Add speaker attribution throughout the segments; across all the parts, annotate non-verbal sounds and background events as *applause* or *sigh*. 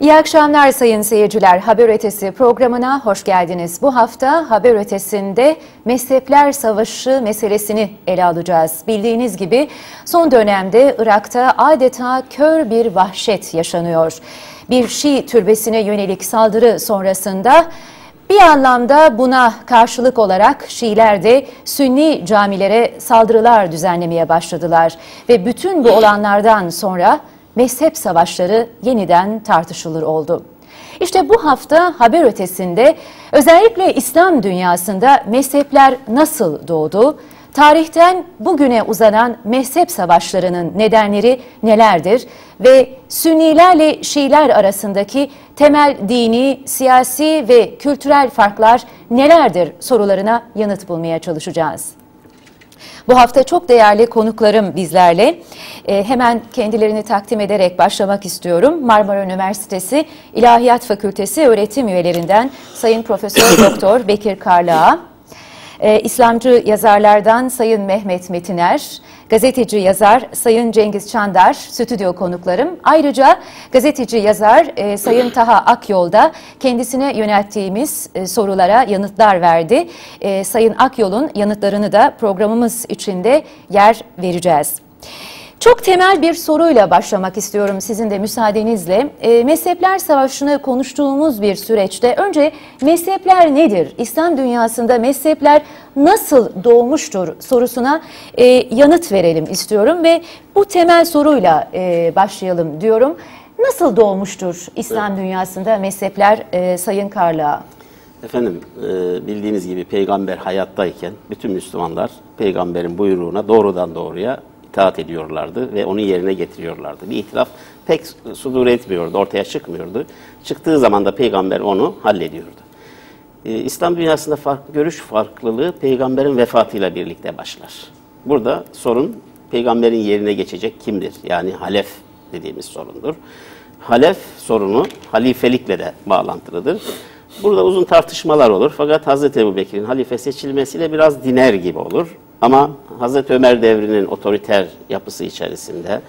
Speaker 1: İyi akşamlar sayın seyirciler. Haber Ötesi programına hoş geldiniz. Bu hafta Haber Ötesi'nde mezhepler savaşı meselesini ele alacağız. Bildiğiniz gibi son dönemde Irak'ta adeta kör bir vahşet yaşanıyor. Bir Şii türbesine yönelik saldırı sonrasında bir anlamda buna karşılık olarak Şiiler de Sünni camilere saldırılar düzenlemeye başladılar. Ve bütün bu olanlardan sonra mezhep savaşları yeniden tartışılır oldu. İşte bu hafta haber ötesinde özellikle İslam dünyasında mezhepler nasıl doğdu? Tarihten bugüne uzanan mezhep savaşlarının nedenleri nelerdir ve Sünnilerle Şiiler arasındaki temel dini, siyasi ve kültürel farklar nelerdir sorularına yanıt bulmaya çalışacağız. Bu hafta çok değerli konuklarım bizlerle. E, hemen kendilerini takdim ederek başlamak istiyorum. Marmara Üniversitesi İlahiyat Fakültesi öğretim üyelerinden Sayın Profesör *coughs* Doktor Bekir Karlığa, e, İslamcı yazarlardan Sayın Mehmet Metiner, gazeteci yazar Sayın Cengiz Çandar, stüdyo konuklarım. Ayrıca gazeteci yazar e, Sayın Taha Akyol da kendisine yönelttiğimiz e, sorulara yanıtlar verdi. E, Sayın Akyol'un yanıtlarını da programımız içinde yer vereceğiz. Çok temel bir soruyla başlamak istiyorum sizin de müsaadenizle. E, mezhepler savaşını konuştuğumuz bir süreçte önce mezhepler nedir? İslam dünyasında mezhepler nasıl doğmuştur sorusuna e, yanıt verelim istiyorum ve bu temel soruyla e, başlayalım diyorum. Nasıl doğmuştur İslam dünyasında mezhepler e, Sayın Karlığa?
Speaker 2: Efendim e, bildiğiniz gibi peygamber hayattayken bütün Müslümanlar peygamberin buyruğuna doğrudan doğruya itaat ediyorlardı ve onu yerine getiriyorlardı. Bir ihtilaf pek sudur etmiyordu, ortaya çıkmıyordu. Çıktığı zaman da peygamber onu hallediyordu. Ee, İslam dünyasında farklı, görüş farklılığı peygamberin vefatıyla birlikte başlar. Burada sorun peygamberin yerine geçecek kimdir? Yani halef dediğimiz sorundur. Halef sorunu halifelikle de bağlantılıdır. Burada uzun tartışmalar olur fakat Hz. Ebu Bekir'in halife seçilmesiyle biraz diner gibi olur. Ama Hazreti Ömer devrinin otoriter yapısı içerisinde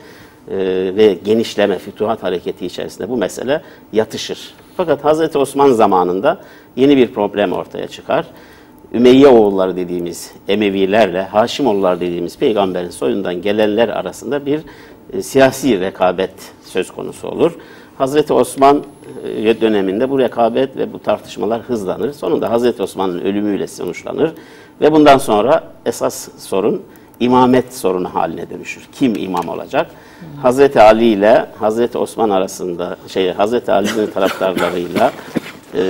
Speaker 2: e, ve genişleme, fütuhat hareketi içerisinde bu mesele yatışır. Fakat Hazreti Osman zamanında yeni bir problem ortaya çıkar. Ümeyye oğulları dediğimiz Emevilerle Haşimoğulları dediğimiz peygamberin soyundan gelenler arasında bir e, siyasi rekabet söz konusu olur. Hazreti Osman e, döneminde bu rekabet ve bu tartışmalar hızlanır. Sonunda Hazreti Osman'ın ölümüyle sonuçlanır. Ve bundan sonra esas sorun imamet sorunu haline dönüşür. Kim imam olacak? Hmm. Hazreti Ali ile Hazreti Osman arasında şey Hazreti Ali'nin *laughs* taraftarlarıyla e,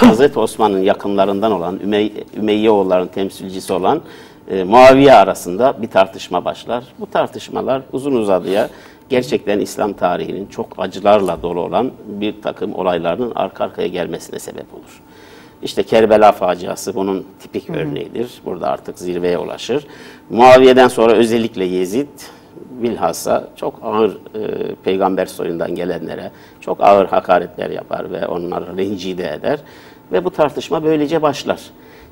Speaker 2: Hazreti Osman'ın yakınlarından olan Ümey, Ümeyyeoğulların temsilcisi olan e, Muaviye arasında bir tartışma başlar. Bu tartışmalar uzun uzadıya gerçekten İslam tarihinin çok acılarla dolu olan bir takım olaylarının arka arkaya gelmesine sebep olur. İşte Kerbela faciası bunun tipik hı hı. örneğidir. Burada artık zirveye ulaşır. Muaviye'den sonra özellikle Yezid bilhassa çok ağır e, peygamber soyundan gelenlere çok ağır hakaretler yapar ve onları rencide eder. Ve bu tartışma böylece başlar.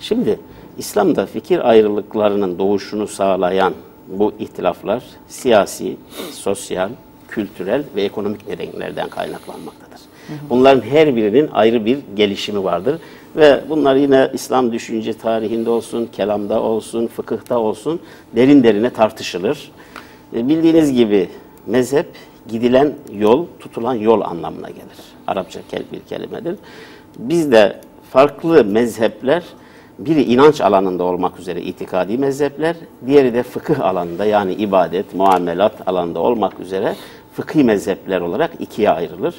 Speaker 2: Şimdi İslam'da fikir ayrılıklarının doğuşunu sağlayan bu ihtilaflar siyasi, sosyal, kültürel ve ekonomik nedenlerden kaynaklanmaktadır. Bunların her birinin ayrı bir gelişimi vardır. Ve bunlar yine İslam düşünce tarihinde olsun, kelamda olsun, fıkıhta olsun derin derine tartışılır. E, bildiğiniz gibi mezhep gidilen yol, tutulan yol anlamına gelir. Arapça bir kelimedir. Bizde farklı mezhepler, biri inanç alanında olmak üzere itikadi mezhepler, diğeri de fıkıh alanında yani ibadet, muamelat alanında olmak üzere fıkhi mezhepler olarak ikiye ayrılır.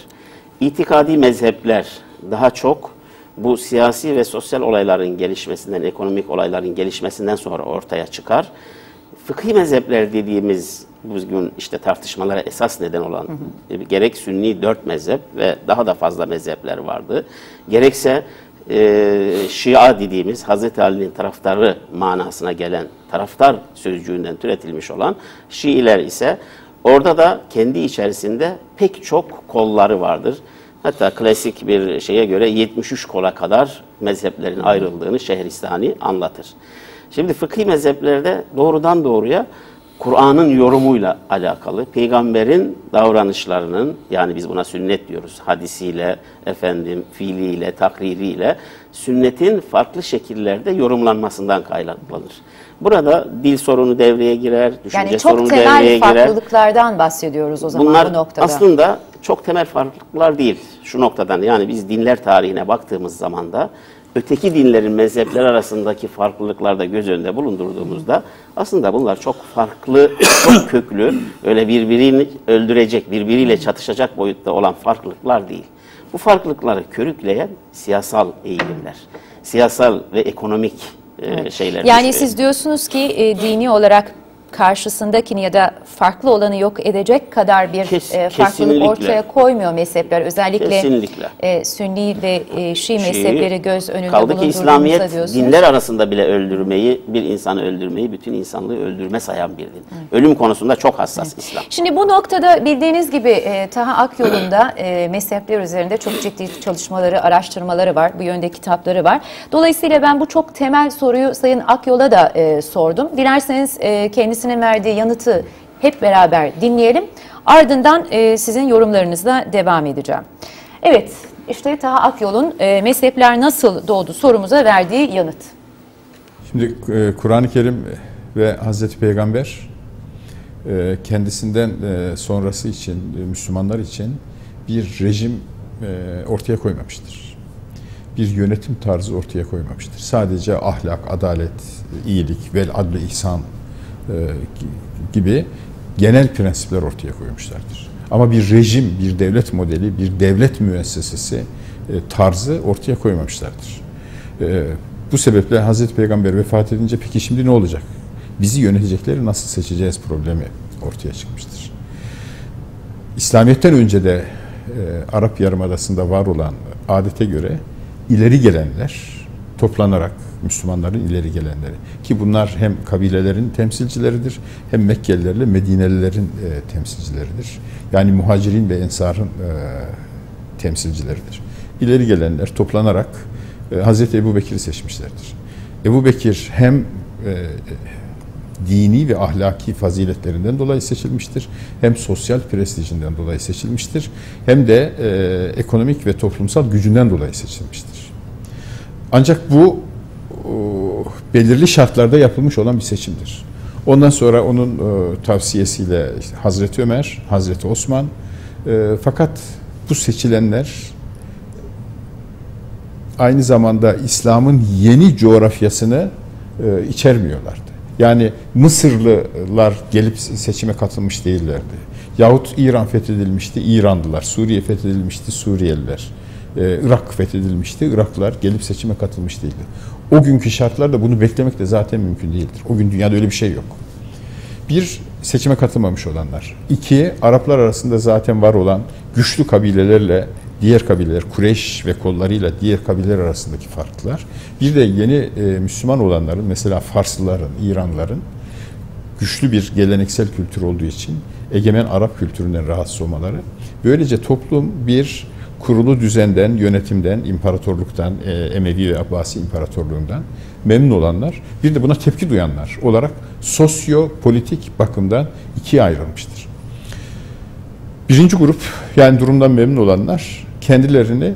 Speaker 2: İtikadi mezhepler daha çok bu siyasi ve sosyal olayların gelişmesinden, ekonomik olayların gelişmesinden sonra ortaya çıkar. Fıkhi mezhepler dediğimiz bugün işte tartışmalara esas neden olan hı hı. gerek Sünni dört mezhep ve daha da fazla mezhepler vardı. Gerekse e, Şia dediğimiz Hazreti Ali'nin taraftarı manasına gelen taraftar sözcüğünden türetilmiş olan Şiiler ise orada da kendi içerisinde pek çok kolları vardır. Hatta klasik bir şeye göre 73 kola kadar mezheplerin ayrıldığını Şehristani anlatır. Şimdi fıkhi mezheplerde doğrudan doğruya Kur'an'ın yorumuyla alakalı, peygamberin davranışlarının yani biz buna sünnet diyoruz, hadisiyle, efendim, fiiliyle, takririyle sünnetin farklı şekillerde yorumlanmasından kaynaklanır. Burada dil sorunu devreye girer, düşünce
Speaker 1: Yani
Speaker 2: sorunu
Speaker 1: çok
Speaker 2: devreye
Speaker 1: temel
Speaker 2: girer.
Speaker 1: farklılıklardan bahsediyoruz o zaman
Speaker 2: Bunlar
Speaker 1: bu noktada.
Speaker 2: aslında çok temel farklılıklar değil şu noktadan. Yani biz dinler tarihine baktığımız zaman da öteki dinlerin mezhepler arasındaki farklılıklarda göz önünde bulundurduğumuzda aslında bunlar çok farklı, *coughs* çok köklü, öyle birbirini öldürecek, birbiriyle çatışacak boyutta olan farklılıklar değil. Bu farklılıkları körükleyen siyasal eğilimler, siyasal ve ekonomik e, şeyler.
Speaker 1: Yani siz diyorsunuz ki e, dini olarak karşısındakini ya da farklı olanı yok edecek kadar bir
Speaker 2: Kes-
Speaker 1: e, farklılık ortaya koymuyor mezhepler. Özellikle
Speaker 2: Kesinlikle.
Speaker 1: e, Sünni ve e, Şii
Speaker 2: Şeyi,
Speaker 1: mezhepleri göz önünde
Speaker 2: Kaldı ki İslamiyet dinler arasında bile öldürmeyi, bir insanı öldürmeyi, bütün insanlığı öldürme sayan bir din. Ölüm konusunda çok hassas İslam.
Speaker 1: Şimdi bu noktada bildiğiniz gibi e, Taha Akyol'un e, mezhepler üzerinde çok ciddi çalışmaları, araştırmaları var. Bu yönde kitapları var. Dolayısıyla ben bu çok temel soruyu Sayın Akyol'a da e, sordum. Dilerseniz e, kendisinin verdiği yanıtı hep beraber dinleyelim. Ardından e, sizin yorumlarınızla devam edeceğim. Evet, işte Taha Akyol'un e, mezhepler nasıl doğdu sorumuza verdiği yanıt.
Speaker 3: Şimdi e, Kur'an-ı Kerim ve Hazreti Peygamber e, kendisinden e, sonrası için, e, Müslümanlar için bir rejim e, ortaya koymamıştır. Bir yönetim tarzı ortaya koymamıştır. Sadece ahlak, adalet, iyilik, vel adlı ihsan gibi genel prensipler ortaya koymuşlardır. Ama bir rejim, bir devlet modeli, bir devlet müessesesi e, tarzı ortaya koymamışlardır. E, bu sebeple Hazreti Peygamber vefat edince peki şimdi ne olacak? Bizi yönetecekleri nasıl seçeceğiz problemi ortaya çıkmıştır. İslamiyet'ten önce de e, Arap Yarımadası'nda var olan adete göre ileri gelenler toplanarak Müslümanların ileri gelenleri ki bunlar hem kabilelerin temsilcileridir hem Mekkelilerle Medinelilerin e, temsilcileridir. Yani muhacirin ve ensarın e, temsilcileridir. İleri gelenler toplanarak e, Hazreti Ebu Bekir'i seçmişlerdir. Ebu Bekir hem e, dini ve ahlaki faziletlerinden dolayı seçilmiştir. Hem sosyal prestijinden dolayı seçilmiştir. Hem de e, ekonomik ve toplumsal gücünden dolayı seçilmiştir. Ancak bu belirli şartlarda yapılmış olan bir seçimdir. Ondan sonra onun e, tavsiyesiyle işte Hazreti Ömer, Hazreti Osman e, fakat bu seçilenler aynı zamanda İslam'ın yeni coğrafyasını e, içermiyorlardı. Yani Mısırlılar gelip seçime katılmış değillerdi. Yahut İran fethedilmişti, İranlılar. Suriye fethedilmişti, Suriyeliler. Irak fethedilmişti, Iraklılar gelip seçime katılmış değildi. O günkü şartlarda bunu beklemek de zaten mümkün değildir. O gün dünyada öyle bir şey yok. Bir, seçime katılmamış olanlar. İki, Araplar arasında zaten var olan güçlü kabilelerle diğer kabileler, Kureyş ve kollarıyla diğer kabileler arasındaki farklar. Bir de yeni e, Müslüman olanların, mesela Farslıların, İranlıların güçlü bir geleneksel kültür olduğu için egemen Arap kültüründen rahatsız olmaları. Böylece toplum bir kurulu düzenden, yönetimden, imparatorluktan, e, Emevi ve Abbasi imparatorluğundan memnun olanlar, bir de buna tepki duyanlar olarak sosyo-politik bakımdan ikiye ayrılmıştır. Birinci grup yani durumdan memnun olanlar kendilerini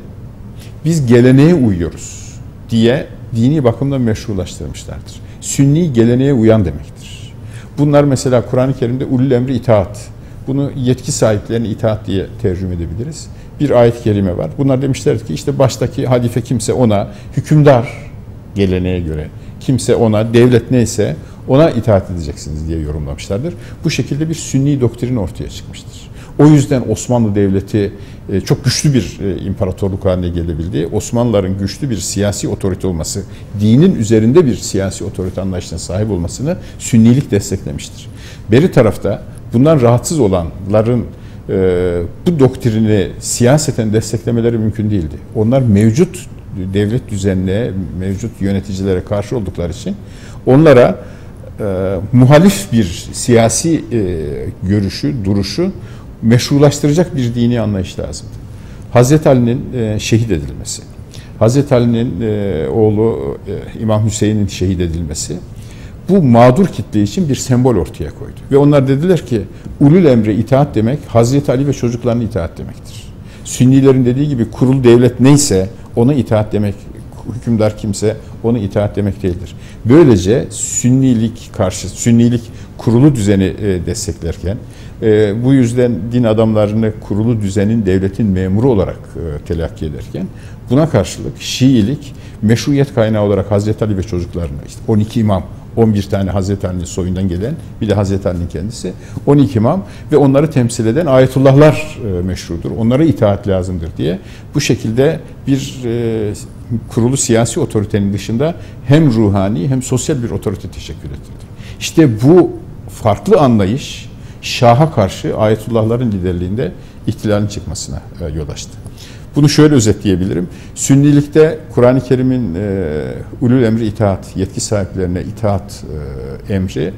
Speaker 3: biz geleneğe uyuyoruz diye dini bakımdan meşrulaştırmışlardır. Sünni geleneğe uyan demektir. Bunlar mesela Kur'an-ı Kerim'de ulul emri itaat. Bunu yetki sahiplerine itaat diye tercüme edebiliriz. Bir ayet-i kerime var. Bunlar demişler ki işte baştaki halife kimse ona hükümdar geleneğe göre kimse ona devlet neyse ona itaat edeceksiniz diye yorumlamışlardır. Bu şekilde bir sünni doktrin ortaya çıkmıştır. O yüzden Osmanlı Devleti e, çok güçlü bir e, imparatorluk haline gelebildi. Osmanlıların güçlü bir siyasi otorite olması, dinin üzerinde bir siyasi otorite anlayışına sahip olmasını sünnilik desteklemiştir. Beri tarafta bundan rahatsız olanların e, bu doktrini siyaseten desteklemeleri mümkün değildi. Onlar mevcut devlet düzenine, mevcut yöneticilere karşı oldukları için onlara e, muhalif bir siyasi e, görüşü, duruşu meşrulaştıracak bir dini anlayış lazımdı. Hazreti Ali'nin e, şehit edilmesi, Hazreti Ali'nin e, oğlu e, İmam Hüseyin'in şehit edilmesi, bu mağdur kitle için bir sembol ortaya koydu. Ve onlar dediler ki ulul emre itaat demek Hazreti Ali ve çocuklarına itaat demektir. Sünnilerin dediği gibi kurul devlet neyse ona itaat demek, hükümdar kimse ona itaat demek değildir. Böylece sünnilik karşı, sünnilik kurulu düzeni e, desteklerken, e, bu yüzden din adamlarını kurulu düzenin devletin memuru olarak e, telakki ederken, buna karşılık Şiilik meşruiyet kaynağı olarak Hazreti Ali ve çocuklarına, işte 12 imam, 11 tane Hazreti Ali'nin soyundan gelen, bir de Hazreti Ali'nin kendisi, 12 imam ve onları temsil eden ayetullahlar e, meşrudur. Onlara itaat lazımdır diye bu şekilde bir e, kurulu siyasi otoritenin dışında hem ruhani hem sosyal bir otorite teşekkür ettirdi. İşte bu farklı anlayış Şah'a karşı ayetullahların liderliğinde ihtilalin çıkmasına e, yol açtı. Bunu şöyle özetleyebilirim. Sünnilikte Kur'an-ı Kerim'in e, ulul emri itaat, yetki sahiplerine itaat e, emri,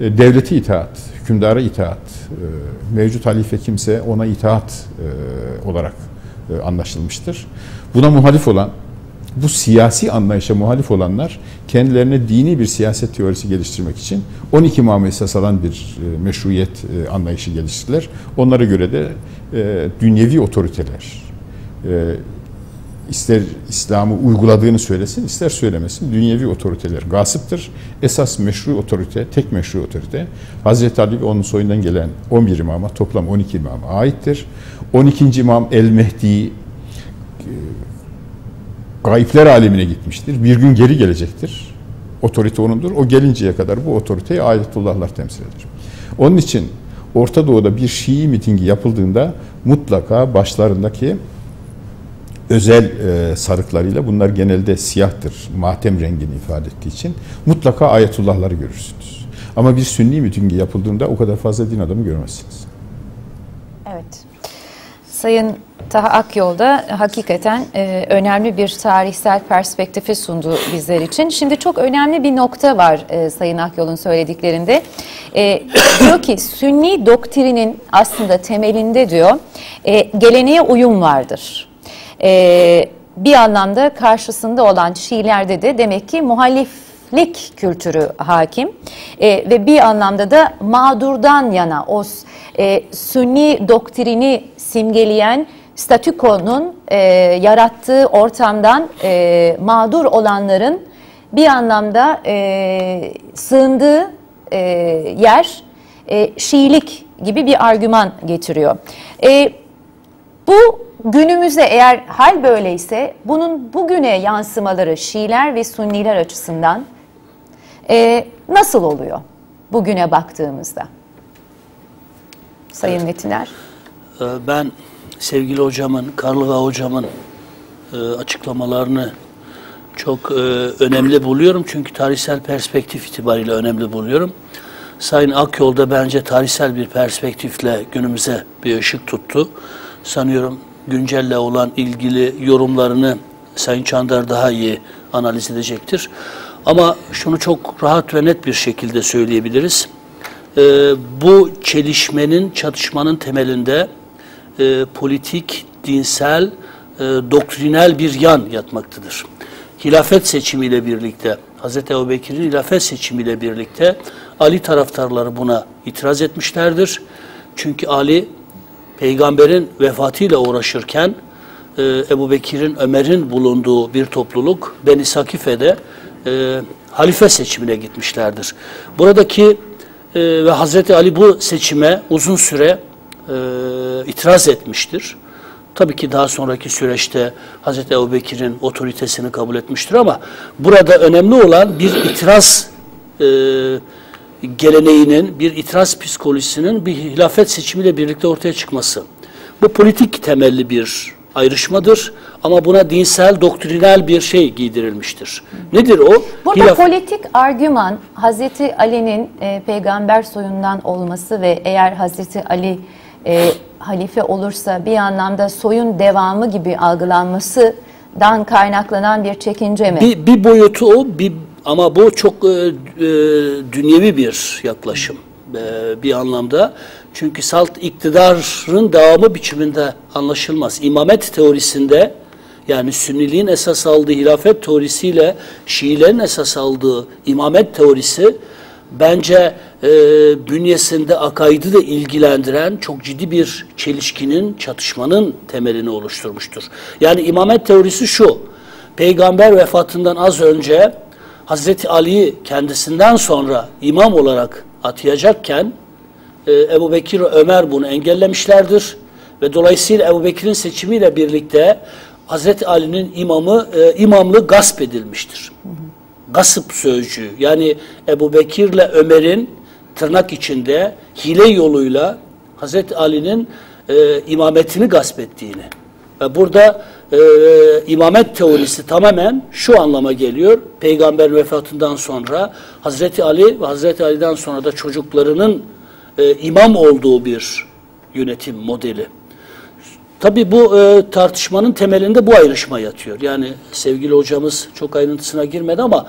Speaker 3: e, devleti itaat, hükümdara itaat, e, mevcut halife kimse ona itaat e, olarak e, anlaşılmıştır. Buna muhalif olan, bu siyasi anlayışa muhalif olanlar kendilerine dini bir siyaset teorisi geliştirmek için 12 imamı esas alan bir e, meşruiyet e, anlayışı geliştirdiler. Onlara göre de e, dünyevi otoriteler, e, ister İslam'ı uyguladığını söylesin, ister söylemesin dünyevi otoriteler gasıptır. Esas meşru otorite, tek meşru otorite Hazreti Ali ve onun soyundan gelen 11 imama, toplam 12 imama aittir. 12. imam El-Mehdi e, gayipler alemine gitmiştir. Bir gün geri gelecektir. Otorite onundur. O gelinceye kadar bu otoriteyi ayetullahlar temsil eder. Onun için Orta Doğu'da bir Şii mitingi yapıldığında mutlaka başlarındaki özel e, sarıklarıyla bunlar genelde siyahtır. Matem rengini ifade ettiği için mutlaka ayetullahları görürsünüz. Ama bir sünni mitingi yapıldığında o kadar fazla din adamı görmezsiniz.
Speaker 1: Evet. Sayın Taha Akyol da hakikaten e, önemli bir tarihsel perspektifi sundu bizler için. Şimdi çok önemli bir nokta var e, Sayın Akyol'un söylediklerinde. E, *clears throat* diyor ki Sünni doktrinin aslında temelinde diyor e, geleneğe uyum vardır. E, bir anlamda karşısında olan Şiilerde de demek ki muhaliflik kültürü hakim e, ve bir anlamda da mağdurdan yana o e, Sünni doktrini simgeleyen statükonun e, yarattığı ortamdan e, mağdur olanların bir anlamda e, sığındığı e, yer e, Şiilik gibi bir argüman getiriyor. E, bu günümüze eğer hal böyleyse bunun bugüne yansımaları Şiiler ve Sunniler açısından e, nasıl oluyor bugüne baktığımızda? Sayın Metiner.
Speaker 4: Ee, Ben sevgili hocamın, Karlığa hocamın e, açıklamalarını çok e, önemli buluyorum. Çünkü tarihsel perspektif itibariyle önemli buluyorum. Sayın Akyol da bence tarihsel bir perspektifle günümüze bir ışık tuttu. Sanıyorum güncelle olan ilgili yorumlarını Sayın Çandar daha iyi analiz edecektir. Ama şunu çok rahat ve net bir şekilde söyleyebiliriz. Ee, bu çelişmenin, çatışmanın temelinde e, politik, dinsel, e, doktrinal bir yan yatmaktadır. Hilafet seçimiyle birlikte, Hz. Ebu Bekir'in hilafet seçimiyle birlikte Ali taraftarları buna itiraz etmişlerdir. Çünkü Ali peygamberin vefatıyla uğraşırken e, Ebu Bekir'in, Ömer'in bulunduğu bir topluluk Beni Sakife'de e, halife seçimine gitmişlerdir. Buradaki e, ve Hazreti Ali bu seçime uzun süre e, itiraz etmiştir. Tabii ki daha sonraki süreçte Hazreti Ebu Bekir'in otoritesini kabul etmiştir ama burada önemli olan bir itiraz e, geleneğinin, bir itiraz psikolojisinin bir hilafet seçimiyle birlikte ortaya çıkması. Bu politik temelli bir ayrışmadır ama buna dinsel, doktrinal bir şey giydirilmiştir. Nedir o?
Speaker 1: Burada
Speaker 4: Hilaf-
Speaker 1: politik argüman Hazreti Ali'nin e, peygamber soyundan olması ve eğer Hazreti Ali e, halife olursa bir anlamda soyun devamı gibi algılanmasından kaynaklanan bir çekince mi?
Speaker 4: Bir, bir boyutu o, bir, ama bu çok e, e, dünyevi bir yaklaşım e, bir anlamda. Çünkü salt iktidarın devamı biçiminde anlaşılmaz. İmamet teorisinde yani Sünniliğin esas aldığı hilafet teorisiyle Şiilerin esas aldığı imamet teorisi bence e, bünyesinde akaidi de ilgilendiren çok ciddi bir çelişkinin, çatışmanın temelini oluşturmuştur. Yani imamet teorisi şu, peygamber vefatından az önce Hazreti Ali'yi kendisinden sonra imam olarak atayacakken e, Ebu Bekir ve Ömer bunu engellemişlerdir. Ve dolayısıyla Ebu Bekir'in seçimiyle birlikte Hazreti Ali'nin imamı e, imamlığı gasp edilmiştir. Gasp sözcüğü yani Ebu Bekir'le Ömer'in tırnak içinde hile yoluyla Hazreti Ali'nin e, imametini gasp ettiğini. Ve burada e, imamet teorisi tamamen şu anlama geliyor. Peygamber vefatından sonra Hazreti Ali ve Hazreti Ali'den sonra da çocuklarının e, imam olduğu bir yönetim modeli. Tabii bu e, tartışmanın temelinde bu ayrışma yatıyor. Yani sevgili hocamız çok ayrıntısına girmedi ama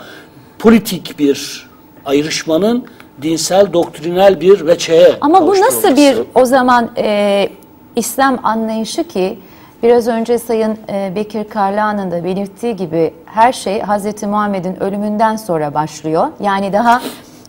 Speaker 4: politik bir ayrışmanın dinsel, doktrinal bir veçeye
Speaker 1: Ama bu nasıl bir o zaman e, İslam anlayışı ki biraz önce Sayın e, Bekir Karlağan'ın da belirttiği gibi her şey Hazreti Muhammed'in ölümünden sonra başlıyor. Yani daha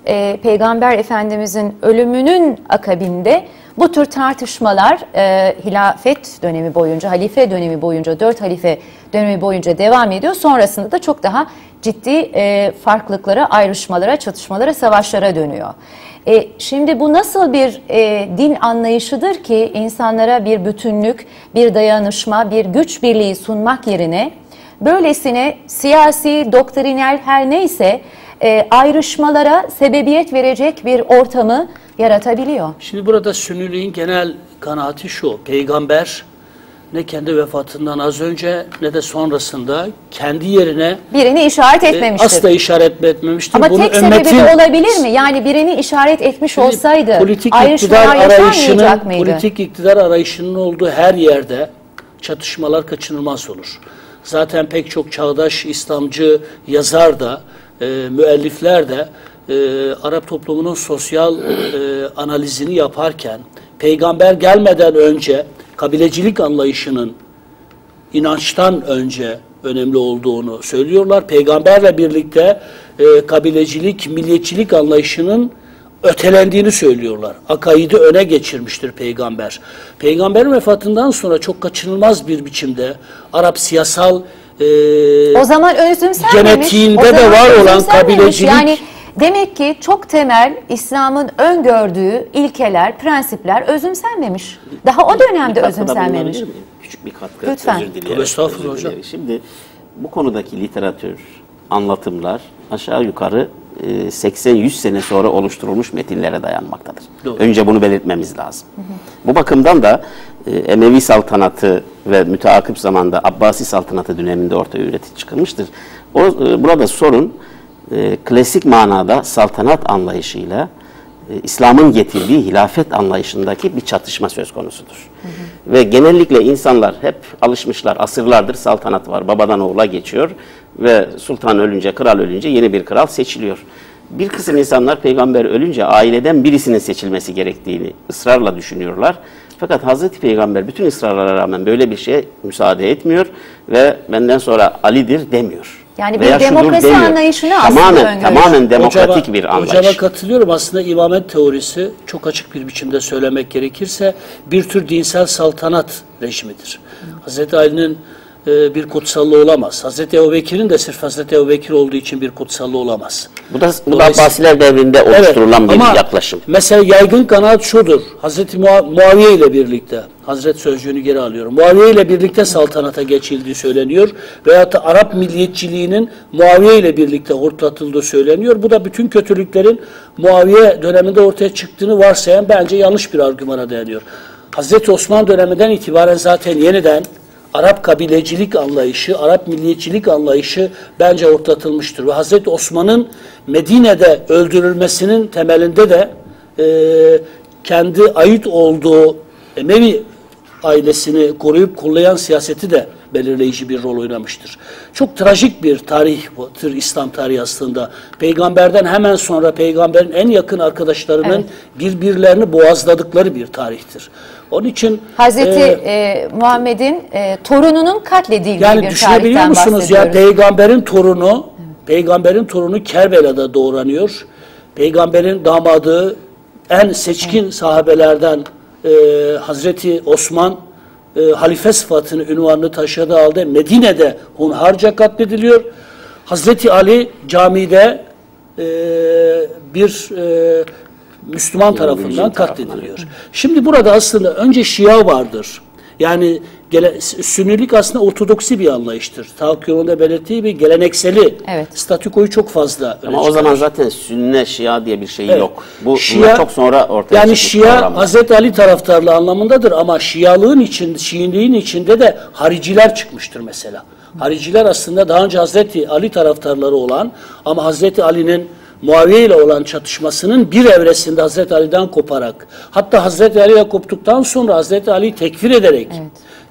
Speaker 1: e, Peygamber Efendimizin ölümünün akabinde bu tür tartışmalar e, hilafet dönemi boyunca, halife dönemi boyunca, dört halife dönemi boyunca devam ediyor. Sonrasında da çok daha ciddi e, farklılıklara, ayrışmalara, çatışmalara, savaşlara dönüyor. E, şimdi bu nasıl bir e, din anlayışıdır ki insanlara bir bütünlük, bir dayanışma, bir güç birliği sunmak yerine böylesine siyasi, doktrinal her neyse e, ayrışmalara sebebiyet verecek bir ortamı yaratabiliyor.
Speaker 4: Şimdi burada Sünniliğin genel kanaati şu. Peygamber ne kendi vefatından az önce ne de sonrasında kendi yerine
Speaker 1: Birini işaret
Speaker 4: e,
Speaker 1: etmemiştir.
Speaker 4: asla işaret etmemiştir.
Speaker 1: Ama
Speaker 4: Bunu
Speaker 1: tek sebebi
Speaker 4: ümmetin-
Speaker 1: de olabilir mi? Yani birini işaret etmiş
Speaker 4: Şimdi
Speaker 1: olsaydı
Speaker 4: politik iktidar arayışının,
Speaker 1: mıydı?
Speaker 4: politik iktidar arayışının olduğu her yerde çatışmalar kaçınılmaz olur. Zaten pek çok çağdaş İslamcı yazar da, e, müellifler de e, Arap toplumunun sosyal e, analizini yaparken peygamber gelmeden önce kabilecilik anlayışının inançtan önce önemli olduğunu söylüyorlar. Peygamberle birlikte e, kabilecilik, milliyetçilik anlayışının ötelendiğini söylüyorlar. Akaidi öne geçirmiştir peygamber. Peygamberin vefatından sonra çok kaçınılmaz bir biçimde Arap siyasal e,
Speaker 1: O zaman özümsenmemiş.
Speaker 4: Genetiğinde
Speaker 1: o
Speaker 4: de
Speaker 1: zaman
Speaker 4: var olan kabilecilik-
Speaker 1: Yani demek ki çok temel İslam'ın öngördüğü ilkeler, prensipler özümsenmemiş. Daha o dönemde
Speaker 2: Bir
Speaker 1: özümsenmemiş.
Speaker 2: Küçük bir katkı.
Speaker 1: Lütfen.
Speaker 2: Özür
Speaker 4: Tabii, estağfurullah hocam.
Speaker 2: Şimdi bu konudaki literatür, anlatımlar aşağı yukarı e, 80-100 sene sonra oluşturulmuş metinlere dayanmaktadır.
Speaker 4: Doğru.
Speaker 2: Önce bunu belirtmemiz lazım. Bu bakımdan da e, Emevi saltanatı ve müteakip zamanda Abbasi saltanatı döneminde ortaya üreti çıkılmıştır. O, e, burada sorun e, klasik manada saltanat anlayışıyla e, İslam'ın getirdiği hilafet anlayışındaki bir çatışma söz konusudur. Ve genellikle insanlar hep alışmışlar, asırlardır saltanat var, babadan oğula geçiyor ve sultan ölünce, kral ölünce yeni bir kral seçiliyor. Bir kısım insanlar peygamber ölünce aileden birisinin seçilmesi gerektiğini ısrarla düşünüyorlar. Fakat Hazreti Peygamber bütün ısrarlara rağmen böyle bir şeye müsaade etmiyor ve benden sonra Ali'dir demiyor.
Speaker 1: Yani bir
Speaker 2: Veya
Speaker 1: demokrasi
Speaker 2: demiyor.
Speaker 1: anlayışını aslında
Speaker 2: tamamen,
Speaker 1: öngörüyor.
Speaker 2: Tamamen demokratik
Speaker 4: Hocama-
Speaker 2: bir anlayış.
Speaker 4: Hocama katılıyorum. Aslında imamet teorisi çok açık bir biçimde söylemek gerekirse bir tür dinsel saltanat rejimidir. Hazreti Ali'nin e, bir kutsallığı olamaz. Hazreti Ebubekir'in de sırf Hazreti Ebubekir olduğu için bir kutsallığı olamaz.
Speaker 2: Bu da, bu da Abbasiler devrinde oluşturulan bir
Speaker 4: ama
Speaker 2: yaklaşım.
Speaker 4: Mesela yaygın kanaat şudur. Hazreti Mua- Muaviye ile birlikte, Hazret sözcüğünü geri alıyorum. Muaviye ile birlikte saltanata geçildiği söyleniyor. Veyahut da Arap milliyetçiliğinin Muaviye ile birlikte hortlatıldığı söyleniyor. Bu da bütün kötülüklerin Muaviye döneminde ortaya çıktığını varsayan bence yanlış bir argümana dayanıyor. Hazreti Osman döneminden itibaren zaten yeniden Arap kabilecilik anlayışı, Arap milliyetçilik anlayışı bence ortatılmıştır. Ve Hazreti Osman'ın Medine'de öldürülmesinin temelinde de e, kendi ait olduğu Emevi ailesini koruyup kollayan siyaseti de belirleyici bir rol oynamıştır. Çok trajik bir tarih bu tür İslam tarihi aslında. Peygamberden hemen sonra peygamberin en yakın arkadaşlarının
Speaker 1: Evet.
Speaker 4: birbirlerini boğazladıkları bir tarihtir. Onun için
Speaker 1: Hazreti
Speaker 4: e,
Speaker 1: e, Muhammed'in e, torununun katledildiği
Speaker 4: yani
Speaker 1: bir
Speaker 4: düşünebiliyor musunuz ya peygamberin torunu peygamberin torunu Kerbela'da doğranıyor peygamberin damadı en seçkin sahabelerden e, Hazreti Osman e, halife sıfatını, ünvanını taşıdığı halde Medine'de hunharca katlediliyor. Hazreti Ali camide e, bir e, Müslüman tarafından katlediliyor. Şimdi burada aslında önce Şia vardır. Yani gele, Sünnilik aslında ortodoksi bir anlayıştır. Tahakkümün de belirttiği bir gelenekseli.
Speaker 1: Evet.
Speaker 4: Statükoyu çok fazla
Speaker 2: Ama o zaman zaten sünne şia diye bir şey
Speaker 4: Evet.
Speaker 2: yok. Bu
Speaker 4: Şia-
Speaker 2: çok sonra ortaya
Speaker 4: Yani
Speaker 2: çıkmış
Speaker 4: Şia
Speaker 2: kavramlar.
Speaker 4: Hazreti Ali taraftarlığı anlamındadır ama Şialığın için, Şiiliğin içinde de hariciler çıkmıştır mesela. Hariciler aslında daha önce Hazreti Ali taraftarları olan ama Hazreti Ali'nin Muaviye ile olan çatışmasının bir evresinde Hazreti Ali'den koparak hatta Hazreti Ali ile koptuktan sonra Hazreti Ali'yi tekfir ederek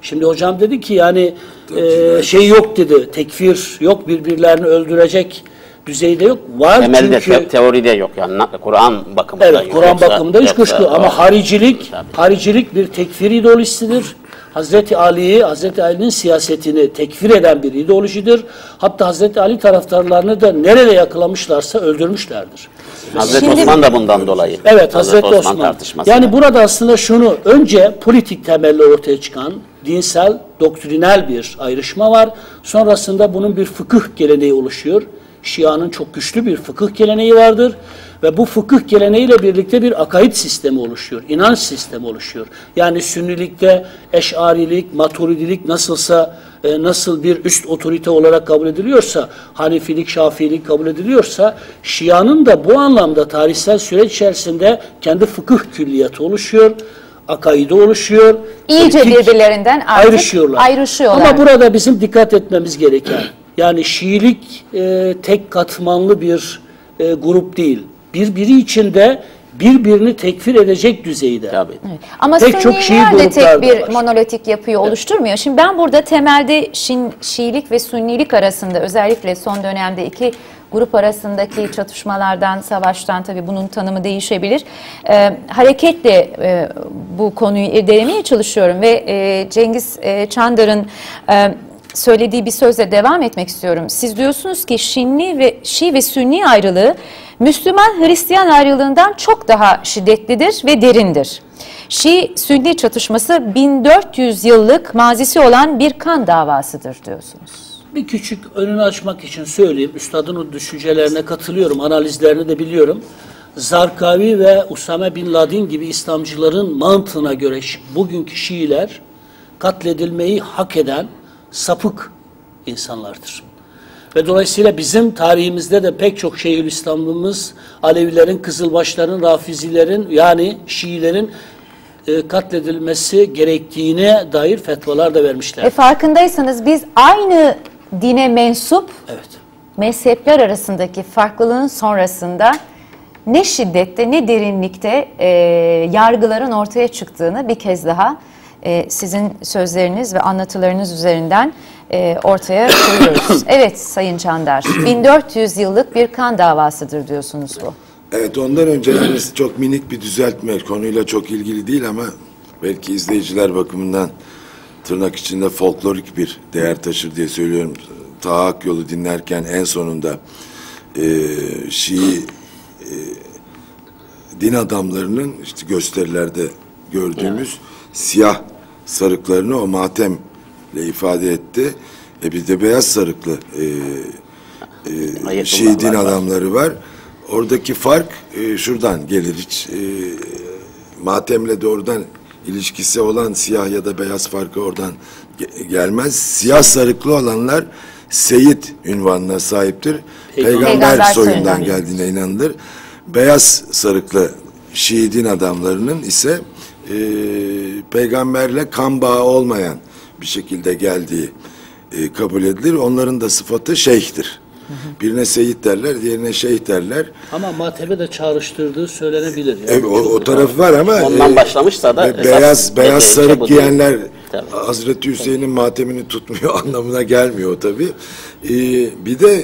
Speaker 4: Şimdi hocam dedi ki yani e, şey yok dedi. Tekfir yok birbirlerini öldürecek düzeyde yok. Var
Speaker 2: Temelde
Speaker 4: çünkü
Speaker 2: te- teoride yok yani Kur'an bakımında
Speaker 4: Evet. Kur'an bakımında hiç kuşku ama haricilik,
Speaker 2: Tabii.
Speaker 4: haricilik bir tekfir ideolojisidir. Hazreti Ali'yi, Hazreti Ali'nin siyasetini tekfir eden bir ideolojidir. Hatta Hazreti Ali taraftarlarını da nerede yakalamışlarsa öldürmüşlerdir.
Speaker 2: Hazreti
Speaker 1: Şimdi-
Speaker 2: Osman da bundan dolayı.
Speaker 4: Evet Hazreti, Osman.
Speaker 2: tartışması.
Speaker 4: Yani burada aslında şunu önce politik temelli ortaya çıkan dinsel, doktrinal bir ayrışma var. Sonrasında bunun bir fıkıh geleneği oluşuyor. Şia'nın çok güçlü bir fıkıh geleneği vardır. Ve bu fıkıh geleneğiyle birlikte bir akaid sistemi oluşuyor. inanç sistemi oluşuyor. Yani sünnilikte eşarilik, maturidilik nasılsa e, nasıl bir üst otorite olarak kabul ediliyorsa, Hanefilik, Şafiilik kabul ediliyorsa, Şia'nın da bu anlamda tarihsel süreç içerisinde kendi fıkıh külliyatı oluşuyor, akaidi oluşuyor.
Speaker 1: İyice birbirlerinden artık
Speaker 4: ayrışıyorlar.
Speaker 1: ayrışıyorlar.
Speaker 4: Ama burada bizim dikkat etmemiz gereken, yani Şiilik e, tek katmanlı bir e, grup değil. Birbiri içinde birbirini tekfir edecek düzeyde.
Speaker 2: Tabii.
Speaker 1: Ama
Speaker 4: Pek çok Şii
Speaker 1: Sünniler de tek bir
Speaker 4: var.
Speaker 1: monolitik yapıyı oluşturmuyor. Şimdi ben burada temelde Şin, Şiilik ve Sünnilik arasında özellikle son dönemde iki grup arasındaki çatışmalardan, savaştan tabii bunun tanımı değişebilir. Ee, hareketle e, bu konuyu irdelemeye çalışıyorum ve e, Cengiz e, Çandar'ın e, söylediği bir sözle devam etmek istiyorum. Siz diyorsunuz ki Şinni ve Şii ve Sünni ayrılığı Müslüman Hristiyan ayrılığından çok daha şiddetlidir ve derindir. Şii-Sünni çatışması 1400 yıllık mazisi olan bir kan davasıdır diyorsunuz.
Speaker 4: Bir küçük önünü açmak için söyleyeyim. Üstadın o düşüncelerine katılıyorum. Analizlerini de biliyorum. Zarkavi ve Usame Bin Laden gibi İslamcıların mantığına göre bugünkü Şiiler katledilmeyi hak eden sapık insanlardır. Ve dolayısıyla bizim tarihimizde de pek çok Şeyhülislamlığımız Alevilerin, Kızılbaşların, Rafizilerin yani Şiilerin e, katledilmesi gerektiğine dair fetvalar da vermişler.
Speaker 1: E farkındaysanız biz aynı dine mensup
Speaker 4: Evet.
Speaker 1: mezhepler arasındaki farklılığın sonrasında ne şiddette ne derinlikte e, yargıların ortaya çıktığını bir kez daha e, sizin sözleriniz ve anlatılarınız üzerinden e, ortaya koyuyoruz. *coughs* evet Sayın Çandar, 1400 yıllık bir kan davasıdır diyorsunuz bu.
Speaker 5: Evet ondan önce yani çok minik bir düzeltme konuyla çok ilgili değil ama belki izleyiciler bakımından tırnak içinde folklorik bir değer taşır diye söylüyorum. Taha yolu dinlerken en sonunda e, Şii e, din adamlarının işte gösterilerde gördüğümüz siyah sarıklarını o matemle ifade etti. E bir de beyaz sarıklı e,
Speaker 2: Ayetullah
Speaker 5: Şii din adamları var. Oradaki fark e, şuradan gelir hiç e, matemle doğrudan ilişkisi olan siyah ya da beyaz farkı oradan ge- gelmez. Siyah sarıklı olanlar Seyit ünvanına sahiptir. Peygamber,
Speaker 1: Peygamber
Speaker 5: soyundan
Speaker 1: soyundan.
Speaker 5: geldiğine inanılır. Beyaz sarıklı Şii din adamlarının ise e, peygamberle kan bağı olmayan bir şekilde geldiği e, kabul edilir. Onların da sıfatı şeyhtir. Birine seyit derler, diğerine şeyh derler.
Speaker 4: Ama matebe de çağrıştırdığı söylenebilir. Yani.
Speaker 5: E, o, o tarafı var ama
Speaker 2: Ondan
Speaker 5: e,
Speaker 2: başlamışsa da esas
Speaker 5: beyaz beyaz
Speaker 2: gerekçe
Speaker 5: sarık giyenler
Speaker 2: Tabii.
Speaker 5: Hazreti Hüseyin'in matemini tutmuyor *laughs* anlamına gelmiyor tabi. bir de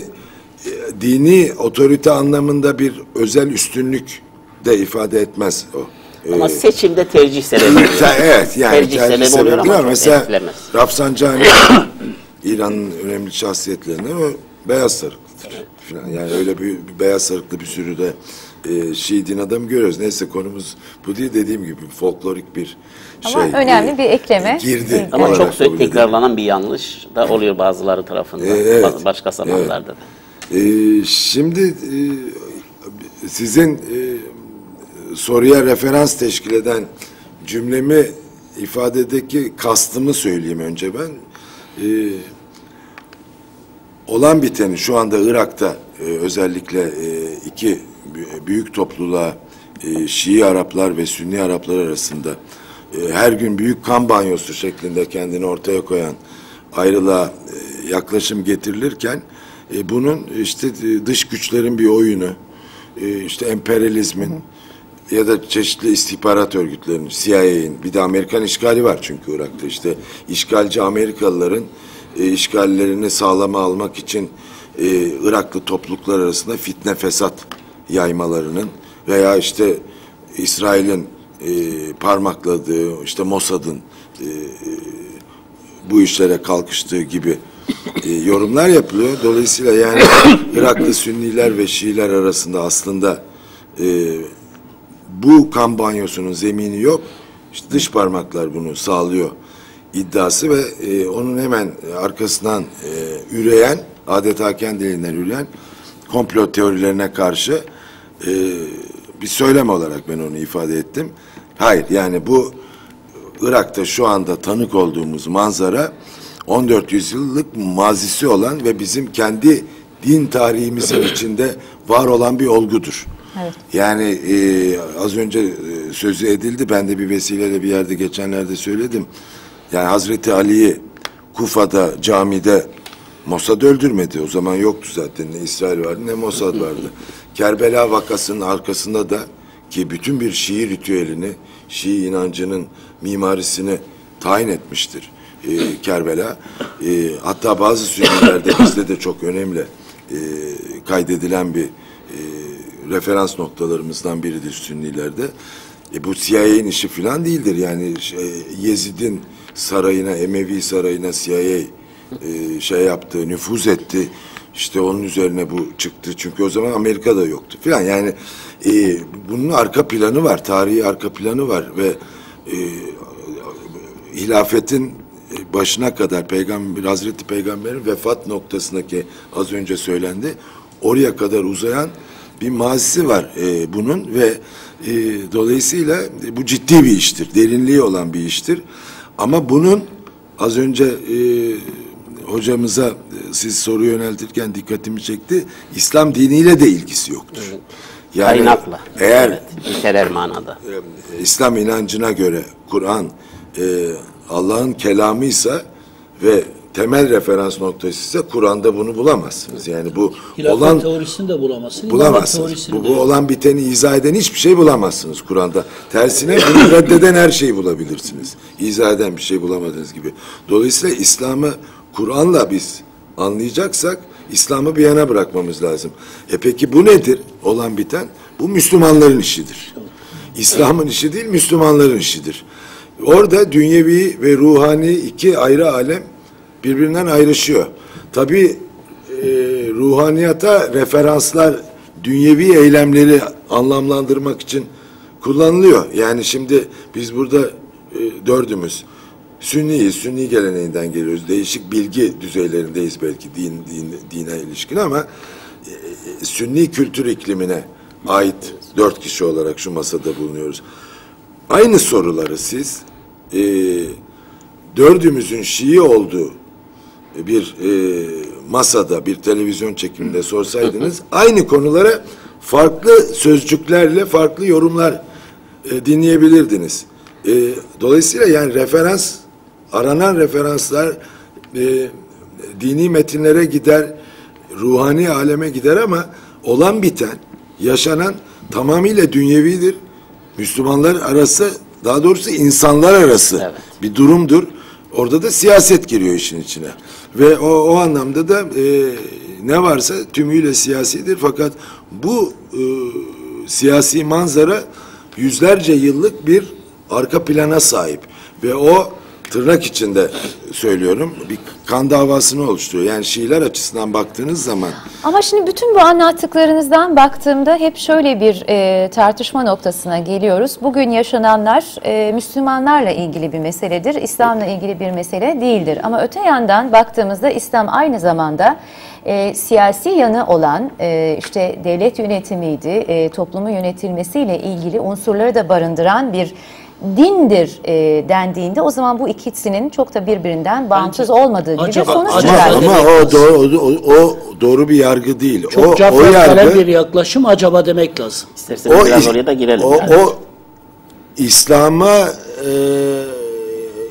Speaker 5: e, dini otorite anlamında bir özel üstünlük de ifade etmez o. E,
Speaker 2: Ama seçimde tercih sebebi. *laughs* oluyor.
Speaker 5: Evet yani
Speaker 2: tercih,
Speaker 5: tercih,
Speaker 2: sebebi oluyor ama,
Speaker 5: ama mesela
Speaker 2: etkilemez.
Speaker 5: Rafsanjani *coughs* İran'ın önemli şahsiyetlerinden o beyaz sarıklıdır. Falan. Yani öyle bir, bir beyaz sarıklı bir sürü de e, Şii din adamı görüyoruz. Neyse konumuz bu değil dediğim gibi folklorik bir
Speaker 1: Ama
Speaker 5: şey.
Speaker 1: önemli
Speaker 5: e,
Speaker 1: bir ekleme.
Speaker 5: Girdi.
Speaker 2: Ama çok sürekli tekrarlanan bir yanlış da oluyor bazıları tarafından.
Speaker 5: Ee, evet.
Speaker 2: Ba- Başka zamanlarda da.
Speaker 5: Ee, şimdi e, sizin e, soruya referans teşkil eden cümlemi ifadedeki kastımı söyleyeyim önce ben. Ee, olan biteni şu anda Irak'ta e, özellikle e, iki bü- büyük topluluğa e, Şii Araplar ve Sünni Araplar arasında e, her gün büyük kan banyosu şeklinde kendini ortaya koyan ayrılığa e, yaklaşım getirilirken e, bunun işte e, dış güçlerin bir oyunu, e, işte emperyalizmin ya da çeşitli istihbarat örgütlerinin, CIA'nin bir de Amerikan işgali var çünkü Irak'ta işte işgalci Amerikalıların e, işgallerini sağlama almak için e, Iraklı topluluklar arasında fitne fesat yaymalarının veya işte İsrail'in e, parmakladığı işte Mossad'ın e, bu işlere kalkıştığı gibi e, yorumlar yapılıyor. Dolayısıyla yani *coughs* Iraklı Sünniler ve Şiiler arasında aslında e, bu kan banyosunun zemini yok. İşte dış parmaklar bunu sağlıyor iddiası ve e, onun hemen arkasından e, üreyen, adeta kendiliğinden üreyen komplo teorilerine karşı e, bir söylem olarak ben onu ifade ettim. Hayır yani bu Irak'ta şu anda tanık olduğumuz manzara 14 yüzyıllık mazisi olan ve bizim kendi din tarihimizin içinde var olan bir olgudur.
Speaker 1: Evet.
Speaker 5: Yani e, az önce e, sözü edildi. Ben de bir vesileyle bir yerde geçenlerde söyledim. Yani Hazreti Ali'yi Kufa'da camide Mossad öldürmedi. O zaman yoktu zaten. Ne İsrail vardı ne Mossad vardı. Kerbela vakasının arkasında da ki bütün bir Şii ritüelini, Şii inancının mimarisini tayin etmiştir e, Kerbela. E, hatta bazı Sünnilerde bizde de çok önemli e, kaydedilen bir e, referans noktalarımızdan biridir Sünnilerde. E, bu CIA'nin işi falan değildir. Yani şey, Yezid'in sarayına, Emevi sarayına CIA e, şey yaptı, nüfuz etti. İşte onun üzerine bu çıktı. Çünkü o zaman Amerika'da yoktu falan. Yani e, bunun arka planı var, tarihi arka planı var ve e, hilafetin başına kadar peygamber Hazreti Peygamber'in vefat noktasındaki az önce söylendi. Oraya kadar uzayan bir mazisi var e, bunun ve e, dolayısıyla bu ciddi bir iştir. Derinliği olan bir iştir. Ama bunun az önce e, hocamıza e, siz soru yöneltirken dikkatimi çekti. İslam diniyle de ilgisi yoktur. Yani
Speaker 2: Kaynakla.
Speaker 5: eğer
Speaker 2: Evet, literer manada.
Speaker 5: e, İslam inancına göre Kur'an e, Allah'ın kelamıysa ve temel referans noktası ise Kur'an'da bunu bulamazsınız. Yani bu
Speaker 4: Hilafet
Speaker 5: olan
Speaker 4: teorisini de
Speaker 5: bulamazsınız.
Speaker 4: teorisini
Speaker 5: Bu, bu olan biteni izah eden hiçbir şey bulamazsınız Kur'an'da. Tersine bunu *coughs* reddeden her şeyi bulabilirsiniz. İzah eden bir şey bulamadığınız gibi. Dolayısıyla İslam'ı Kur'an'la biz anlayacaksak İslam'ı bir yana bırakmamız lazım. E peki bu nedir? Olan biten bu Müslümanların işidir. İslam'ın işi değil, Müslümanların işidir. Orada dünyevi ve ruhani iki ayrı alem birbirinden ayrışıyor. Tabii e, ruhaniyata referanslar dünyevi eylemleri anlamlandırmak için kullanılıyor. Yani şimdi biz burada e, dördümüz Sünniyiz, Sünni geleneğinden geliyoruz. Değişik bilgi düzeylerindeyiz belki din, din dine ilişkin ama e, Sünni kültür iklimine ait dört kişi olarak şu masada bulunuyoruz. Aynı soruları siz e, dördümüzün Şii olduğu bir e, masada, bir televizyon çekiminde sorsaydınız aynı konulara farklı sözcüklerle farklı yorumlar e, dinleyebilirdiniz. E, dolayısıyla yani referans, aranan referanslar e, dini metinlere gider, ruhani aleme gider ama olan biten, yaşanan tamamıyla dünyevidir. Müslümanlar arası, daha doğrusu insanlar arası
Speaker 2: Evet.
Speaker 5: bir durumdur. Orada da siyaset giriyor işin içine. Ve o, o anlamda da e, ne varsa tümüyle siyasidir. Fakat bu e, siyasi manzara yüzlerce yıllık bir arka plana sahip. Ve o tırnak içinde söylüyorum bir kan davasını oluşturuyor. Yani Şiiler açısından baktığınız zaman
Speaker 1: Ama şimdi bütün bu anlattıklarınızdan baktığımda hep şöyle bir e, tartışma noktasına geliyoruz. Bugün yaşananlar e, Müslümanlarla ilgili bir meseledir, İslam'la ilgili bir mesele değildir. Ama öte yandan baktığımızda İslam aynı zamanda e, siyasi yanı olan e, işte devlet yönetimiydi, e, toplumu yönetilmesiyle ilgili unsurları da barındıran bir dindir e, dendiğinde o zaman bu ikisinin çok da birbirinden bağımsız olmadığı gibi
Speaker 4: Acaba-
Speaker 1: bir sonuç
Speaker 4: acaba-
Speaker 5: ama,
Speaker 1: çıkardı.
Speaker 5: ama o doğru o, o doğru bir yargı değil.
Speaker 4: Çok
Speaker 5: o, o yargı
Speaker 4: bir yaklaşım acaba demek lazım.
Speaker 2: İsterseniz
Speaker 5: o,
Speaker 2: biraz oraya da girelim.
Speaker 5: o,
Speaker 2: yani.
Speaker 5: o İslam'a e,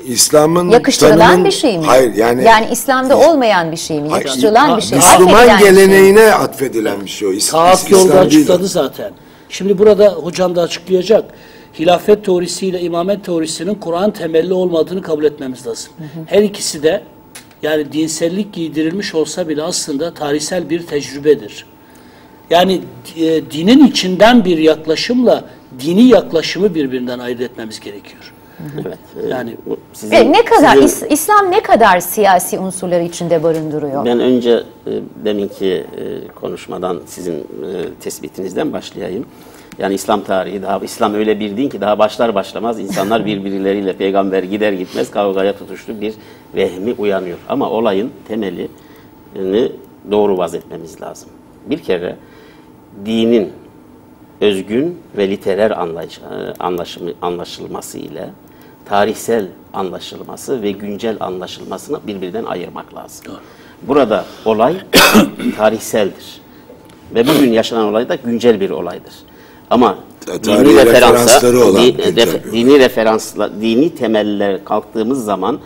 Speaker 5: İslam'ın
Speaker 1: Yakıştırılan
Speaker 5: tanımın-
Speaker 1: bir şey mi?
Speaker 5: Hayır yani
Speaker 1: yani İslam'da olmayan bir şey mi?
Speaker 5: Hayır,
Speaker 1: Yakıştırılan bir şey?
Speaker 5: Müslüman
Speaker 1: bir şey mi?
Speaker 5: geleneğine atfedilen bir şey o. İslam
Speaker 4: yolda açıkladı zaten. Şimdi burada hocam da açıklayacak. Hilafet teorisiyle imamet teorisinin Kur'an temelli olmadığını kabul etmemiz lazım. Her ikisi de yani dinsellik giydirilmiş olsa bile aslında tarihsel bir tecrübedir. Yani e, dinin içinden bir yaklaşımla dini yaklaşımı birbirinden ayırt etmemiz gerekiyor.
Speaker 2: Evet. e,
Speaker 4: Yani
Speaker 2: sizin-
Speaker 1: Ve ne kadar
Speaker 2: sizin-
Speaker 1: İs- İslam ne kadar siyasi unsurları içinde barındırıyor?
Speaker 2: Ben önce e, deminki e, konuşmadan sizin e, tespitinizden başlayayım. Yani İslam tarihi daha İslam öyle bir din ki daha başlar başlamaz insanlar *laughs* birbirleriyle peygamber gider gitmez kavgaya tutuştu bir vehmi uyanıyor. Ama olayın temelini doğru vazetmemiz lazım. Bir kere dinin özgün ve literer anlayış, anlaşımı, anlaşılması ile tarihsel anlaşılması ve güncel anlaşılmasını birbirinden ayırmak lazım. Burada olay *coughs* tarihseldir. Ve bugün yaşanan olay da güncel bir olaydır. Ama
Speaker 5: Tarihi
Speaker 2: dini referansa,
Speaker 5: olan
Speaker 2: dini referansla, dini temeller kalktığımız zaman,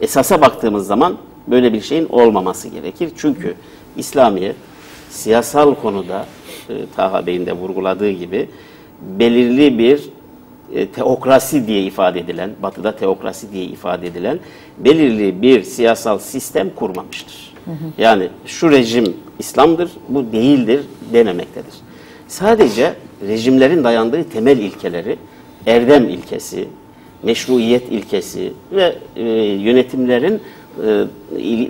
Speaker 2: esasa baktığımız zaman böyle bir şeyin olmaması gerekir. Çünkü İslamiyet siyasal konuda e, Taha Bey'in de vurguladığı gibi belirli bir e, teokrasi diye ifade edilen, batıda teokrasi diye ifade edilen belirli bir siyasal sistem kurmamıştır. Yani şu rejim İslam'dır, bu değildir denemektedir. Sadece rejimlerin dayandığı temel ilkeleri, erdem ilkesi, meşruiyet ilkesi ve e, yönetimlerin e,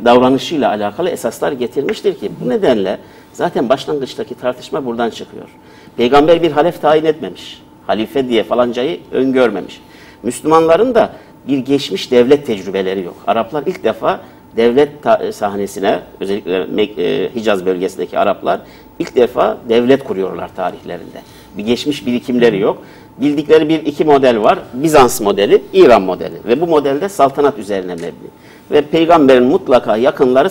Speaker 2: davranışıyla alakalı esaslar getirmiştir ki bu nedenle zaten başlangıçtaki tartışma buradan çıkıyor. Peygamber bir halef tayin etmemiş. Halife diye falancayı öngörmemiş. Müslümanların da bir geçmiş devlet tecrübeleri yok. Araplar ilk defa devlet sahnesine özellikle e, Hicaz bölgesindeki Araplar ilk defa devlet kuruyorlar tarihlerinde. Bir geçmiş birikimleri yok. Bildikleri bir iki model var. Bizans modeli, İran modeli ve bu modelde saltanat üzerine mebni. Ve peygamberin mutlaka yakınları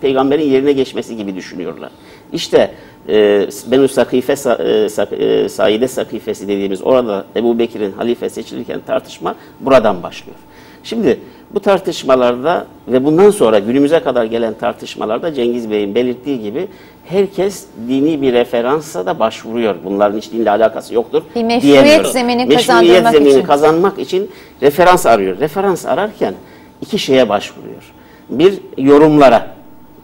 Speaker 2: peygamberin yerine geçmesi gibi düşünüyorlar. İşte e, Benu Sakife, Sa- e, Sa- e, Saide Sakifesi dediğimiz orada Ebu Bekir'in halife seçilirken tartışma buradan başlıyor. Şimdi bu tartışmalarda ve bundan sonra günümüze kadar gelen tartışmalarda Cengiz Bey'in belirttiği gibi herkes dini bir referansa da başvuruyor. Bunların hiç dinle alakası yoktur.
Speaker 1: Bir meşruiyet zemini
Speaker 2: Meşruiyet
Speaker 1: kazandırmak
Speaker 2: zemini
Speaker 1: için.
Speaker 2: kazanmak için referans arıyor. Referans ararken iki şeye başvuruyor. Bir yorumlara,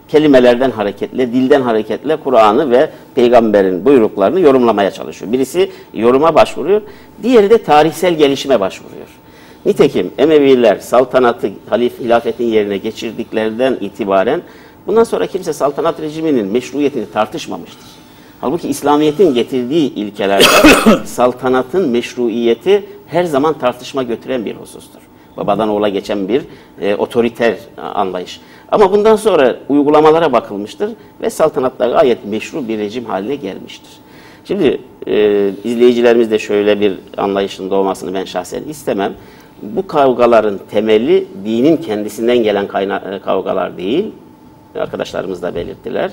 Speaker 2: kelimelerden hareketle, dilden hareketle Kur'an'ı ve peygamberin buyruklarını yorumlamaya çalışıyor. Birisi yoruma başvuruyor, diğeri de tarihsel gelişime başvuruyor. Nitekim Emeviler saltanatı, halif hilafetin yerine geçirdiklerinden itibaren bundan sonra kimse saltanat rejiminin meşruiyetini tartışmamıştır. Halbuki İslamiyet'in getirdiği ilkelerde *coughs* saltanatın meşruiyeti her zaman tartışma götüren bir husustur. Babadan oğula geçen bir e, otoriter anlayış. Ama bundan sonra uygulamalara bakılmıştır ve saltanatlar gayet meşru bir rejim haline gelmiştir. Şimdi e, izleyicilerimiz de şöyle bir anlayışın doğmasını ben şahsen istemem. Bu kavgaların temeli dinin kendisinden gelen e, kavgalar değil, arkadaşlarımız da belirttiler.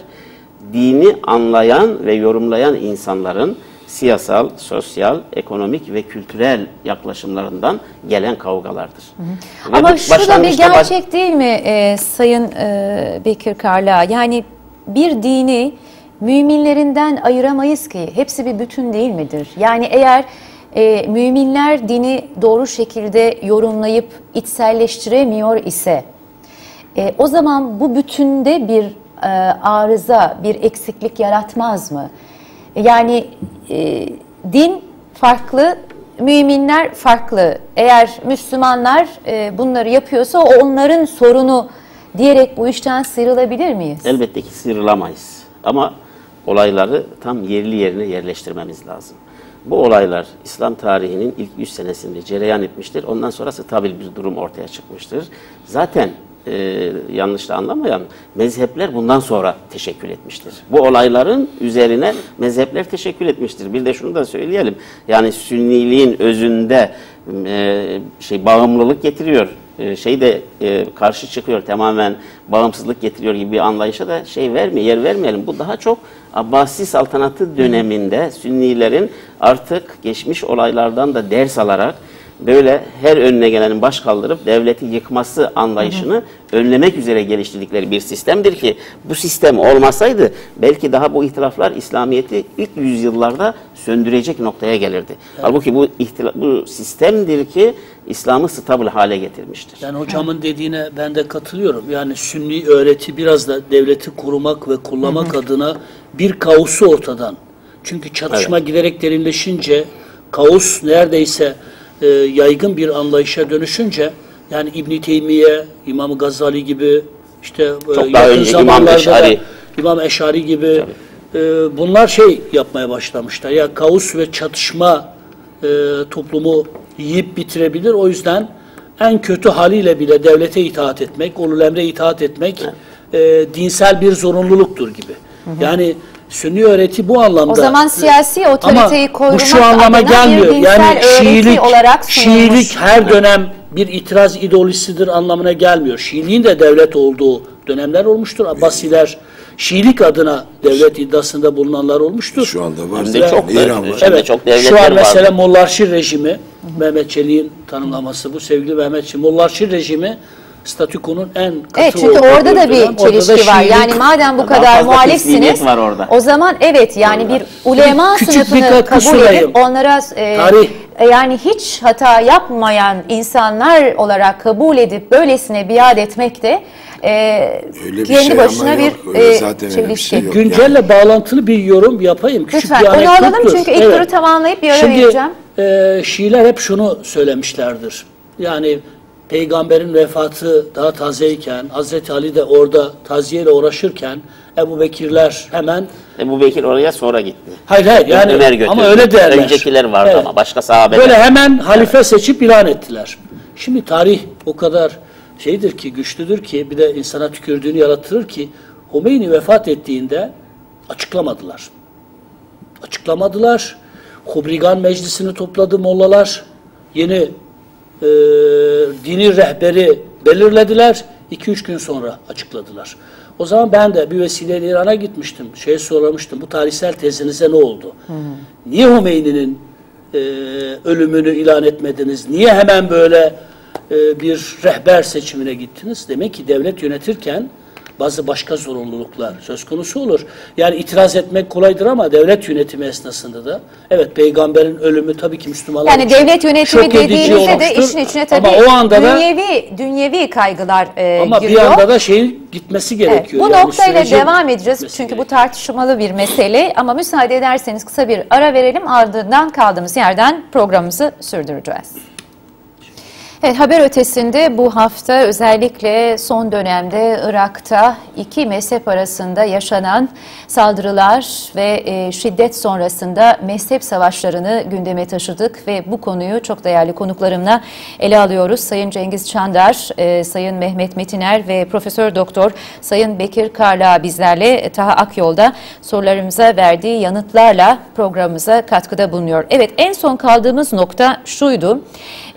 Speaker 2: Dini anlayan ve yorumlayan insanların siyasal, sosyal, ekonomik ve kültürel yaklaşımlarından gelen kavgalardır. Ve
Speaker 1: Ama
Speaker 2: bu
Speaker 1: şu da bir gerçek değil mi e, Sayın e, Bekir Karla? Yani bir dini müminlerinden ayıramayız ki. Hepsi bir bütün değil midir? Yani eğer e, müminler dini doğru şekilde yorumlayıp içselleştiremiyor ise e, o zaman bu bütünde bir e, arıza, bir eksiklik yaratmaz mı? Yani e, din farklı, müminler farklı. Eğer Müslümanlar e, bunları yapıyorsa o onların sorunu diyerek bu işten sıyrılabilir miyiz?
Speaker 2: Elbette ki sıyrılamayız. Ama olayları tam yerli yerine yerleştirmemiz lazım. Bu olaylar İslam tarihinin ilk 100 senesinde cereyan etmiştir. Ondan sonra stabil bir durum ortaya çıkmıştır. Zaten e, yanlış da anlamayan mezhepler bundan sonra teşekkül etmiştir. Bu olayların üzerine mezhepler teşekkül etmiştir. Bir de şunu da söyleyelim. Yani sünniliğin özünde e, şey bağımlılık getiriyor. E, şey de e, karşı çıkıyor tamamen bağımsızlık getiriyor gibi bir anlayışa da şey vermiyor, yer vermeyelim. Bu daha çok Abbasi saltanatı döneminde Sünnilerin artık geçmiş olaylardan da ders alarak böyle her önüne gelenin baş kaldırıp devleti yıkması anlayışını önlemek üzere geliştirdikleri bir sistemdir ki bu sistem olmasaydı belki daha bu ihtilaflar İslamiyet'i ilk yüzyıllarda söndürecek noktaya gelirdi. Halbuki bu ihtila- bu sistemdir ki İslam'ı stabil hale getirmiştir.
Speaker 4: Yani hocamın dediğine ben de katılıyorum. Yani sünni öğreti biraz da devleti korumak ve kullanmak adına bir kaosu ortadan. Çünkü çatışma giderek derinleşince kaos neredeyse e, yaygın bir anlayışa dönüşünce yani İbn Teymiye, İmam Gazali gibi işte e,
Speaker 2: Çok daha
Speaker 4: yakın
Speaker 2: önce İmam Eşari.
Speaker 4: İmam Eşari gibi e, bunlar şey yapmaya başlamışlar. Ya kaos ve çatışma e, toplumu yiyip bitirebilir. O yüzden en kötü haliyle bile devlete itaat etmek, ulul emre itaat etmek e, dinsel bir zorunluluktur gibi. Yani sünni öğreti bu anlamda.
Speaker 1: O zaman siyasi otoriteyi
Speaker 4: Ama
Speaker 1: korumak
Speaker 4: bu şu anlama gelmiyor. Yani Şiilik,
Speaker 1: olarak sunulmuş.
Speaker 4: Şiilik her dönem bir itiraz ideolojisidir anlamına gelmiyor. Şiiliğin de devlet olduğu dönemler olmuştur. Abbasiler Şiilik adına devlet iddiasında bulunanlar olmuştur.
Speaker 5: Şu anda var.
Speaker 2: Hem de çok
Speaker 5: İran var.
Speaker 4: Evet.
Speaker 2: çok
Speaker 4: Şu
Speaker 2: devletler
Speaker 4: an mesela
Speaker 2: vardı.
Speaker 4: Mollarşi rejimi, Mehmet Çelik'in tanımlaması bu sevgili Mehmet Çelik. Mollarşi rejimi statükonun en katı
Speaker 1: Evet çünkü orada da bir çelişki var.
Speaker 4: Şiilik-
Speaker 1: Yani madem bu kadar muhalifsiniz
Speaker 2: var orada.
Speaker 1: o zaman evet yani bir ulema
Speaker 4: Küçük
Speaker 1: sınıfını kabul edip onlara e,
Speaker 4: Tarih.
Speaker 1: e, yani hiç hata yapmayan insanlar olarak kabul edip böylesine biat etmek de e,
Speaker 5: Öyle
Speaker 1: kendi
Speaker 5: şey
Speaker 1: başına bir
Speaker 5: yok.
Speaker 1: E,
Speaker 5: zaten
Speaker 1: çelişki.
Speaker 5: şey yok.
Speaker 4: Güncelle bağlantılı bir yorum yapayım. Küçük
Speaker 1: Lütfen
Speaker 4: bir
Speaker 1: onu alalım çünkü ilk turu tamamlayıp bir ara
Speaker 4: Şimdi,
Speaker 1: vereceğim.
Speaker 4: e, Şiiler hep şunu söylemişlerdir. Yani peygamberin vefatı daha tazeyken, Hazreti Ali de orada taziyeyle uğraşırken Ebu Bekirler hemen
Speaker 2: Ebu Bekir oraya sonra gitti.
Speaker 4: hayır hayır yani
Speaker 2: Ömer götürdü.
Speaker 4: ama öyle derler.
Speaker 2: Öncekiler vardı ama başka sahabeler.
Speaker 4: Böyle hemen halife seçip ilan ettiler. Şimdi tarih o kadar şeydir ki güçlüdür ki bir de insana tükürdüğünü yarattırır ki Homeyni vefat ettiğinde açıklamadılar. Açıklamadılar. Hubrigan meclisini topladı mollalar. Yeni e, dini rehberi belirlediler. 2-3 gün sonra açıkladılar. O zaman ben de bir vesileyle İran'a gitmiştim. Şey sormuştum. Bu tarihsel tezinize ne oldu? Niye Hümeyni'nin e, ölümünü ilan etmediniz? Niye hemen böyle e, bir rehber seçimine gittiniz? Demek ki devlet yönetirken bazı başka zorunluluklar söz konusu olur. Yani itiraz etmek kolaydır ama devlet yönetimi esnasında da evet peygamberin ölümü tabii ki Müslümanlar
Speaker 1: Yani devlet yönetimi dediğimizde de işin içine tabii
Speaker 4: ama o anda da
Speaker 1: dünyevi, dünyevi kaygılar e,
Speaker 4: ama
Speaker 1: giriyor.
Speaker 4: bir anda da şeyin gitmesi
Speaker 1: Evet,
Speaker 4: gerekiyor.
Speaker 1: bu
Speaker 4: Yani
Speaker 1: noktayla devam edeceğiz çünkü bu tartışmalı bir mesele ama müsaade ederseniz kısa bir ara verelim ardından kaldığımız yerden programımızı sürdüreceğiz. Evet, haber ötesinde bu hafta özellikle son dönemde Irak'ta iki mezhep arasında yaşanan saldırılar ve e, şiddet sonrasında mezhep savaşlarını gündeme taşıdık ve bu konuyu çok değerli konuklarımla ele alıyoruz. Sayın Cengiz Çandar, e, Sayın Mehmet Metiner ve Profesör Doktor Sayın Bekir Karla bizlerle e, Taha Akyol'da sorularımıza verdiği yanıtlarla programımıza katkıda bulunuyor. Evet en son kaldığımız nokta şuydu.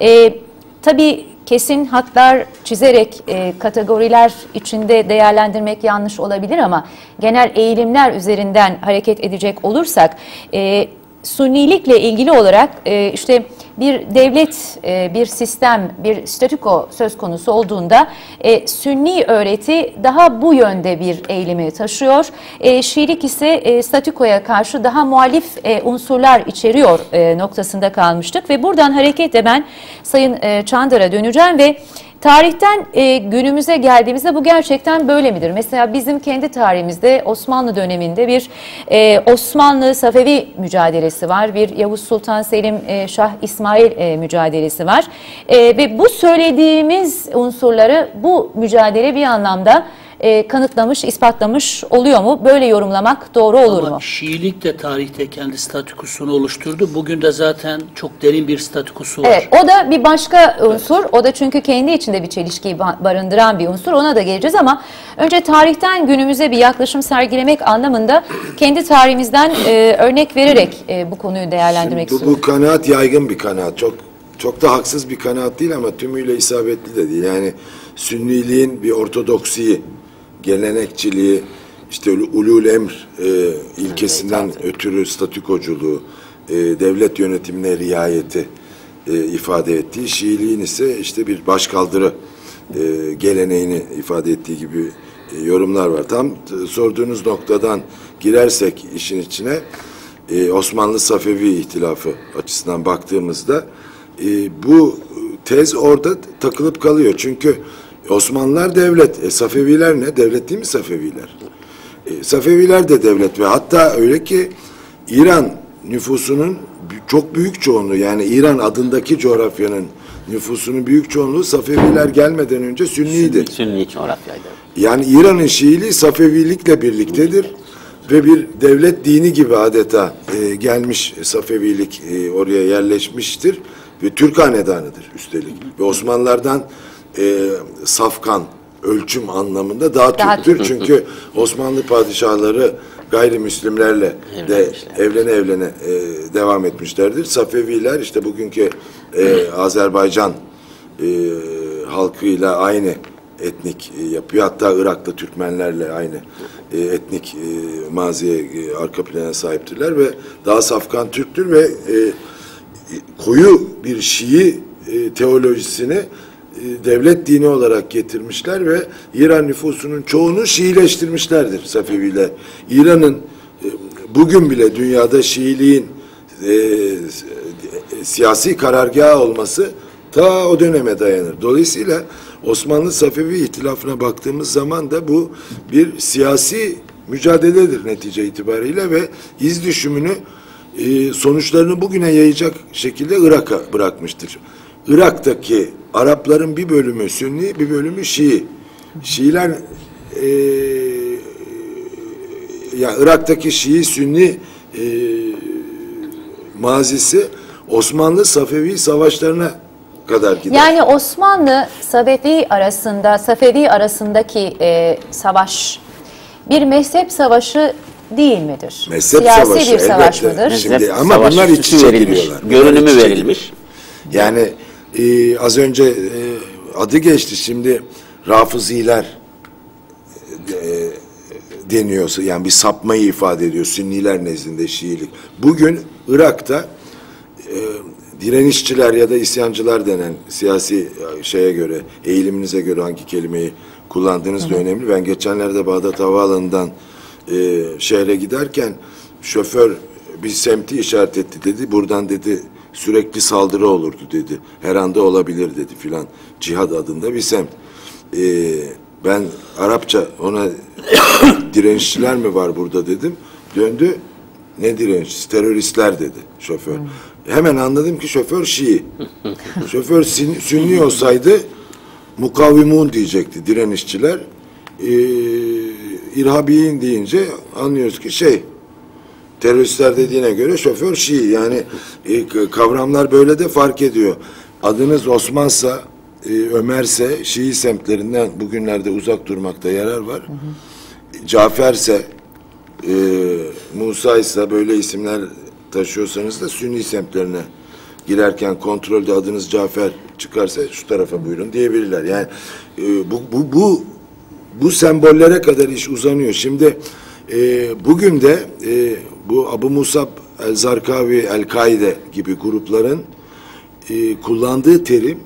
Speaker 1: E, Tabii kesin hatlar çizerek e, kategoriler içinde değerlendirmek yanlış olabilir ama genel eğilimler üzerinden hareket edecek olursak e, Sunnilikle ilgili olarak e, işte bir devlet, e, bir sistem, bir statüko söz konusu olduğunda e, Sünni öğreti daha bu yönde bir eğilimi taşıyor. E, Şiilik ise e, statükoya karşı daha muhalif e, unsurlar içeriyor e, noktasında kalmıştık ve buradan hareketle ben Sayın e, Çandar'a döneceğim ve Tarihten e, günümüze geldiğimizde bu gerçekten böyle midir? Mesela bizim kendi tarihimizde Osmanlı döneminde bir e, Osmanlı Safevi mücadelesi var. Bir Yavuz Sultan Selim e, Şah İsmail e, mücadelesi var. E, ve bu söylediğimiz unsurları bu mücadele bir anlamda e, kanıtlamış, ispatlamış oluyor mu? Böyle yorumlamak doğru olur
Speaker 4: Ama
Speaker 1: mu?
Speaker 4: Şiilik de tarihte kendi statükusunu oluşturdu. Bugün de zaten çok derin bir statükusu var.
Speaker 1: Evet, o da bir başka unsur. O da çünkü kendi içinde bir çelişkiyi ba- barındıran bir unsur. Ona da geleceğiz ama önce tarihten günümüze bir yaklaşım sergilemek anlamında kendi tarihimizden e, örnek vererek e, bu konuyu değerlendirmek
Speaker 5: Bu,
Speaker 1: istiyorum.
Speaker 5: bu kanaat yaygın bir kanaat. Çok çok da haksız bir kanaat değil ama tümüyle isabetli de değil. Yani Sünniliğin bir ortodoksiyi, gelenekçiliği, işte ulul emr e, ilkesinden ötürü statükoculuğu, e, devlet yönetimine riayeti e, ifade ettiği, Şiiliğin ise işte bir başkaldırı e, geleneğini ifade ettiği gibi e, yorumlar var. Tam e, sorduğunuz noktadan girersek işin içine e, Osmanlı Safevi ihtilafı açısından baktığımızda e, bu tez orada takılıp kalıyor. Çünkü Osmanlılar devlet, e, Safeviler ne? Devlet değil mi Safeviler? E, Safeviler de devlet ve hatta öyle ki İran nüfusunun çok büyük çoğunluğu yani İran adındaki coğrafyanın nüfusunun büyük çoğunluğu Safeviler gelmeden önce Sünniydi.
Speaker 2: Sünni coğrafyaydı.
Speaker 5: Yani İran'ın Şiiliği Safevilikle birliktedir ve bir devlet dini gibi adeta e, gelmiş Safevilik e, oraya yerleşmiştir ve Türk hanedanıdır üstelik. Ve Osmanlılardan e, safkan, ölçüm anlamında daha,
Speaker 1: Daha
Speaker 5: Türktür. Çünkü Osmanlı padişahları gayrimüslimlerle de evlene evlene e, devam etmişlerdir. Safeviler işte bugünkü e, Azerbaycan e, halkıyla aynı etnik e, yapıyor. Hatta Irak'ta Türkmenlerle aynı e, etnik e, maziye e, arka plana sahiptirler ve daha safkan Türktür ve e, koyu bir Şii e, teolojisini devlet dini olarak getirmişler ve İran nüfusunun çoğunu Şiileştirmişlerdir Safeviler. İran'ın e, bugün bile dünyada Şiiliğin e, e, siyasi karargahı olması ta o döneme dayanır. Dolayısıyla Osmanlı Safevi ihtilafına baktığımız zaman da bu bir siyasi mücadeledir netice itibariyle ve iz düşümünü e, sonuçlarını bugüne yayacak şekilde Irak'a bırakmıştır. Irak'taki Arapların bir bölümü Sünni, bir bölümü Şii. Şiiler e, ya Irak'taki Şii Sünni e, mazisi Osmanlı Safevi savaşlarına kadar gider.
Speaker 1: Yani Osmanlı Safevi arasında Safevi arasındaki e, savaş bir mezhep savaşı değil midir?
Speaker 5: Mezhep
Speaker 1: Siyasi
Speaker 5: savaşı,
Speaker 1: bir savaş
Speaker 5: elbette.
Speaker 1: mıdır?
Speaker 5: Şimdi
Speaker 2: Mezhep
Speaker 5: ama bunlar iç içe
Speaker 2: verilmiş,
Speaker 5: giriyorlar.
Speaker 2: Görünümü verilmiş.
Speaker 5: Yani e, az önce e, adı geçti şimdi Rafıziler e, deniyorsa yani bir sapmayı ifade ediyor Sünniler nezdinde Şiilik. Bugün Irak'ta e, direnişçiler ya da isyancılar denen siyasi e, şeye göre eğiliminize göre hangi kelimeyi kullandığınız da önemli. Ben geçenlerde Bağdat Havaalanı'ndan e, şehre giderken şoför bir semti işaret etti dedi. Buradan dedi sürekli saldırı olurdu dedi. Her anda olabilir dedi filan. Cihad adında bir semt. E, ben Arapça ona *coughs* direnişçiler mi var burada dedim. Döndü ne direnişçisi teröristler dedi şoför. Hemen anladım ki şoför Şii. *laughs* şoför sin- Sünni olsaydı mukavvimun diyecekti direnişçiler. Ee, İrhabiyin deyince anlıyoruz ki şey teröristler dediğine göre şoför Şii. Yani e, kavramlar böyle de fark ediyor. Adınız Osmansa, e, Ömerse Şii semtlerinden bugünlerde uzak durmakta yarar var. Caferse, e, Musa ise böyle isimler taşıyorsanız da Sünni semtlerine girerken kontrolde adınız Cafer çıkarsa şu tarafa buyurun diyebilirler. Yani e, bu, bu, bu bu sembollere kadar iş uzanıyor. Şimdi e, bugün de e, bu Abu Musab el-Zarkavi, El-Kaide gibi grupların e, kullandığı terim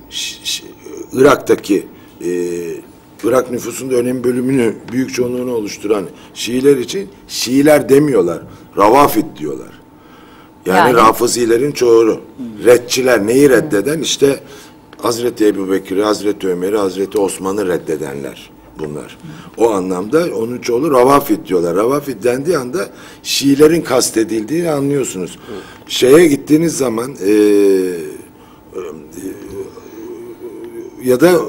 Speaker 5: Irak'taki e, Irak nüfusunda önemli bölümünü, büyük çoğunluğunu oluşturan Şiiler için Şiiler demiyorlar. Ravafid diyorlar. Yani,
Speaker 1: Yani-
Speaker 5: Rafizilerin çoğu. Redçiler neyi reddeden? İşte Hazreti Ebu Bekir'i, Hazreti Ömer'i, Hazreti Osman'ı reddedenler bunlar. O anlamda onun çoğulu Ravafid diyorlar. Ravafid dendiği anda Şiilerin kastedildiğini anlıyorsunuz. Şeye gittiğiniz zaman e, ya da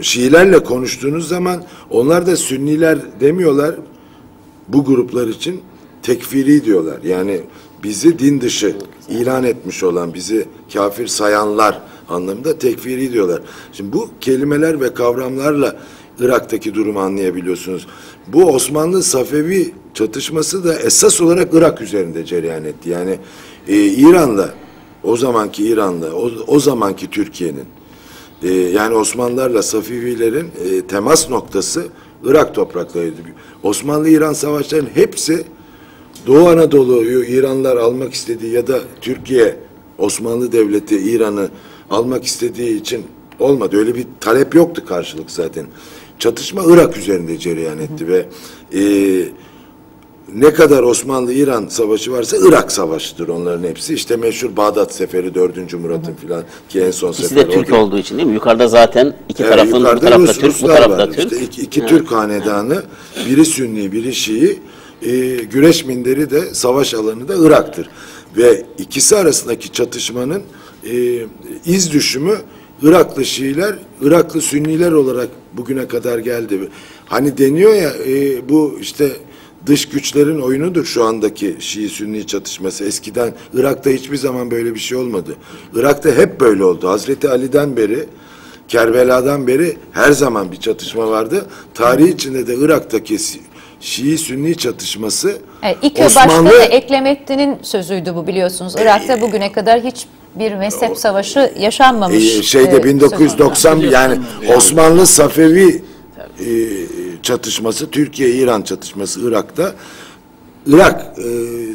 Speaker 5: Şiilerle konuştuğunuz zaman onlar da Sünniler demiyorlar bu gruplar için tekfiri diyorlar. Yani bizi din dışı ilan etmiş olan, bizi kafir sayanlar anlamında tekfiri diyorlar. Şimdi bu kelimeler ve kavramlarla Irak'taki durumu anlayabiliyorsunuz. Bu Osmanlı Safevi çatışması da esas olarak Irak üzerinde cereyan etti. Yani e, İran'la o zamanki İran'la o, o zamanki Türkiye'nin e, yani Osmanlılarla Safevilerin e, temas noktası Irak topraklarıydı. Osmanlı-İran savaşlarının hepsi Doğu Anadolu'yu İranlar almak istediği ya da Türkiye Osmanlı Devleti İran'ı almak istediği için olmadı. Öyle bir talep yoktu karşılık zaten. Çatışma Irak üzerinde cereyan etti ve e, ne kadar Osmanlı-İran savaşı varsa Irak savaşıdır onların hepsi. İşte meşhur Bağdat Seferi 4. Murat'ın filan ki en son
Speaker 2: İkisi
Speaker 5: seferi
Speaker 2: de Türk
Speaker 5: odur.
Speaker 2: olduğu için değil mi? Yukarıda zaten iki
Speaker 5: Evet,
Speaker 2: tarafın bu
Speaker 5: yukarıda
Speaker 2: tarafta
Speaker 5: Rus-
Speaker 2: Türk, bu
Speaker 5: Ruslar
Speaker 2: tarafta
Speaker 5: var.
Speaker 2: Türk.
Speaker 5: İşte iki, iki Türk hanedanı, biri Sünni, biri Şii. E, güreş minderi de savaş alanı da Irak'tır. Ve ikisi arasındaki çatışmanın e, iz düşümü Iraklı Şiiler, Iraklı Sünniler olarak bugüne kadar geldi. Hani deniyor ya e, bu işte dış güçlerin oyunudur şu andaki Şii-Sünni çatışması. Eskiden Irak'ta hiçbir zaman böyle bir şey olmadı. Irak'ta hep böyle oldu. Hazreti Ali'den beri Kerbela'dan beri her zaman bir çatışma vardı. Tarih içinde de Irak'taki Şii-Sünni çatışması
Speaker 1: Evet, İlk başta da Eklemettin'in sözüydü bu biliyorsunuz. Irak'ta bugüne kadar hiçbir mezhep savaşı yaşanmamış.
Speaker 5: Ee, şeyde
Speaker 1: e,
Speaker 5: 1990 yani Osmanlı Safevi e, çatışması, Türkiye-İran çatışması Irak'ta Irak e,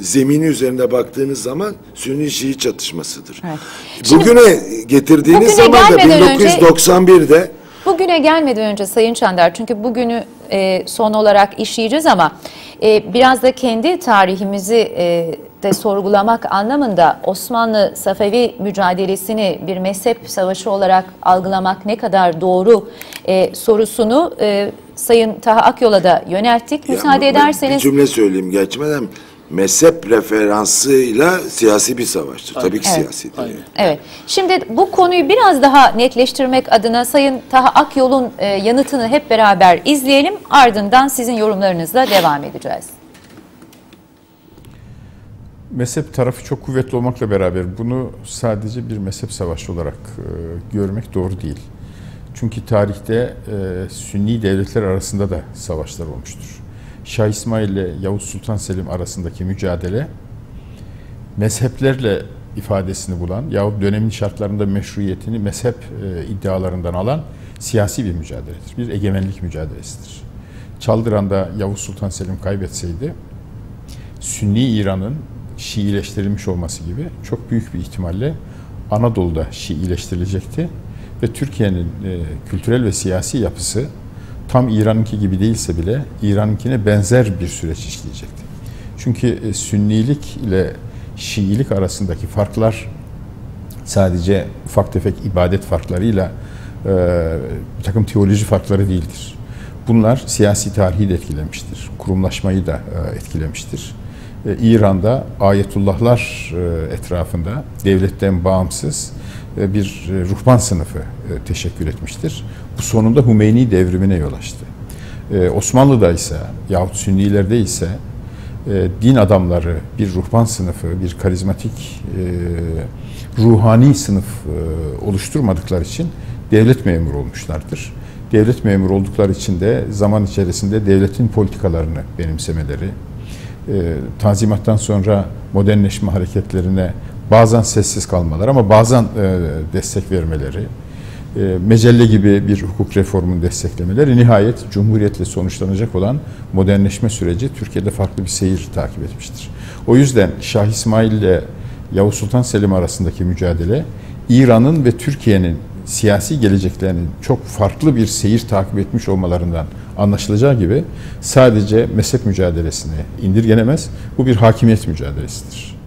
Speaker 5: zemini üzerinde baktığınız zaman Sünni-Şii çatışmasıdır.
Speaker 1: Evet. Şimdi-
Speaker 5: Bugüne getirdiğiniz
Speaker 1: Bugüne
Speaker 5: zaman da
Speaker 1: gelmeden önce-
Speaker 5: 1991'de
Speaker 1: Bugüne gelmeden önce Sayın Çandar çünkü bugünü e, son olarak işleyeceğiz ama e, biraz da kendi tarihimizi e, de sorgulamak anlamında Osmanlı Safevi mücadelesini bir mezhep savaşı olarak algılamak ne kadar doğru e, sorusunu e, Sayın Taha Akyol'a da yönelttik. Müsaade
Speaker 5: Ya,
Speaker 1: ederseniz
Speaker 5: Bir cümle söyleyeyim geçmeden. Mezhep referansıyla siyasi bir savaştır. Tabii ki
Speaker 4: Aynen.
Speaker 5: siyasidir.
Speaker 4: Aynen.
Speaker 5: yani.
Speaker 1: Evet. Şimdi bu konuyu biraz daha netleştirmek adına Sayın Taha Akyol'un e, yanıtını hep beraber izleyelim. Ardından sizin yorumlarınızla devam edeceğiz.
Speaker 3: Mezhep tarafı çok kuvvetli olmakla beraber bunu sadece bir mezhep savaşı olarak e, görmek doğru değil. Çünkü tarihte e, Sünni devletler arasında da savaşlar olmuştur. Şah İsmail ile Yavuz Sultan Selim arasındaki mücadele mezheplerle ifadesini bulan yahut dönemin şartlarında meşruiyetini mezhep e, iddialarından alan siyasi bir mücadeledir. Bir egemenlik mücadelesidir. Çaldıran'da Yavuz Sultan Selim kaybetseydi Sünni İran'ın Şiileştirilmiş olması gibi çok büyük bir ihtimalle Anadolu'da Şiileştirilecekti ve Türkiye'nin e, kültürel ve siyasi yapısı tam İran'ınki gibi değilse bile İran'ınkine benzer bir süreç işleyecekti. Çünkü e, Sünnilik ile Şiilik arasındaki farklar sadece ufak tefek ibadet farklarıyla e, bir takım teoloji farkları değildir. Bunlar siyasi tarihi de etkilemiştir. Kurumlaşmayı da e, etkilemiştir. İran'da ayetullahlar etrafında devletten bağımsız bir e, ruhban sınıfı e, teşekkül etmiştir. Bu sonunda Hümeyni devrimine yol açtı. E, Osmanlı'da ise yahut Sünnilerde ise e, din adamları bir ruhban sınıfı, bir karizmatik e, ruhani sınıf e, oluşturmadıkları için devlet memuru olmuşlardır. Devlet memuru oldukları için de zaman içerisinde devletin politikalarını benimsemeleri, e, Tanzimat'tan sonra modernleşme hareketlerine bazen sessiz kalmaları ama bazen e, destek vermeleri, e, Mecelle gibi bir hukuk reformunu desteklemeleri nihayet Cumhuriyet'le sonuçlanacak olan modernleşme süreci Türkiye'de farklı bir seyir takip etmiştir. O yüzden Şah İsmail ile Yavuz Sultan Selim arasındaki mücadele İran'ın ve Türkiye'nin siyasi geleceklerinin çok farklı bir seyir takip etmiş olmalarından anlaşılacağı gibi sadece mezhep mücadelesine indirgenemez. Bu bir hakimiyet mücadelesidir.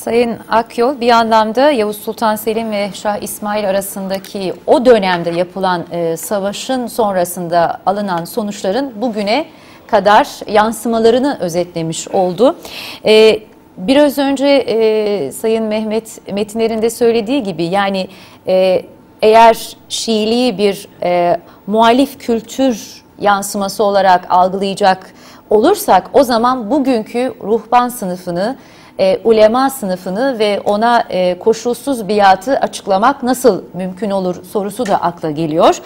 Speaker 1: Sayın Akyol bir anlamda Yavuz Sultan Selim ve Şah İsmail arasındaki o dönemde yapılan e, savaşın sonrasında alınan sonuçların bugüne kadar yansımalarını özetlemiş oldu. E, biraz önce e, Sayın Mehmet Metinler'in de söylediği gibi yani e, eğer Şiiliği bir e, muhalif kültür yansıması olarak algılayacak olursak o zaman bugünkü ruhban sınıfını e, ulema sınıfını ve ona e, koşulsuz biatı açıklamak nasıl mümkün olur sorusu da akla geliyor.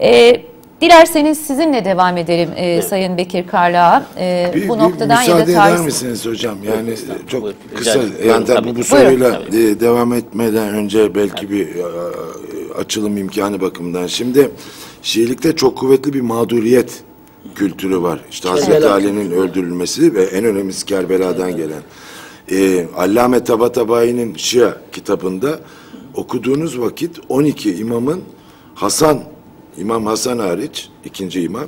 Speaker 1: E, dilerseniz sizinle devam edelim e, Sayın Bekir Karlığa. E,
Speaker 5: Bir,
Speaker 1: bu
Speaker 5: bir
Speaker 1: noktadan ya da tarih...
Speaker 5: eder misiniz hocam? Yani
Speaker 2: Buyurun,
Speaker 5: çok
Speaker 2: buyurun.
Speaker 5: kısa
Speaker 2: ederim.
Speaker 5: yani
Speaker 2: Buyurun,
Speaker 5: tabii bu
Speaker 2: tabii.
Speaker 5: soruyla
Speaker 2: Buyurun.
Speaker 5: e, devam etmeden önce belki bir e, açılım imkanı bakımından. Şimdi Şiilikte çok kuvvetli bir mağduriyet kültürü var. İşte Hazreti
Speaker 4: Kerbela
Speaker 5: Ali'nin öldürülmesi ve en önemlisi Kerbela'dan gelen. E, Allame Tabatabayi'nin Şia kitabında okuduğunuz vakit 12 imamın Hasan, İmam Hasan hariç ikinci imam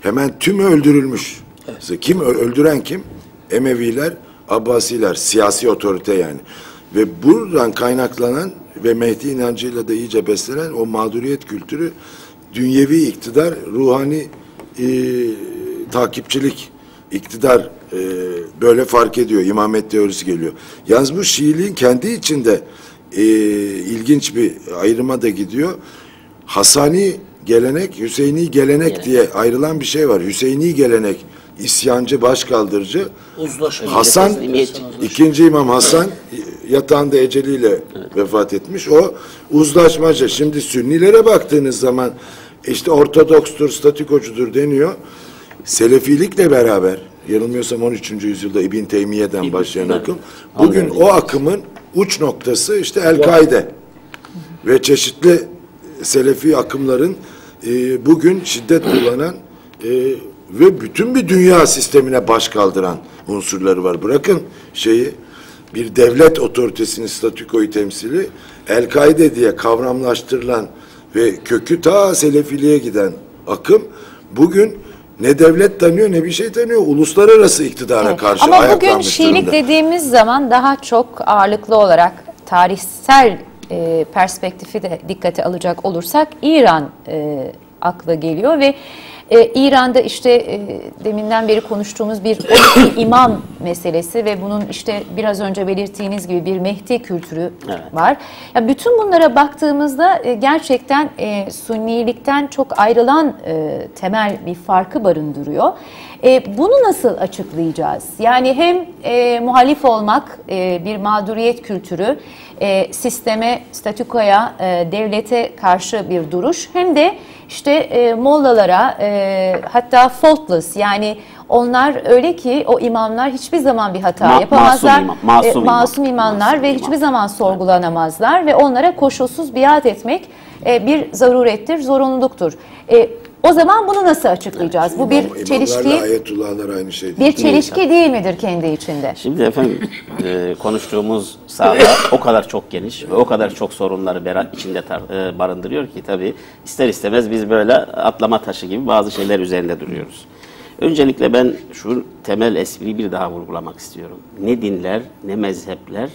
Speaker 5: hemen tümü öldürülmüş. Mesela Kim öldüren kim? Emeviler, Abbasiler, siyasi otorite yani. Ve buradan kaynaklanan ve Mehdi inancıyla da iyice beslenen o mağduriyet kültürü dünyevi iktidar, ruhani e, takipçilik, iktidar e, böyle fark ediyor. İmamet teorisi geliyor. Yalnız bu Şiiliğin kendi içinde e, ilginç bir ayrıma da gidiyor. Hasani gelenek, Hüseyini gelenek diye ayrılan bir şey var. Hüseyini gelenek, isyancı, başkaldırıcı.
Speaker 4: Uzlaşma.
Speaker 5: Hasan, ikinci İmam Hasan yatağında eceliyle vefat etmiş. O uzlaşmacı. Şimdi Sünnilere baktığınız zaman işte Ortodokstur, statikocudur deniyor. Selefilikle beraber, yanılmıyorsam 13. yüzyılda İbn Teymiye'den başlayan
Speaker 2: evet.
Speaker 5: akım, bugün
Speaker 2: Anladım.
Speaker 5: o akımın uç noktası işte El-Kaide ve çeşitli Selefi akımların e, bugün şiddet kullanan e, ve bütün bir dünya sistemine baş kaldıran unsurları var. Bırakın şeyi bir devlet otoritesinin statükoyu temsili El-Kaide diye kavramlaştırılan ve kökü ta Selefiliğe giden akım bugün ne devlet tanıyor ne bir şey tanıyor. Uluslararası iktidara
Speaker 1: Evet.
Speaker 5: karşı
Speaker 1: Ama bugün Şiilik
Speaker 5: durumda.
Speaker 1: dediğimiz zaman daha çok ağırlıklı olarak tarihsel e, perspektifi de dikkate alacak olursak İran e, akla geliyor ve e, İran'da işte e, deminden beri konuştuğumuz bir 12 *coughs* imam meselesi ve bunun işte biraz önce belirttiğiniz gibi bir Mehdi kültürü
Speaker 2: Evet.
Speaker 1: var. Ya bütün bunlara baktığımızda e, gerçekten e, Sünnilikten çok ayrılan e, temel bir farkı barındırıyor. E, bunu nasıl açıklayacağız? Yani hem e, muhalif olmak e, bir mağduriyet kültürü, e, sisteme, statükoya, e, devlete karşı bir duruş hem de işte e, mollalara e, hatta faultless yani onlar öyle ki o imamlar hiçbir zaman bir hata
Speaker 2: Ma-
Speaker 1: yapamazlar.
Speaker 2: masum imam, masum
Speaker 1: E, masum imamlar
Speaker 2: Masum
Speaker 1: ve
Speaker 2: imam.
Speaker 1: hiçbir zaman sorgulanamazlar ve onlara koşulsuz biat etmek e, bir zarurettir, zorunluluktur. E, o zaman bunu nasıl açıklayacağız? Bu bir
Speaker 5: İmam-
Speaker 1: çelişki,
Speaker 5: İmamlarla ayetullahlar aynı şey değil.
Speaker 1: bir çelişki değil midir kendi içinde?
Speaker 2: Şimdi efendim *laughs* e, konuştuğumuz saha o kadar çok geniş ve o kadar çok sorunları bera- içinde tar- e, barındırıyor ki tabii ister istemez biz böyle atlama taşı gibi bazı şeyler üzerinde duruyoruz. Öncelikle ben şu temel espriyi bir daha vurgulamak istiyorum. Ne dinler ne mezhepler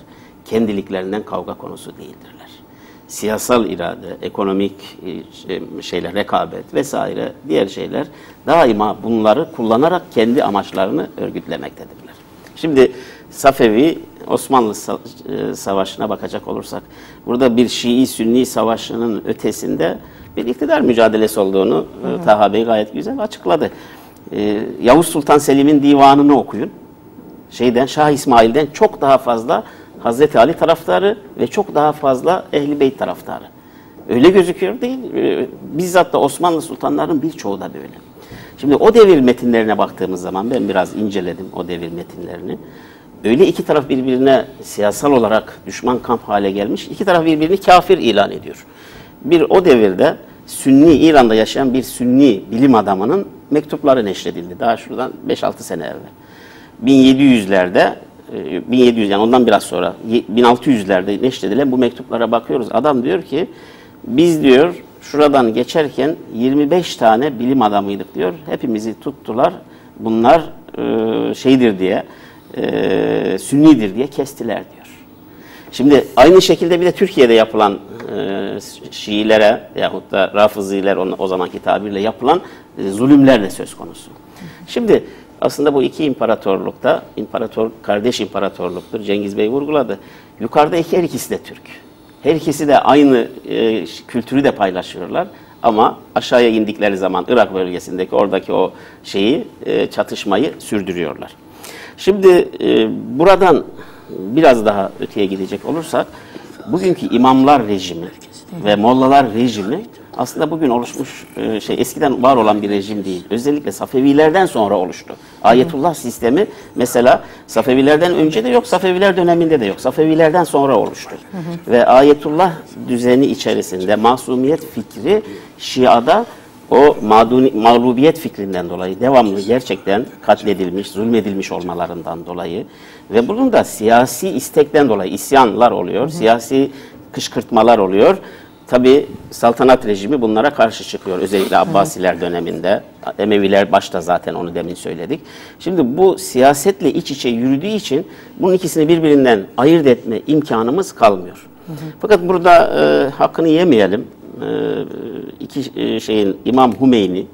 Speaker 2: kendiliklerinden kavga konusu değildirler. Siyasal irade, ekonomik e, şey- şeyler, rekabet vesaire diğer şeyler daima bunları kullanarak kendi amaçlarını örgütlemektedirler. Şimdi Safevi Osmanlı e, Savaşı'na bakacak olursak burada bir Şii-Sünni savaşının ötesinde bir iktidar mücadelesi olduğunu e, Taha Bey gayet güzel açıkladı. Yavuz Sultan Selim'in divanını okuyun. Şeyden Şah İsmail'den çok daha fazla Hazreti Ali taraftarı ve çok daha fazla Ehli Beyt taraftarı. Öyle gözüküyor değil. E, bizzat da Osmanlı sultanlarının birçoğu da böyle. Şimdi o devir metinlerine baktığımız zaman ben biraz inceledim o devir metinlerini. Öyle iki taraf birbirine siyasal olarak düşman kamp hale gelmiş. iki taraf birbirini kafir ilan ediyor. Bir o devirde Sünni, İran'da yaşayan bir Sünni bilim adamının mektupları neşredildi. Daha şuradan 5-6 sene evvel. 1700'lerde, e, 1700 yani ondan biraz sonra ye- 1600'lerde neşredilen bu mektuplara bakıyoruz. Adam diyor ki biz diyor şuradan geçerken 25 tane bilim adamıydık diyor. Hepimizi tuttular. Bunlar e, şeydir diye, e, sünnidir diye kestiler diyor. Şimdi aynı şekilde bir de Türkiye'de yapılan e, Şiilere yahut da Rafıziler o zamanki tabirle yapılan e, zulümler de söz konusu. Şimdi aslında bu iki imparatorlukta, imparator kardeş imparatorluktur. Cengiz Bey vurguladı. Yukarıda iki her ikisi de Türk. Her ikisi de aynı e, kültürü de paylaşıyorlar. Ama aşağıya indikleri zaman Irak bölgesindeki oradaki o şeyi, e, çatışmayı sürdürüyorlar. Şimdi e, buradan biraz daha öteye gidecek olursak, bugünkü imamlar rejimi ve mollalar rejimi aslında bugün oluşmuş e, şey eskiden var olan bir rejim değil. Özellikle Safevilerden sonra oluştu. Ayetullah sistemi mesela Safevilerden önce de yok, Safeviler döneminde de yok. Safevilerden sonra oluştu. Ve Ayetullah düzeni içerisinde masumiyet fikri Şia'da o mağduni, mağlubiyet fikrinden dolayı devamlı gerçekten katledilmiş, zulmedilmiş olmalarından dolayı ve bunun da siyasi istekten dolayı isyanlar oluyor, siyasi kışkırtmalar oluyor. Tabi saltanat rejimi bunlara karşı çıkıyor. Özellikle Abbasiler döneminde. Emeviler başta zaten onu demin söyledik. Şimdi bu siyasetle iç içe yürüdüğü için bunun ikisini birbirinden ayırt etme imkanımız kalmıyor. Fakat burada e, hakkını yemeyelim. E, iki e, şeyin İmam Hümeyni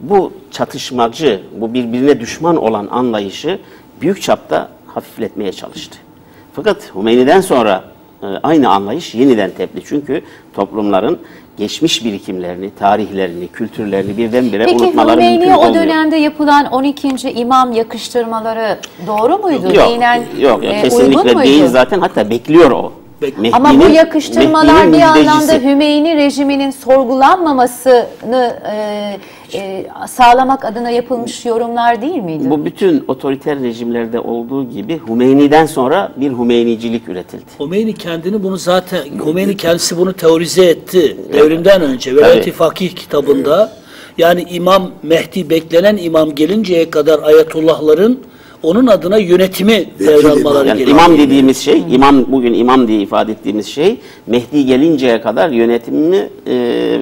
Speaker 2: bu çatışmacı, bu birbirine düşman olan anlayışı büyük çapta hafifletmeye çalıştı. Fakat Hümeyni'den sonra aynı anlayış yeniden tepti. Çünkü toplumların geçmiş birikimlerini, tarihlerini, kültürlerini birdenbire
Speaker 1: Peki
Speaker 2: unutmaları mümkün
Speaker 1: Hümeyni'ye o
Speaker 2: olmuyor.
Speaker 1: dönemde yapılan 12. imam yakıştırmaları doğru muydu?
Speaker 2: Yok,
Speaker 1: Dinen,
Speaker 2: yok, yok
Speaker 1: e, uygun
Speaker 2: kesinlikle
Speaker 1: muydu?
Speaker 2: değil zaten hatta bekliyor o.
Speaker 4: Bek-
Speaker 1: Ama bu
Speaker 2: Mehdi'nin-
Speaker 1: yakıştırmalar
Speaker 2: Mehdi'nin
Speaker 1: bir anlamda. Hümeyni rejiminin sorgulanmamasını e, e, sağlamak adına yapılmış yorumlar değil miydi?
Speaker 2: Bu bütün otoriter rejimlerde olduğu gibi Hümeyni'den sonra bir Hümeynicilik üretildi.
Speaker 4: Hümeyni kendini bunu zaten Hümeyni kendisi bunu teorize etti devrimden önce Velayet-i. Fakih kitabında. Yani İmam Mehdi beklenen imam gelinceye kadar ayatullahların onun adına yönetimi devralmaları
Speaker 2: Yani
Speaker 4: gerekiyor.
Speaker 2: imam dediğimiz şey, imam bugün imam diye ifade ettiğimiz şey Mehdi gelinceye kadar yönetimi e,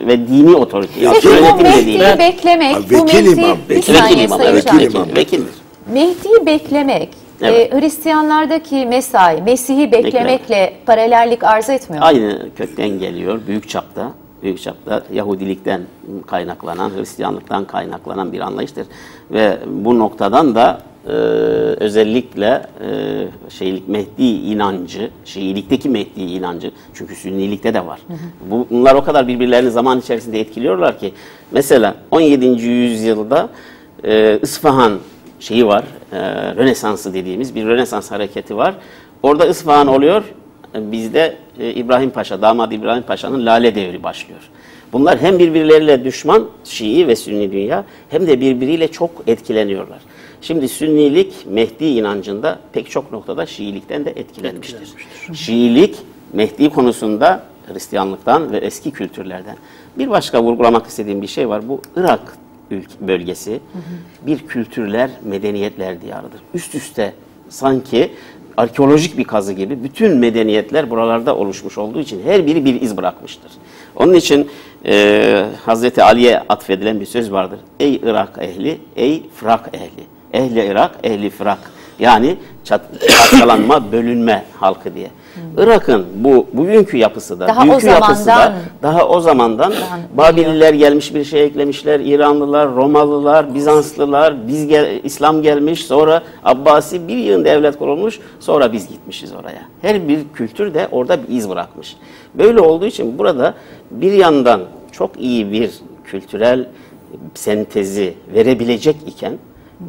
Speaker 2: ve dini otoriteyi.
Speaker 1: Bu
Speaker 2: yönetim de değil.
Speaker 1: Mehdi'yi beklemek,
Speaker 5: Ha,
Speaker 1: bu
Speaker 5: vekil
Speaker 1: Mehdi,
Speaker 5: imam,
Speaker 1: bir
Speaker 5: vekil
Speaker 2: Vekil imam, evet,
Speaker 5: vekil imam.
Speaker 2: vekildir.
Speaker 1: Mehdi'yi beklemek,
Speaker 2: Evet.
Speaker 1: e, Hristiyanlardaki Mesai, Mesih'i beklemekle paralellik arz etmiyor. mu?
Speaker 2: Aynı kökten geliyor, büyük çapta. Büyük çapta Yahudilikten kaynaklanan, Hristiyanlıktan kaynaklanan bir anlayıştır. Ve bu noktadan da e, özellikle e, şeylik Mehdi inancı, Şiilikteki Mehdi inancı, çünkü Sünnilikte de var. Bu, bunlar o kadar birbirlerini zaman içerisinde etkiliyorlar ki, mesela 17. yüzyılda e, İsfahan şeyi var, e, Rönesansı dediğimiz bir Rönesans hareketi var. Orada İsfahan oluyor, e, bizde e, İbrahim Paşa, damat İbrahim Paşa'nın Lale Devri başlıyor. Bunlar hem birbirleriyle düşman, Şii ve Sünni dünya, hem de birbiriyle çok etkileniyorlar. Şimdi Sünnilik Mehdi inancında pek çok noktada Şiilikten de etkilenmiştir. Şiilik Mehdi konusunda Hristiyanlıktan ve eski kültürlerden. Bir başka vurgulamak istediğim bir şey var. Bu Irak ülke, bölgesi bir kültürler, medeniyetler diyarıdır. Üst üste sanki arkeolojik bir kazı gibi bütün medeniyetler buralarda oluşmuş olduğu için her biri bir iz bırakmıştır. Onun için e, Hazreti Ali'ye atfedilen bir söz vardır. Ey Irak ehli, ey Fırak ehli. Ehli Irak, ehli Fırak. Yani çat, parçalanma, *coughs* bölünme halkı diye. Irak'ın bu bugünkü yapısı da,
Speaker 1: Daha
Speaker 2: dünkü yapısı da
Speaker 1: zamandan-
Speaker 2: daha o zamandan Babililer gelmiş bir şey eklemişler, İranlılar, Romalılar, Bizanslılar, biz gel, İslam gelmiş, sonra Abbasi bir yığın devlet kurulmuş, sonra biz gitmişiz oraya. Her bir kültür de orada bir iz bırakmış. Böyle olduğu için burada bir yandan çok iyi bir kültürel sentezi verebilecek iken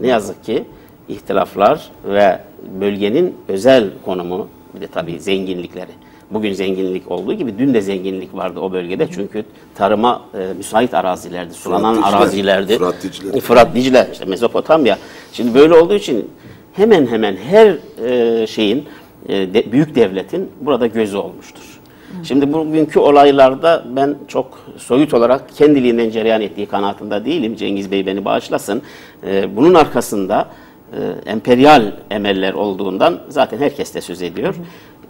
Speaker 2: ne yazık ki ihtilaflar ve bölgenin özel konumu bir de tabii zenginlikleri. Bugün zenginlik olduğu gibi dün de zenginlik vardı o bölgede. Çünkü tarıma e, müsait arazilerdi, sulanan
Speaker 5: Dicle,
Speaker 2: arazilerdi.
Speaker 5: Fırat, Dicle.
Speaker 2: Fırat, Dicle, işte Mezopotamya. Şimdi böyle olduğu için hemen hemen her e, şeyin, e, de- büyük devletin burada gözü olmuştur. Şimdi bugünkü olaylarda ben çok soyut olarak kendiliğinden cereyan ettiği kanaatinde değilim. Cengiz Bey beni bağışlasın. E, bunun arkasında e, emperyal emeller olduğundan zaten herkes de söz ediyor.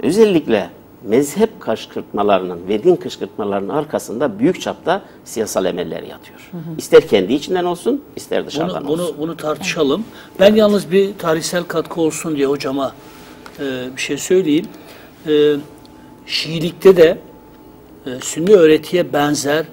Speaker 2: Özellikle mezhep kışkırtmalarının ve din kışkırtmalarının arkasında büyük çapta siyasal emeller yatıyor. İster kendi içinden olsun, ister dışarıdan
Speaker 4: Bunu,
Speaker 2: olsun.
Speaker 4: bunu, bunu tartışalım. Ben yalnız bir tarihsel katkı olsun diye hocama e, bir şey söyleyeyim. e, Şiilikte de e, Sünni öğretiye benzer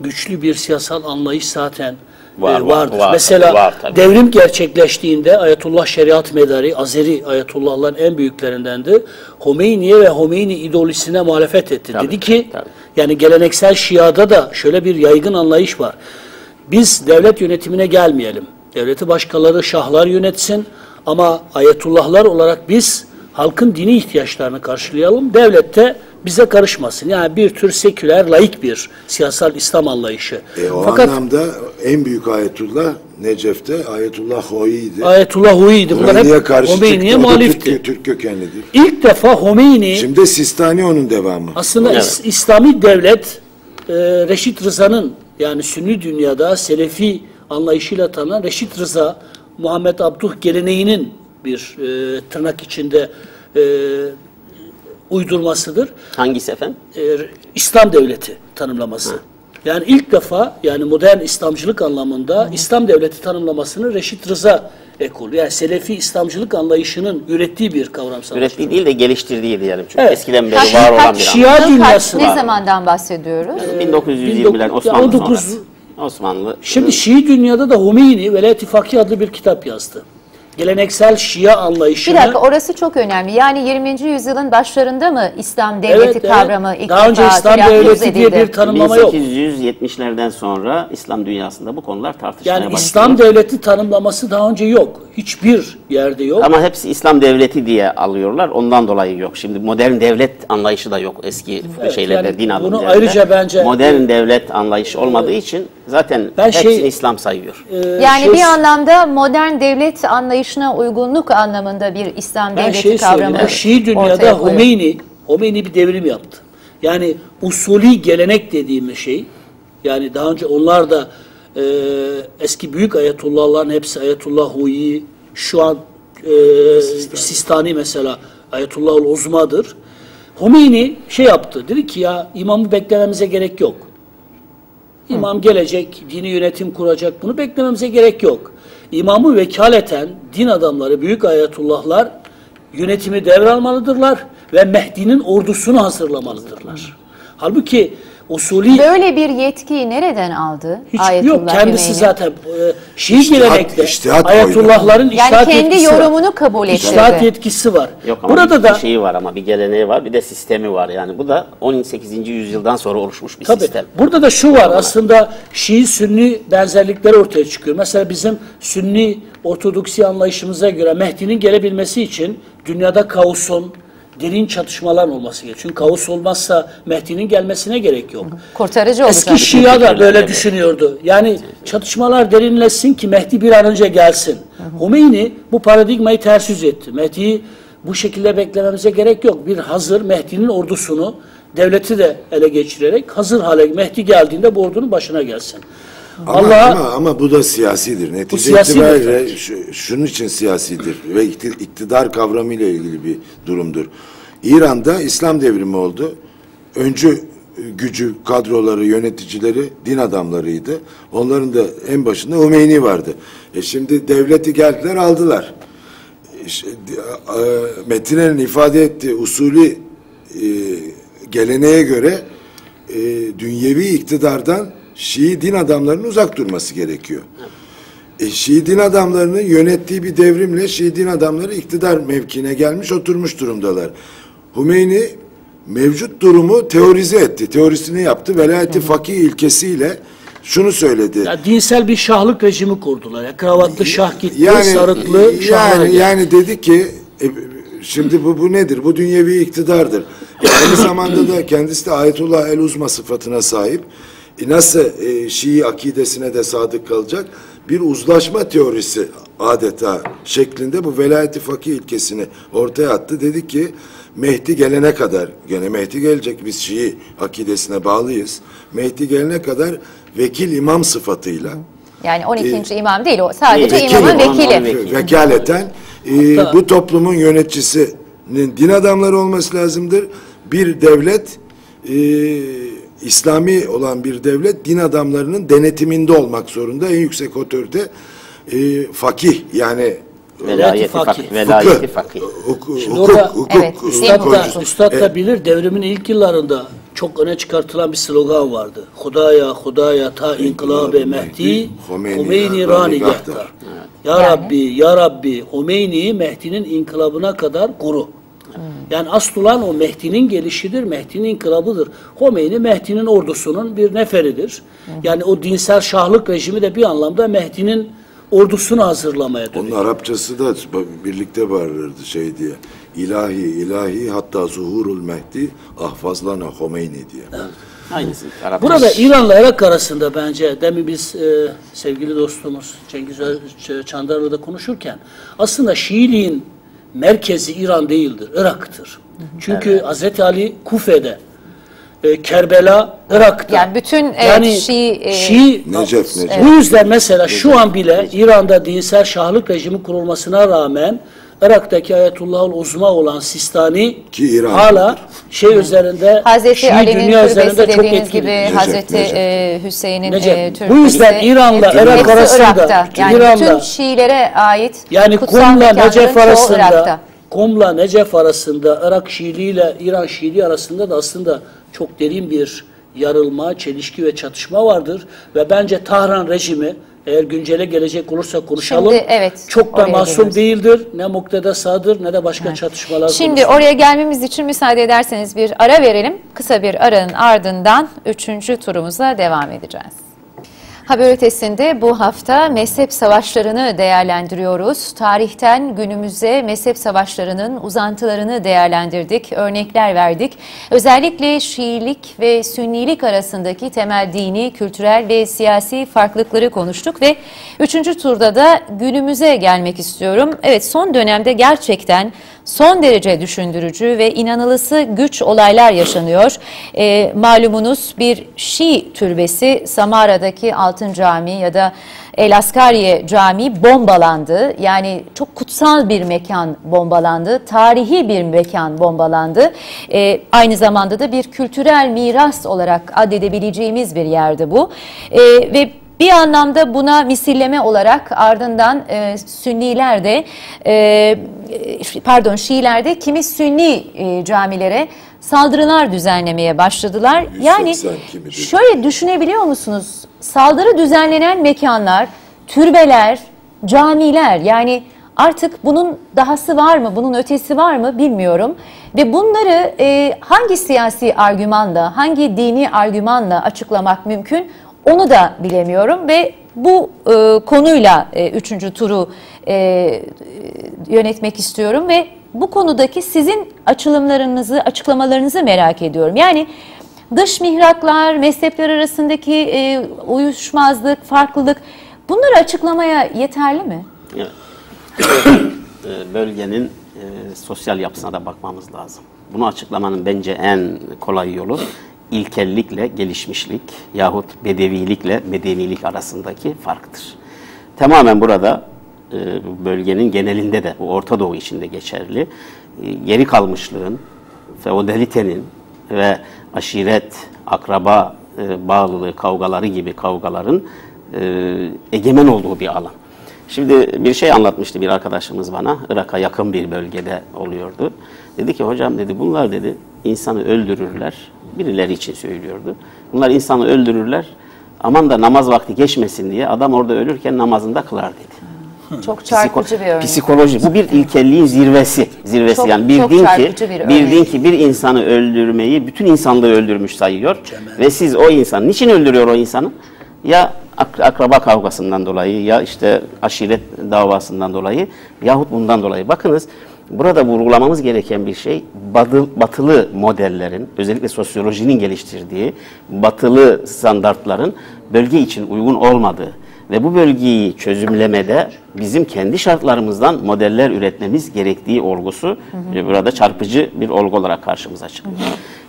Speaker 4: güçlü bir siyasal anlayış zaten e,
Speaker 2: Var, var,
Speaker 4: vardır.
Speaker 2: var,
Speaker 4: Mesela
Speaker 2: var tabii.
Speaker 4: devrim gerçekleştiğinde Ayetullah Şeriat Medari, Azeri Ayetullahların en büyüklerindendi. Homeyni'ye ve Homeyni ideolojisine muhalefet etti.
Speaker 2: Tabii,
Speaker 4: Dedi ki,
Speaker 2: tabii.
Speaker 4: yani geleneksel Şia'da da şöyle bir yaygın anlayış var. Biz devlet yönetimine gelmeyelim. Devleti başkaları, şahlar yönetsin ama ayetullahlar olarak biz halkın dini ihtiyaçlarını karşılayalım. Devlet de bize karışmasın. Yani bir tür seküler, laik bir siyasal İslam anlayışı.
Speaker 5: E, o
Speaker 4: Fakat
Speaker 5: anlamda en büyük ayetullah Necef'te Ayetullah Hoi'ydi.
Speaker 4: Ayetullah Hui'ydi. Bunlar hep
Speaker 5: karşı
Speaker 4: Homeyni'ye muhalifti.
Speaker 5: Türk, Türk kökenlidir.
Speaker 4: İlk defa Homeyni
Speaker 5: Şimdi Sistani onun devamı.
Speaker 4: Aslında
Speaker 2: Evet.
Speaker 4: İs- İslami devlet e, Reşit Rıza'nın yani Sünni dünyada Selefi anlayışıyla tanınan Reşit Rıza, Muhammed Abduh geleneğinin bir e, tırnak içinde e, uydurmasıdır.
Speaker 2: Hangisi efendim?
Speaker 4: E, İslam devleti tanımlaması. Yani ilk defa yani modern İslamcılık anlamında İslam devleti tanımlamasını Reşit Rıza ekolü yani Selefi İslamcılık anlayışının ürettiği bir kavramsal.
Speaker 2: Ürettiği değil de geliştirdiği diyelim. Çünkü
Speaker 4: Evet.
Speaker 2: eskiden beri
Speaker 1: Kaç-
Speaker 2: var olan
Speaker 1: kaç-
Speaker 2: bir
Speaker 4: Şia dünyası
Speaker 1: ne zamandan bahsediyoruz?
Speaker 2: 1920'ler
Speaker 4: 19-
Speaker 2: Osmanlı
Speaker 4: 19
Speaker 2: sonrası. Osmanlı.
Speaker 4: Şimdi Şii dünyada da Humeyni Velayet-i Fakih adlı bir kitap yazdı. Geleneksel Şia
Speaker 1: Bir
Speaker 4: anlayışını
Speaker 1: dakika orası çok önemli. Yani 20. yüzyılın başlarında mı İslam devleti
Speaker 4: Evet, evet.
Speaker 1: kavramı ilk
Speaker 4: Daha önce İslam devleti diye bir tanımlama yok.
Speaker 2: 1870'lerden sonra İslam dünyasında bu konular tartışmaya
Speaker 4: Yani
Speaker 2: başlıyor.
Speaker 4: İslam devleti tanımlaması daha önce yok. Hiçbir yerde yok.
Speaker 2: Ama hepsi İslam devleti diye alıyorlar. Ondan dolayı yok. Şimdi modern devlet anlayışı da yok eski
Speaker 4: Evet,
Speaker 2: şeylerde,
Speaker 4: yani
Speaker 2: din
Speaker 4: bunu
Speaker 2: adımlarında.
Speaker 4: ayrıca bence-
Speaker 2: Modern devlet anlayışı olmadığı için zaten
Speaker 4: Ben
Speaker 2: hepsini
Speaker 4: şey-
Speaker 2: İslam sayıyor.
Speaker 4: Ee,
Speaker 1: Yani
Speaker 4: şey-
Speaker 1: bir anlamda modern devlet anlayışına uygunluk anlamında bir İslam
Speaker 4: ben
Speaker 1: devleti
Speaker 4: şey
Speaker 1: kavramı
Speaker 4: söyleyeyim. Şii dünyada
Speaker 1: koyuyor.
Speaker 4: Homeyni, Homeyni bir devrim yaptı. Yani usulü gelenek dediğimiz şey, yani daha önce onlar da e, eski büyük ayetullahların hepsi Ayetullah Huyi, şu an e, Sistani mesela Ayetullahul Uzma'dır. Homeyni şey yaptı, dedi ki ya imamı beklememize gerek yok. İmam gelecek, dini yönetim kuracak. Bunu beklememize gerek yok. İmamı vekaleten din adamları, büyük ayetullahlar yönetimi devralmalıdırlar ve Mehdi'nin ordusunu hazırlamalıdırlar. Halbuki usulü
Speaker 1: Böyle bir yetkiyi nereden aldı
Speaker 4: hiç
Speaker 1: Ayetullah
Speaker 4: yok. Kendisi
Speaker 1: Hümeyni?
Speaker 4: zaten e, Şii
Speaker 5: İçtihat-
Speaker 4: gelenekte
Speaker 5: içtihat
Speaker 4: ayetullahların
Speaker 1: Yani
Speaker 4: içtihat
Speaker 1: kendi
Speaker 4: yetkisi var.
Speaker 1: yorumunu kabul ettirdi.
Speaker 4: İçtihat yetkisi var.
Speaker 2: Yok ama
Speaker 4: Burada
Speaker 2: bir
Speaker 4: da
Speaker 2: şeyi var ama bir geleneği var bir de sistemi var. Yani bu da 18. yüzyıldan sonra oluşmuş bir
Speaker 4: Tabii.
Speaker 2: sistem.
Speaker 4: Burada da şu var aslında Şii Sünni benzerlikleri ortaya çıkıyor. Mesela bizim Sünni Ortodoksi anlayışımıza göre Mehdi'nin gelebilmesi için dünyada kaosun, derin çatışmalar olması gerekiyor. Çünkü kaos olmazsa Mehdi'nin gelmesine gerek yok.
Speaker 1: Kurtarıcı olacak.
Speaker 4: Eski Şia da böyle
Speaker 2: Evet.
Speaker 4: düşünüyordu. Yani çatışmalar derinleşsin ki Mehdi bir an önce gelsin. Humeyni bu paradigmayı ters yüz etti. Mehdi'yi bu şekilde beklememize gerek yok. Bir hazır Mehdi'nin ordusunu devleti de ele geçirerek hazır hale Mehdi geldiğinde bu ordunun başına gelsin.
Speaker 5: Ama,
Speaker 4: Allah
Speaker 5: ama, ama bu da siyasidir. Netice
Speaker 4: siyasidir
Speaker 5: itibariyle şu- şunun için siyasidir ve ikti- iktidar kavramıyla ilgili bir durumdur. İran'da İslam devrimi oldu. Öncü gücü, kadroları, yöneticileri din adamlarıydı. Onların da en başında Hümeyni vardı. E şimdi devleti geldiler aldılar. İşte, e, Metine'nin ifade ettiği usulü e, geleneğe göre e, dünyevi iktidardan Şii din adamlarının uzak durması gerekiyor. E, Şii din adamlarının yönettiği bir devrimle Şii din adamları iktidar mevkine gelmiş oturmuş durumdalar. Hümeyni mevcut durumu teorize etti. Teorisini yaptı. Velayeti fakih ilkesiyle şunu söyledi.
Speaker 4: ya dinsel bir şahlık rejimi kurdular. Ya, kravatlı şah gitti, sarıklı şahlar
Speaker 5: yani, yani dedi ki e, şimdi bu, bu nedir? Bu dünyevi iktidardır. Aynı zamanda da kendisi de Ayetullah el Uzma sıfatına sahip. E, nasıl e, Şii akidesine de sadık kalacak? Bir uzlaşma teorisi adeta şeklinde bu velayeti fakih ilkesini ortaya attı. Dedi ki Mehdi gelene kadar, gene Mehdi gelecek biz Şii akidesine bağlıyız. Mehdi gelene kadar vekil imam sıfatıyla
Speaker 1: Yani 12. imam değil o sadece
Speaker 2: Vekili,
Speaker 1: imamın vekili.
Speaker 2: vekili.
Speaker 5: vekaleten e, bu toplumun yöneticisinin din adamları olması lazımdır. Bir devlet e, İslami olan bir devlet din adamlarının denetiminde olmak zorunda. En yüksek otorite e, fakih yani
Speaker 2: Velayeti
Speaker 4: fakih.
Speaker 2: Velayeti fakih.
Speaker 5: Hukuk,
Speaker 4: Şimdi
Speaker 5: hukuk,
Speaker 4: orada-
Speaker 5: hukuk,
Speaker 1: Evet?
Speaker 4: Üstad da,
Speaker 5: konusu.
Speaker 4: Üstad da bilir devrimin ilk yıllarında çok öne çıkartılan bir slogan vardı. Hudaya, Hudaya ta inkılab-ı Mehdi,
Speaker 5: Khomeini ranigahtar.
Speaker 4: ranigahtar. Ya Rabbi, Ya Rabbi, Khomeini'yi Mehdi'nin inkılabına kadar Yani asıl olan o Mehdi'nin gelişidir, Mehdi'nin inkılabıdır. Khomeini Mehdi'nin ordusunun bir neferidir. Yani o dinsel şahlık rejimi de bir anlamda Mehdi'nin ordusunu hazırlamaya dönüyor.
Speaker 5: Onun Arapçası da birlikte bağırırdı şey diye. İlahi, ilahi hatta zuhurul mehdi ahfazlana Khomeini diye.
Speaker 2: Aynısı. Arap.
Speaker 4: Burada İran'la Irak arasında bence demin biz e, sevgili dostumuz Cengiz Çandarlı'da konuşurken aslında Şiiliğin merkezi İran değildir, Irak'tır. Çünkü Hazreti Ali Kufe'de, e, Kerbela Irak'ta.
Speaker 1: Yani bütün, evet, Şii, e,
Speaker 4: Şii
Speaker 5: Necef, Necef.
Speaker 4: bu yüzden mesela şu an bile İran'da dinsel şahlık rejimi kurulmasına rağmen Irak'taki Ayetullah'ın uzma olan Sistani
Speaker 5: Ki İran
Speaker 4: hala şey üzerinde
Speaker 1: Hazreti
Speaker 4: Şii
Speaker 1: Ali'nin
Speaker 4: dünya üzerinde çok
Speaker 1: dediğiniz
Speaker 4: etkili.
Speaker 1: gibi
Speaker 5: Necef,
Speaker 1: Hazreti e, Hüseyin'in e,
Speaker 4: Bu yüzden İran'la Irak arasında,
Speaker 1: Irak'ta. Yani
Speaker 4: İran'la-
Speaker 1: bütün Şiilere ait
Speaker 4: Yani
Speaker 1: kutsal
Speaker 4: Kum'la Necef arasında. Kum'la Necef arasında, Irak Şiiliği ile İran Şiiliği arasında da aslında çok derin bir yarılma, çelişki ve çatışma vardır. Ve bence Tahran rejimi eğer güncele gelecek olursa konuşalım.
Speaker 1: Şimdi evet,
Speaker 4: çok da masum
Speaker 1: geliyoruz.
Speaker 4: değildir. Ne muktedesadır ne de başka çatışmalar
Speaker 1: Şimdi
Speaker 4: konuşulur.
Speaker 1: oraya gelmemiz için müsaade ederseniz bir ara verelim. Kısa bir aranın ardından üçüncü turumuza devam edeceğiz. Haber ötesinde bu hafta mezhep savaşlarını değerlendiriyoruz. Tarihten günümüze mezhep savaşlarının uzantılarını değerlendirdik, örnekler verdik. Özellikle Şiilik ve Sünnilik arasındaki temel dini, kültürel ve siyasi farklılıkları konuştuk ve üçüncü turda da günümüze gelmek istiyorum. Evet son dönemde gerçekten son derece düşündürücü ve inanılısı güç olaylar yaşanıyor. E, malumunuz bir Şii türbesi Samara'daki Altın Cami ya da El Askariye Camii bombalandı. Yani çok kutsal bir mekan bombalandı. Tarihi bir mekan bombalandı. E, aynı zamanda da bir kültürel miras olarak addedebileceğimiz bir yerde bu. E, ve bir anlamda buna misilleme olarak ardından e, Sünniler de e, pardon Şiiler de kimi Sünni e, camilere saldırılar düzenlemeye başladılar. Yani
Speaker 5: 180 kimi dedi.
Speaker 1: şöyle düşünebiliyor musunuz? Saldırı düzenlenen mekanlar, türbeler, camiler yani artık bunun dahası var mı, bunun ötesi var mı bilmiyorum. Ve bunları e, hangi siyasi argümanla, hangi dini argümanla açıklamak mümkün onu da bilemiyorum ve bu e, konuyla e, üçüncü turu e, yönetmek istiyorum ve bu konudaki sizin açılımlarınızı, açıklamalarınızı merak ediyorum. Yani dış mihraklar, mezhepler arasındaki e, uyuşmazlık, farklılık bunları açıklamaya yeterli mi? *coughs*
Speaker 2: E, bölgenin e, sosyal yapısına da bakmamız lazım. Bunu açıklamanın bence en kolay yolu ilkellikle gelişmişlik yahut bedevilikle medenilik arasındaki farktır. Tamamen burada e, bölgenin genelinde de bu Orta Doğu içinde geçerli e, geri kalmışlığın, feodalitenin ve aşiret, akraba e, bağlılığı kavgaları gibi kavgaların e, egemen olduğu bir alan. Şimdi bir şey anlatmıştı bir arkadaşımız bana. Irak'a yakın bir bölgede oluyordu. Dedi ki hocam dedi bunlar dedi insanı öldürürler. Birileri için söylüyordu. Bunlar insanı öldürürler. Aman da namaz vakti geçmesin diye adam orada ölürken namazında kılar dedi.
Speaker 1: Çok çarpıcı bir örnek.
Speaker 2: Psikoloji. Bu bir ilkelliğin zirvesi. Zirvesi
Speaker 1: Çok-
Speaker 2: yani bildin ki
Speaker 1: bir
Speaker 2: bildin
Speaker 1: örnek.
Speaker 2: ki bir insanı öldürmeyi bütün insanlığı öldürmüş sayıyor ve siz o insanı niçin öldürüyor o insanı? Ya ak- akraba kavgasından dolayı ya işte aşiret davasından dolayı yahut bundan dolayı. Bakınız burada vurgulamamız gereken bir şey batı- batılı modellerin özellikle sosyolojinin geliştirdiği batılı standartların bölge için uygun olmadığı ve bu bölgeyi çözümlemede bizim kendi şartlarımızdan modeller üretmemiz gerektiği olgusu e, burada çarpıcı bir olgu olarak karşımıza çıkıyor.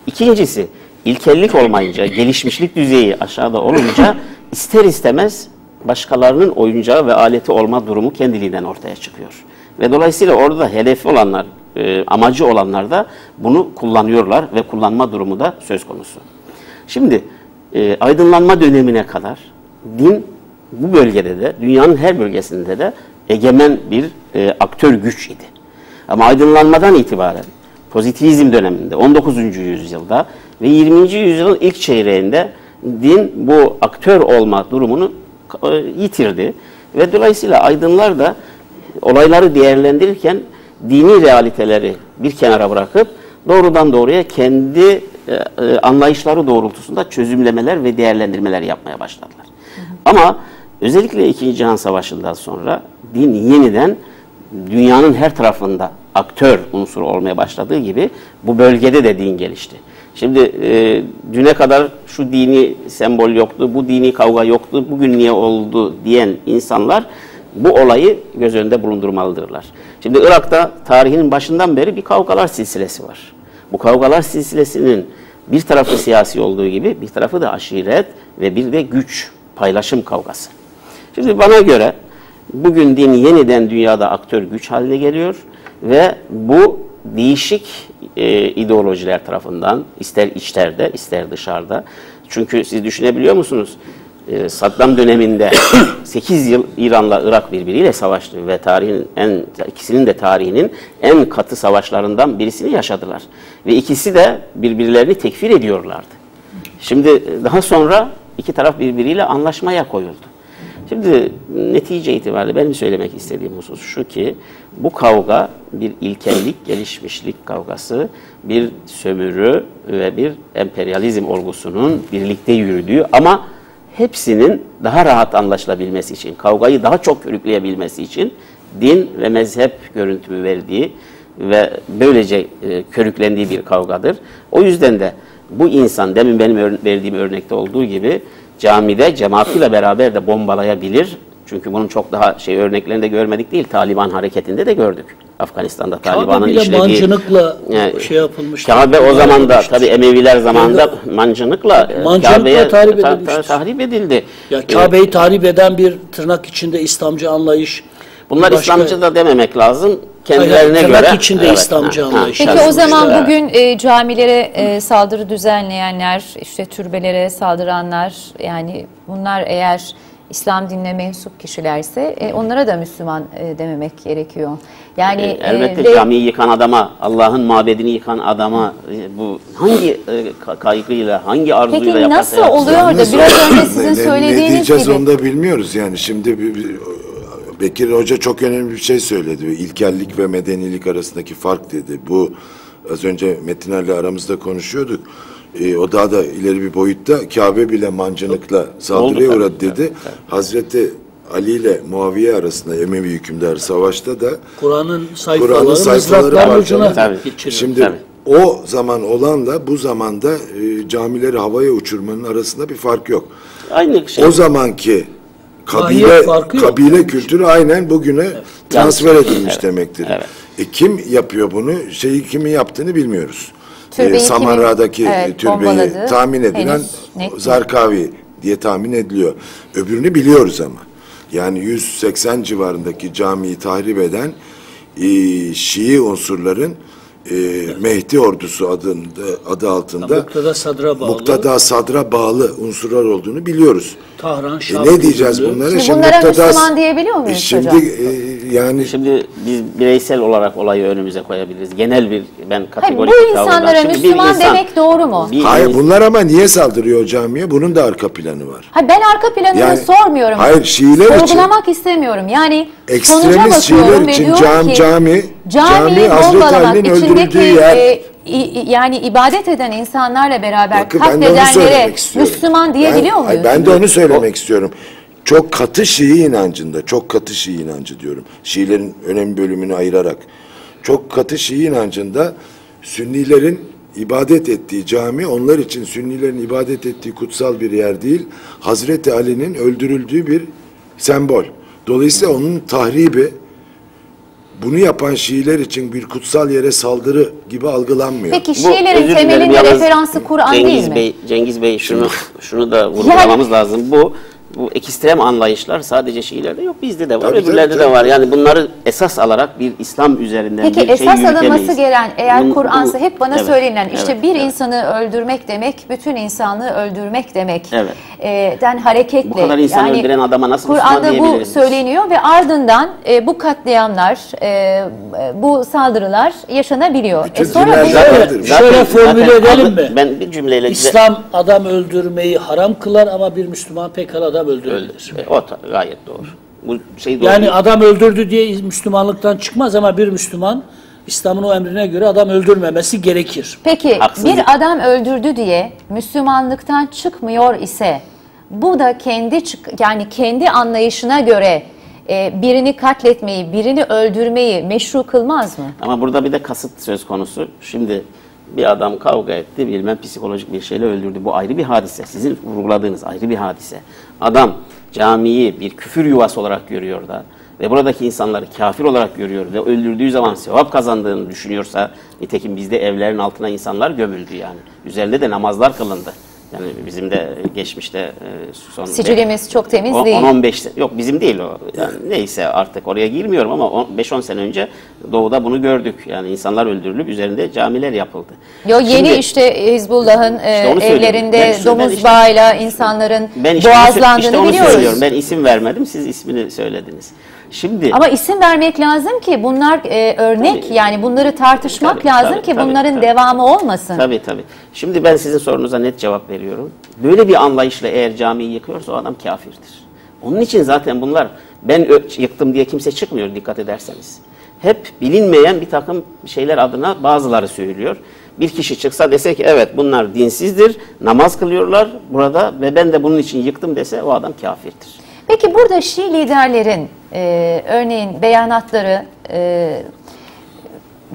Speaker 2: İkincisi, ilkellik olmayınca, gelişmişlik düzeyi aşağıda olunca ister istemez başkalarının oyuncağı ve aleti olma durumu kendiliğinden ortaya çıkıyor. Ve dolayısıyla orada hedefi olanlar, e, amacı olanlar da bunu kullanıyorlar ve kullanma durumu da söz konusu. Şimdi e, aydınlanma dönemine kadar din bu bölgede de dünyanın her bölgesinde de egemen bir e, aktör güç idi. Ama aydınlanmadan itibaren pozitivizm döneminde 19. yüzyılda ve 20. yüzyılın ilk çeyreğinde din bu aktör olma durumunu e, yitirdi. Ve dolayısıyla aydınlar da olayları değerlendirirken dini realiteleri bir kenara bırakıp doğrudan doğruya kendi e, e, anlayışları doğrultusunda çözümlemeler ve değerlendirmeler yapmaya başladılar. Ama özellikle İkinci Cihan Savaşı'ndan sonra din yeniden dünyanın her tarafında aktör unsuru olmaya başladığı gibi bu bölgede de din gelişti. Şimdi e, düne kadar şu dini sembol yoktu, bu dini kavga yoktu, bugün niye oldu diyen insanlar bu olayı göz önünde bulundurmalıdırlar. Şimdi Irak'ta tarihinin başından beri bir kavgalar silsilesi var. Bu kavgalar silsilesinin bir tarafı siyasi olduğu gibi bir tarafı da aşiret ve bir de güç, paylaşım kavgası. Şimdi bana göre bugün din yeniden dünyada aktör güç haline geliyor ve bu değişik e, ideolojiler tarafından ister içeride ister dışarıda. Çünkü siz düşünebiliyor musunuz? E, Saddam döneminde *coughs* 8 yıl İran'la Irak birbiriyle savaştı ve tarihin en ikisinin de tarihinin en katı savaşlarından birisini yaşadılar. Ve ikisi de birbirlerini tekfir ediyorlardı. Şimdi daha sonra iki taraf birbiriyle anlaşmaya koyuldu. Şimdi netice itibariyle benim söylemek istediğim husus şu ki bu kavga bir ilkellik, gelişmişlik kavgası, bir sömürü ve bir emperyalizm olgusunun birlikte yürüdüğü ama hepsinin daha rahat anlaşılabilmesi için, kavgayı daha çok körükleyebilmesi için din ve mezhep görüntümü verdiği ve böylece e, körüklendiği bir kavgadır. O yüzden de bu insan demin benim ör- verdiğim örnekte olduğu gibi camide cemaatiyle beraber de bombalayabilir. Çünkü bunun çok daha şey örneklerinde görmedik değil. Taliban hareketinde de gördük. Afganistan'da Taliban'ın işlediği
Speaker 4: mancınıkla şey yapılmıştı.
Speaker 2: Kabe o zaman da tabi Emeviler zamanında mancınıkla e,
Speaker 4: Mancınıkla
Speaker 2: Kabe'ye
Speaker 4: tahrip
Speaker 2: ta- ta- tahrip edildi.
Speaker 4: Ya
Speaker 2: E,
Speaker 4: Kabe'yi tahrip eden bir tırnak içinde İslamcı anlayış.
Speaker 2: Bunlar
Speaker 4: başka-
Speaker 2: İslamcı da dememek lazım. Kendilerine
Speaker 4: Hayır, tırnak
Speaker 2: göre.
Speaker 4: içinde İslamcı anlayış.
Speaker 1: Peki o zaman
Speaker 2: Evet.
Speaker 1: bugün e, camilere e, saldırı düzenleyenler, işte türbelere saldıranlar yani bunlar eğer İslam dinine mensup kişilerse e, onlara da Müslüman e, dememek gerekiyor. Yani
Speaker 2: E, elbette
Speaker 1: e,
Speaker 2: camiyi yıkan adama, Allah'ın mabedini yıkan adama e, bu hangi e, ka- kaygıyla, hangi arzuyla
Speaker 1: Peki
Speaker 2: yaparsa
Speaker 1: nasıl
Speaker 2: yapsın.
Speaker 1: oluyor da biraz önce sizin
Speaker 5: ne- ne-
Speaker 1: söylediğiniz
Speaker 5: Ne diyeceğiz
Speaker 1: gibi
Speaker 5: onu da bilmiyoruz yani. Şimdi bir- bir- Bekir Hoca çok önemli bir şey söyledi. İlkellik ve medenilik arasındaki fark dedi. Bu az önce Metinlerle aramızda konuşuyorduk. Ee, o daha da ileri bir boyutta Kabe bile mancınıkla saldırıya uğradı dedi.
Speaker 2: tabii, tabii.
Speaker 5: Hazreti Ali ile Muaviye arasında Emevi hükümdar savaşta da
Speaker 4: Kur'an'ın sayfaları,
Speaker 5: Kur'an'ın sayfaları
Speaker 4: geçiriyor.
Speaker 5: Şimdi
Speaker 2: Tabii.
Speaker 5: o zaman olanla bu zamanda e, camileri havaya uçurmanın arasında bir fark yok.
Speaker 2: Aynı şey.
Speaker 5: O zamanki kabile
Speaker 4: yok.
Speaker 5: kabile kültürü aynen bugüne transfer edilmiş
Speaker 2: Evet.
Speaker 5: demektir.
Speaker 2: Evet.
Speaker 5: E kim yapıyor bunu? Şeyi kimin yaptığını bilmiyoruz.
Speaker 1: Türbeyi
Speaker 5: E, Samarra'daki
Speaker 1: kimin, evet,
Speaker 5: türbeyi
Speaker 1: bombaladığı
Speaker 5: tahmin edilen
Speaker 1: henüz.
Speaker 5: Zarkavi diye tahmin ediliyor. Öbürünü biliyoruz ama. Yani 180 civarındaki camiyi tahrip eden e, Şii unsurların e, Mehdi ordusu adında adı altında
Speaker 4: Muktada Sadra bağlı.
Speaker 5: Muktada Sadra bağlı unsurlar olduğunu biliyoruz.
Speaker 4: Tahran,
Speaker 5: E
Speaker 4: Şam
Speaker 5: ne diyeceğiz bunlara?
Speaker 1: Şimdi bunlara
Speaker 5: Muktada-
Speaker 1: Müslüman diyebiliyor muyuz
Speaker 5: E şimdi
Speaker 1: hocam?
Speaker 5: e, yani
Speaker 2: Şimdi biz bireysel olarak olayı önümüze koyabiliriz. Genel bir ben
Speaker 1: Hayır,
Speaker 2: kategorik
Speaker 1: bu
Speaker 2: bir tavırdan-
Speaker 1: insanlara
Speaker 2: Şimdi
Speaker 1: Müslüman
Speaker 2: insan-
Speaker 1: demek doğru mu?
Speaker 2: bir
Speaker 5: hayır bunlar ama niye saldırıyor camiye? Bunun da arka planı var.
Speaker 1: Hayır, ben arka planını
Speaker 5: Yani-
Speaker 1: sormuyorum.
Speaker 5: hayır, Şiiler için-
Speaker 1: Sorgulamak istemiyorum. Yani sonuca
Speaker 5: Ekstremist
Speaker 1: bakıyorum
Speaker 5: Şiiler
Speaker 1: ve
Speaker 5: için
Speaker 1: diyorum
Speaker 5: cam,
Speaker 1: ki
Speaker 5: cami
Speaker 1: camiyi
Speaker 5: Hazreti
Speaker 1: bombalamak, içindeki
Speaker 5: öldürüldüğü yer.
Speaker 1: e, i- yani ibadet eden insanlarla beraber
Speaker 5: Bakın
Speaker 1: katledenlere. Müslüman diyebiliyor
Speaker 5: ben,
Speaker 1: muyuz?
Speaker 5: Ben de onu söylemek istiyorum. Çok katı Şii inancında, çok katı Şii inancı diyorum. Şiilerin önemli bölümünü ayırarak. Çok katı Şii inancında Sünnilerin ibadet ettiği cami onlar için Sünnilerin ibadet ettiği kutsal bir yer değil. Hazreti Ali'nin öldürüldüğü bir sembol. Dolayısıyla onun tahribi bunu yapan Şiiler için bir kutsal yere saldırı gibi algılanmıyor.
Speaker 1: Peki Şiilerin temelinde
Speaker 2: yalnız
Speaker 1: referansı Kur'an
Speaker 2: Cengiz
Speaker 1: değil mi?
Speaker 2: Bey, Cengiz Bey şunu şunu da vurgulamamız lazım. Bu bu ekstrem anlayışlar sadece Şiilerde yok bizde de var,
Speaker 5: Tabii,
Speaker 2: öbürlerde
Speaker 5: tabii,
Speaker 2: de var. Yani bunları esas alarak bir İslam üzerinden
Speaker 1: Peki
Speaker 2: bir şey
Speaker 1: esas alınması gereken eğer Kur'ansa hep bana
Speaker 2: Evet,
Speaker 1: söylenen işte
Speaker 2: evet,
Speaker 1: bir
Speaker 2: evet.
Speaker 1: insanı öldürmek demek bütün insanlığı öldürmek demek.
Speaker 2: Evet.
Speaker 1: E, den hareketle
Speaker 2: Bu kadar insan öldüren adama nasıl Müslüman
Speaker 1: Kur'an'da bu söyleniyor ve ardından e, bu katliamlar, e, bu saldırılar yaşanabiliyor.
Speaker 5: Bütün
Speaker 1: E, sonra
Speaker 4: Şöyle, şöyle formüle edelim
Speaker 2: adı-
Speaker 4: mi?
Speaker 2: Ben bir cümleyle
Speaker 4: İslam adam öldürmeyi haram kılar ama bir Müslüman pekala adam öldürebilir.
Speaker 2: E, O gayet doğru. Bu şey doğru.
Speaker 4: Yani adam öldürdü diye Müslümanlıktan çıkmaz ama bir Müslüman İslam'ın o emrine göre adam öldürmemesi gerekir.
Speaker 1: Peki
Speaker 2: Haksızlık.
Speaker 1: bir adam öldürdü diye Müslümanlıktan çıkmıyor ise bu da kendi yani kendi anlayışına göre e, birini katletmeyi, birini öldürmeyi meşru kılmaz mı?
Speaker 2: Ama burada bir de kasıt söz konusu. Şimdi bir adam kavga etti, bilmem psikolojik bir şeyle öldürdü. Bu ayrı bir hadise. Sizin vurguladığınız ayrı bir hadise. Adam camiyi bir küfür yuvası olarak görüyor da ve buradaki insanları kafir olarak görüyor ve öldürdüğü zaman sevap kazandığını düşünüyorsa nitekim bizde evlerin altına insanlar gömüldü yani. Üzerinde de namazlar kılındı. Yani bizim de geçmişte e, son
Speaker 1: Sicilimiz çok temiz
Speaker 2: On-
Speaker 1: değil.
Speaker 2: 10-15 se- yok bizim değil o. Yani neyse artık oraya girmiyorum ama on- 5-10 sene önce doğuda bunu gördük. Yani insanlar öldürülüp üzerinde camiler yapıldı.
Speaker 1: Yo yeni
Speaker 2: Şimdi-
Speaker 1: işte Hizbullah'ın e,
Speaker 2: İşte
Speaker 1: evlerinde
Speaker 2: Ben işte-
Speaker 1: domuz
Speaker 2: işte-
Speaker 1: bağıyla insanların
Speaker 2: ben işte
Speaker 1: boğazlandığını
Speaker 2: işte onu
Speaker 1: biliyoruz.
Speaker 2: söylüyorum. Ben isim vermedim, siz ismini söylediniz. Şimdi
Speaker 1: Ama isim vermek lazım ki bunlar e, örnek
Speaker 2: Tabii.
Speaker 1: yani bunları tartışmak
Speaker 2: Tabii,
Speaker 1: lazım
Speaker 2: tabii,
Speaker 1: ki
Speaker 2: tabii,
Speaker 1: bunların
Speaker 2: tabii.
Speaker 1: devamı olmasın.
Speaker 2: Tabii tabii. Şimdi ben sizin sorunuza net cevap veriyorum. Böyle bir anlayışla eğer camiyi yıkıyorsa o adam kafirdir. Onun için zaten bunlar ben yıktım diye kimse çıkmıyor dikkat ederseniz. Hep bilinmeyen bir takım şeyler adına bazıları söylüyor. Bir kişi çıksa dese ki evet bunlar dinsizdir, namaz kılıyorlar burada ve ben de bunun için yıktım dese o adam kafirdir.
Speaker 1: Peki burada Şii liderlerin e, örneğin beyanatları e,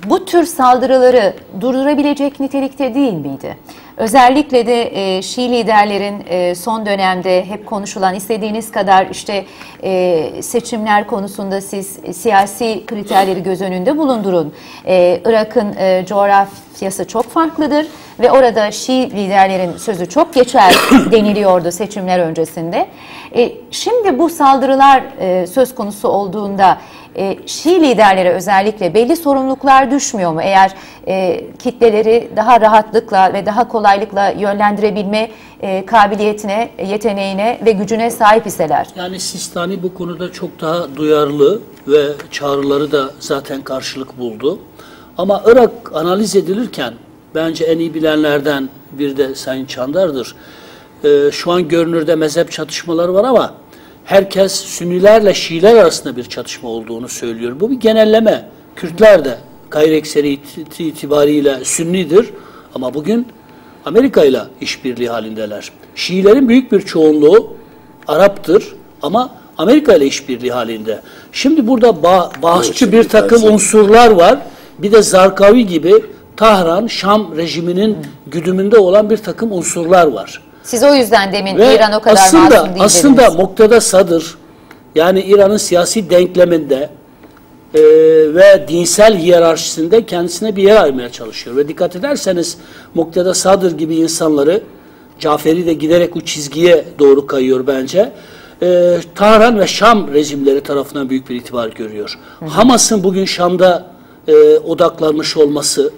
Speaker 1: bu tür saldırıları durdurabilecek nitelikte değil miydi? Özellikle de e, Şii liderlerin e, son dönemde hep konuşulan istediğiniz kadar işte e, seçimler konusunda siz siyasi kriterleri göz önünde bulundurun. E, Irak'ın e, coğrafyası çok farklıdır ve orada Şii liderlerin sözü çok geçer *coughs* deniliyordu seçimler öncesinde. E, şimdi bu saldırılar e, söz konusu olduğunda e, Şii liderlere özellikle belli sorumluluklar düşmüyor mu? Eğer e, kitleleri daha rahatlıkla ve daha kolaylıkla yönlendirebilme e, kabiliyetine, yeteneğine ve gücüne sahip iseler.
Speaker 4: Yani Sistani bu konuda çok daha duyarlı ve çağrıları da zaten karşılık buldu. Ama Irak analiz edilirken bence en iyi bilenlerden bir de Sayın Çandar'dır. Ee, şu an görünürde mezhep çatışmaları var ama herkes Sünnilerle Şiiler arasında bir çatışma olduğunu söylüyor. Bu bir genelleme. Kürtler de gayrekseri it- itibariyle Sünnidir ama bugün Amerika ile işbirliği halindeler. Şiilerin büyük bir çoğunluğu Arap'tır ama Amerika ile işbirliği halinde. Şimdi burada ba- bağışçı bir takım unsurlar var. Bir de Zarkavi gibi Tahran, Şam rejiminin güdümünde olan bir takım unsurlar var.
Speaker 1: Siz o yüzden demin
Speaker 4: Ve
Speaker 1: İran o kadar
Speaker 4: aslında,
Speaker 1: masum değil
Speaker 4: aslında
Speaker 1: dediniz.
Speaker 4: Moktada Sadır yani İran'ın siyasi denkleminde e, ve dinsel hiyerarşisinde kendisine bir yer ayırmaya çalışıyor. Ve dikkat ederseniz Moktada Sadır gibi insanları Caferi de giderek o çizgiye doğru kayıyor bence. E, Tahran ve Şam rejimleri tarafından büyük bir itibar görüyor. Hamas'ın bugün Şam'da e, odaklanmış olması,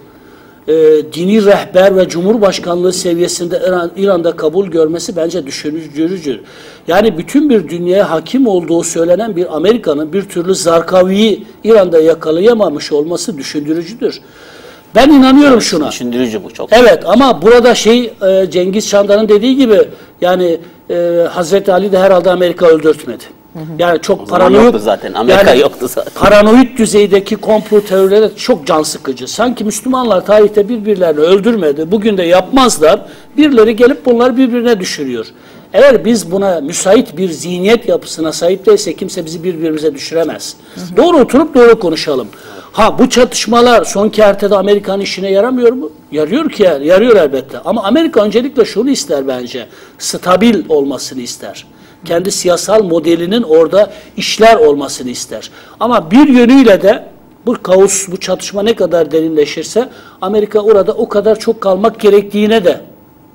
Speaker 4: e, dini rehber ve cumhurbaşkanlığı seviyesinde İran, İran'da kabul görmesi bence düşündürücüdür. Yani bütün bir dünyaya hakim olduğu söylenen bir Amerika'nın bir türlü Zarkavi'yi İran'da yakalayamamış olması düşündürücüdür. Ben inanıyorum şuna.
Speaker 2: Düşündürücü bu çok.
Speaker 4: Evet ama burada şey e, Cengiz Çandar'ın dediği gibi yani e, Hazreti Ali de herhalde Amerika öldürtmedi. Yani çok paranoid
Speaker 2: yoktu zaten, Amerika yoktu zaten.
Speaker 4: Paranoid düzeydeki komplo teorileri çok can sıkıcı. Sanki Müslümanlar tarihte birbirlerini öldürmedi. Bugün de yapmazlar. Birileri gelip bunları birbirine düşürüyor. Eğer biz buna müsait bir zihniyet yapısına sahip değilse kimse bizi birbirimize düşüremez. Doğru oturup doğru konuşalım. Ha bu çatışmalar son kertede Amerika'nın işine yaramıyor mu? Yarıyor ki yani, yarıyor elbette. Ama Amerika öncelikle şunu ister bence. Stabil olmasını ister. Kendi siyasal modelinin orada işler olmasını ister. Ama bir yönüyle de bu kaos, bu çatışma ne kadar derinleşirse Amerika orada o kadar çok kalmak gerektiğine de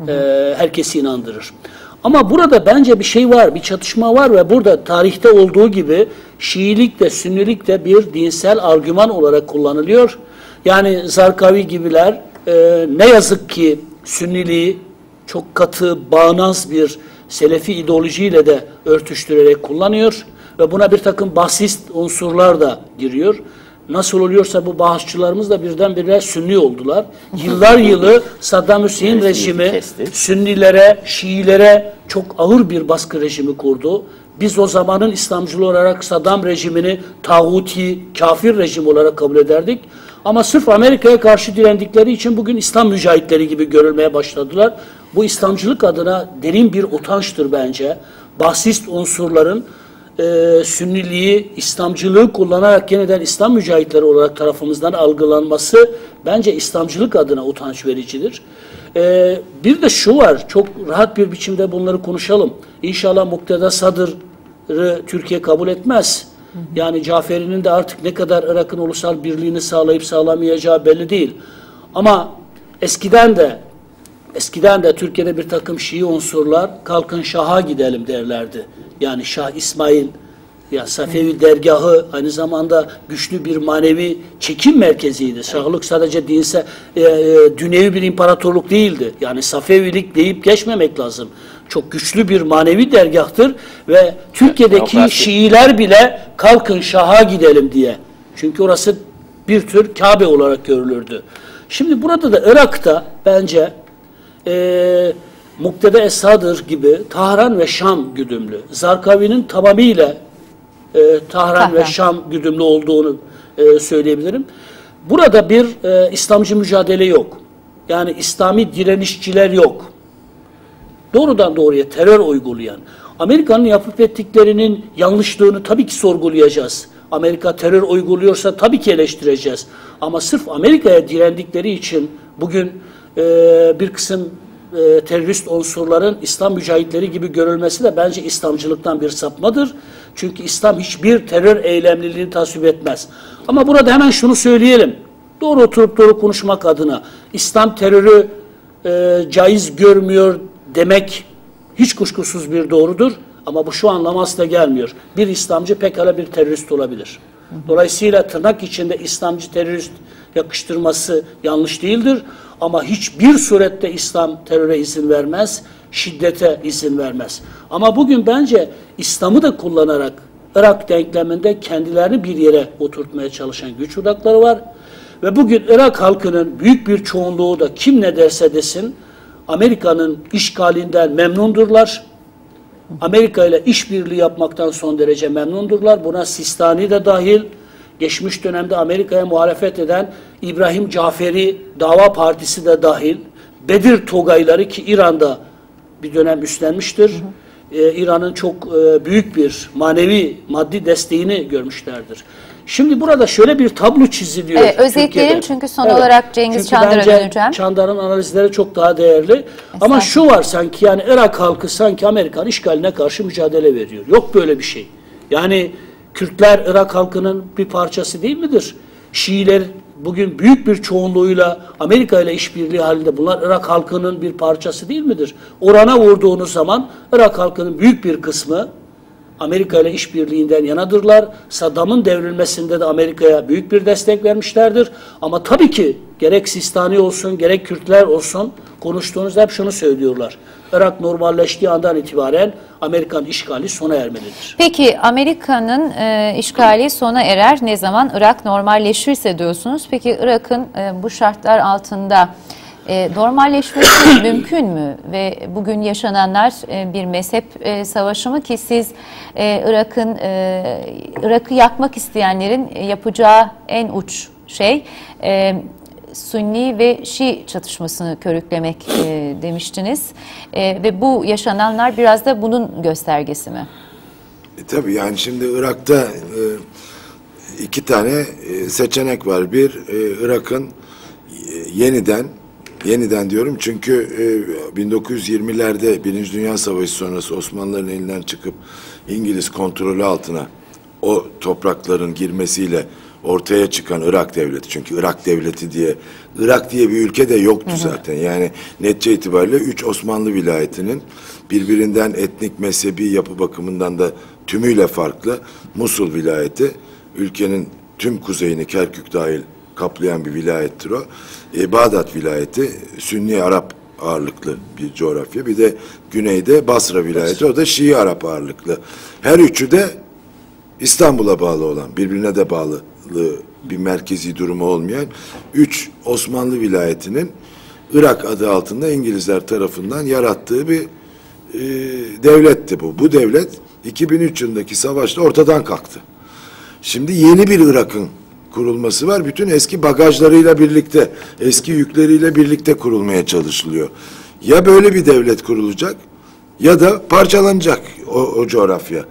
Speaker 4: e, herkesi inandırır. Ama burada bence bir şey var, bir çatışma var ve burada tarihte olduğu gibi Şiilik de Sünnilik de bir dinsel argüman olarak kullanılıyor. Yani Zarkavi gibiler e, ne yazık ki Sünniliği çok katı, bağnaz bir Selefi ideolojiyle de örtüştürerek kullanıyor ve buna bir takım basist unsurlar da giriyor. Nasıl oluyorsa bu bahsçılarımız da birdenbire Sünni oldular. Yıllar *laughs* yılı Saddam Hüseyin rejimi. Sünnilere, Şiilere çok ağır bir baskı rejimi kurdu. Biz o zamanın İslamcılı olarak Saddam rejimini tağuti, kafir rejim olarak kabul ederdik. Ama sırf Amerika'ya karşı direndikleri için bugün İslam mücahitleri gibi görülmeye başladılar. Bu İslamcılık adına derin bir utançtır bence. Basist unsurların e, Sünniliği, İslamcılığı kullanarak yeniden İslam mücahitleri olarak tarafımızdan algılanması bence İslamcılık adına utanç vericidir. E, bir de şu var, çok rahat bir biçimde bunları konuşalım. İnşallah Mukteda Sadır'ı Türkiye kabul etmez. Yani Caferi'nin de artık ne kadar Irak'ın ulusal birliğini sağlayıp sağlamayacağı belli değil. Ama eskiden de Eskiden de Türkiye'de bir takım Şii unsurlar kalkın Şah'a gidelim derlerdi. Yani Şah İsmail ya Safevi dergahı aynı zamanda güçlü bir manevi çekim merkeziydi. Şahlık sadece dinse e, e, dünyevi bir imparatorluk değildi. Yani Safevilik deyip geçmemek lazım. Çok güçlü bir manevi dergahtır ve Türkiye'deki. Şiiler bile kalkın Şah'a gidelim diye. Çünkü orası bir tür Kabe olarak görülürdü. Şimdi burada da Irak'ta bence e, Mukteda Esadır gibi Tahran ve Şam güdümlü. Zarkavi'nin tamamıyla e, Tahran,
Speaker 1: Tahran.
Speaker 4: ve Şam güdümlü olduğunu e, söyleyebilirim. Burada bir e, İslamcı mücadele yok. Yani İslami direnişçiler yok. Doğrudan doğruya terör uygulayan. Amerika'nın yapıp ettiklerinin yanlışlığını tabii ki sorgulayacağız. Amerika terör uyguluyorsa tabii ki eleştireceğiz. Ama sırf Amerika'ya direndikleri için bugün e, bir kısım e, terörist unsurların İslam mücahitleri gibi görülmesi de bence İslamcılıktan bir sapmadır. Çünkü İslam hiçbir terör eylemliliğini tasvip etmez. Ama burada hemen şunu söyleyelim. Doğru oturup doğru konuşmak adına İslam terörü e, caiz görmüyor demek hiç kuşkusuz bir doğrudur. Ama bu şu anlama asla gelmiyor. Bir İslamcı pekala bir terörist olabilir. Dolayısıyla tırnak içinde İslamcı terörist yakıştırması yanlış değildir. Ama hiçbir surette İslam teröre izin vermez, şiddete izin vermez. Ama bugün bence İslam'ı da kullanarak Irak denkleminde kendilerini bir yere oturtmaya çalışan güç odakları var. Ve bugün Irak halkının büyük bir çoğunluğu da kim ne derse desin Amerika'nın işgalinden memnundurlar. Amerika ile işbirliği yapmaktan son derece memnundurlar. Buna Sistani de dahil. Geçmiş dönemde Amerika'ya muhalefet eden İbrahim Caferi Dava Partisi de dahil. Bedir Togayları ki İran'da bir dönem üstlenmiştir. Ee, İran'ın çok e, büyük bir manevi, maddi desteğini görmüşlerdir. Şimdi burada şöyle bir tablo çiziliyor.
Speaker 1: Evet, özetleyelim çünkü son olarak Cengiz Çandar'a döneceğim.
Speaker 4: Çandar'ın analizleri çok daha değerli. Ama şu var sanki yani Irak halkı sanki Amerikan işgaline karşı mücadele veriyor. Yok böyle bir şey. Yani Kürtler Irak halkının bir parçası değil midir? Şiiler bugün büyük bir çoğunluğuyla Amerika ile işbirliği halinde bunlar Irak halkının bir parçası değil midir? Orana vurduğunuz zaman Irak halkının büyük bir kısmı Amerika ile işbirliğinden yanadırlar. Saddam'ın devrilmesinde de Amerika'ya büyük bir destek vermişlerdir. Ama tabii ki gerek Sistani olsun gerek Kürtler olsun konuştuğunuzda hep şunu söylüyorlar. Irak normalleştiği andan itibaren Amerikan işgali sona ermelidir.
Speaker 1: Peki Amerika'nın e, işgali sona erer ne zaman Irak normalleşirse diyorsunuz. Peki Irak'ın e, bu şartlar altında e, normalleşmesi *coughs* mümkün mü? Ve bugün yaşananlar e, bir mezhep e, savaşı mı ki siz e, Irak'ın e, Irak'ı yakmak isteyenlerin yapacağı en uç şey e, Sünni ve Şii çatışmasını körüklemek e, demiştiniz. E, ve bu yaşananlar biraz da bunun göstergesi mi?
Speaker 5: E, tabii yani şimdi Irak'ta e, iki tane e, seçenek var. Bir e, Irak'ın e, yeniden yeniden diyorum çünkü e, 1920'lerde Birinci Dünya Savaşı sonrası Osmanlıların elinden çıkıp İngiliz kontrolü altına o toprakların girmesiyle ortaya çıkan Irak devleti çünkü Irak devleti diye Irak diye bir ülke de yoktu zaten. Yani netçe itibariyle üç Osmanlı vilayetinin birbirinden etnik mezhebi yapı bakımından da tümüyle farklı Musul vilayeti ülkenin tüm kuzeyini Kerkük dahil kaplayan bir vilayettir o. E, Bağdat vilayeti Sünni Arap ağırlıklı bir coğrafya. Bir de güneyde Basra vilayeti o da Şii Arap ağırlıklı. Her üçü de İstanbul'a bağlı olan, birbirine de bağlı bir merkezi durumu olmayan üç Osmanlı vilayetinin Irak adı altında İngilizler tarafından yarattığı bir e, devletti bu. Bu devlet 2003 yılındaki savaşta ortadan kalktı. Şimdi yeni bir Irak'ın kurulması var. Bütün eski bagajlarıyla birlikte, eski yükleriyle birlikte kurulmaya çalışılıyor. Ya böyle bir devlet kurulacak ya da parçalanacak o, o coğrafya.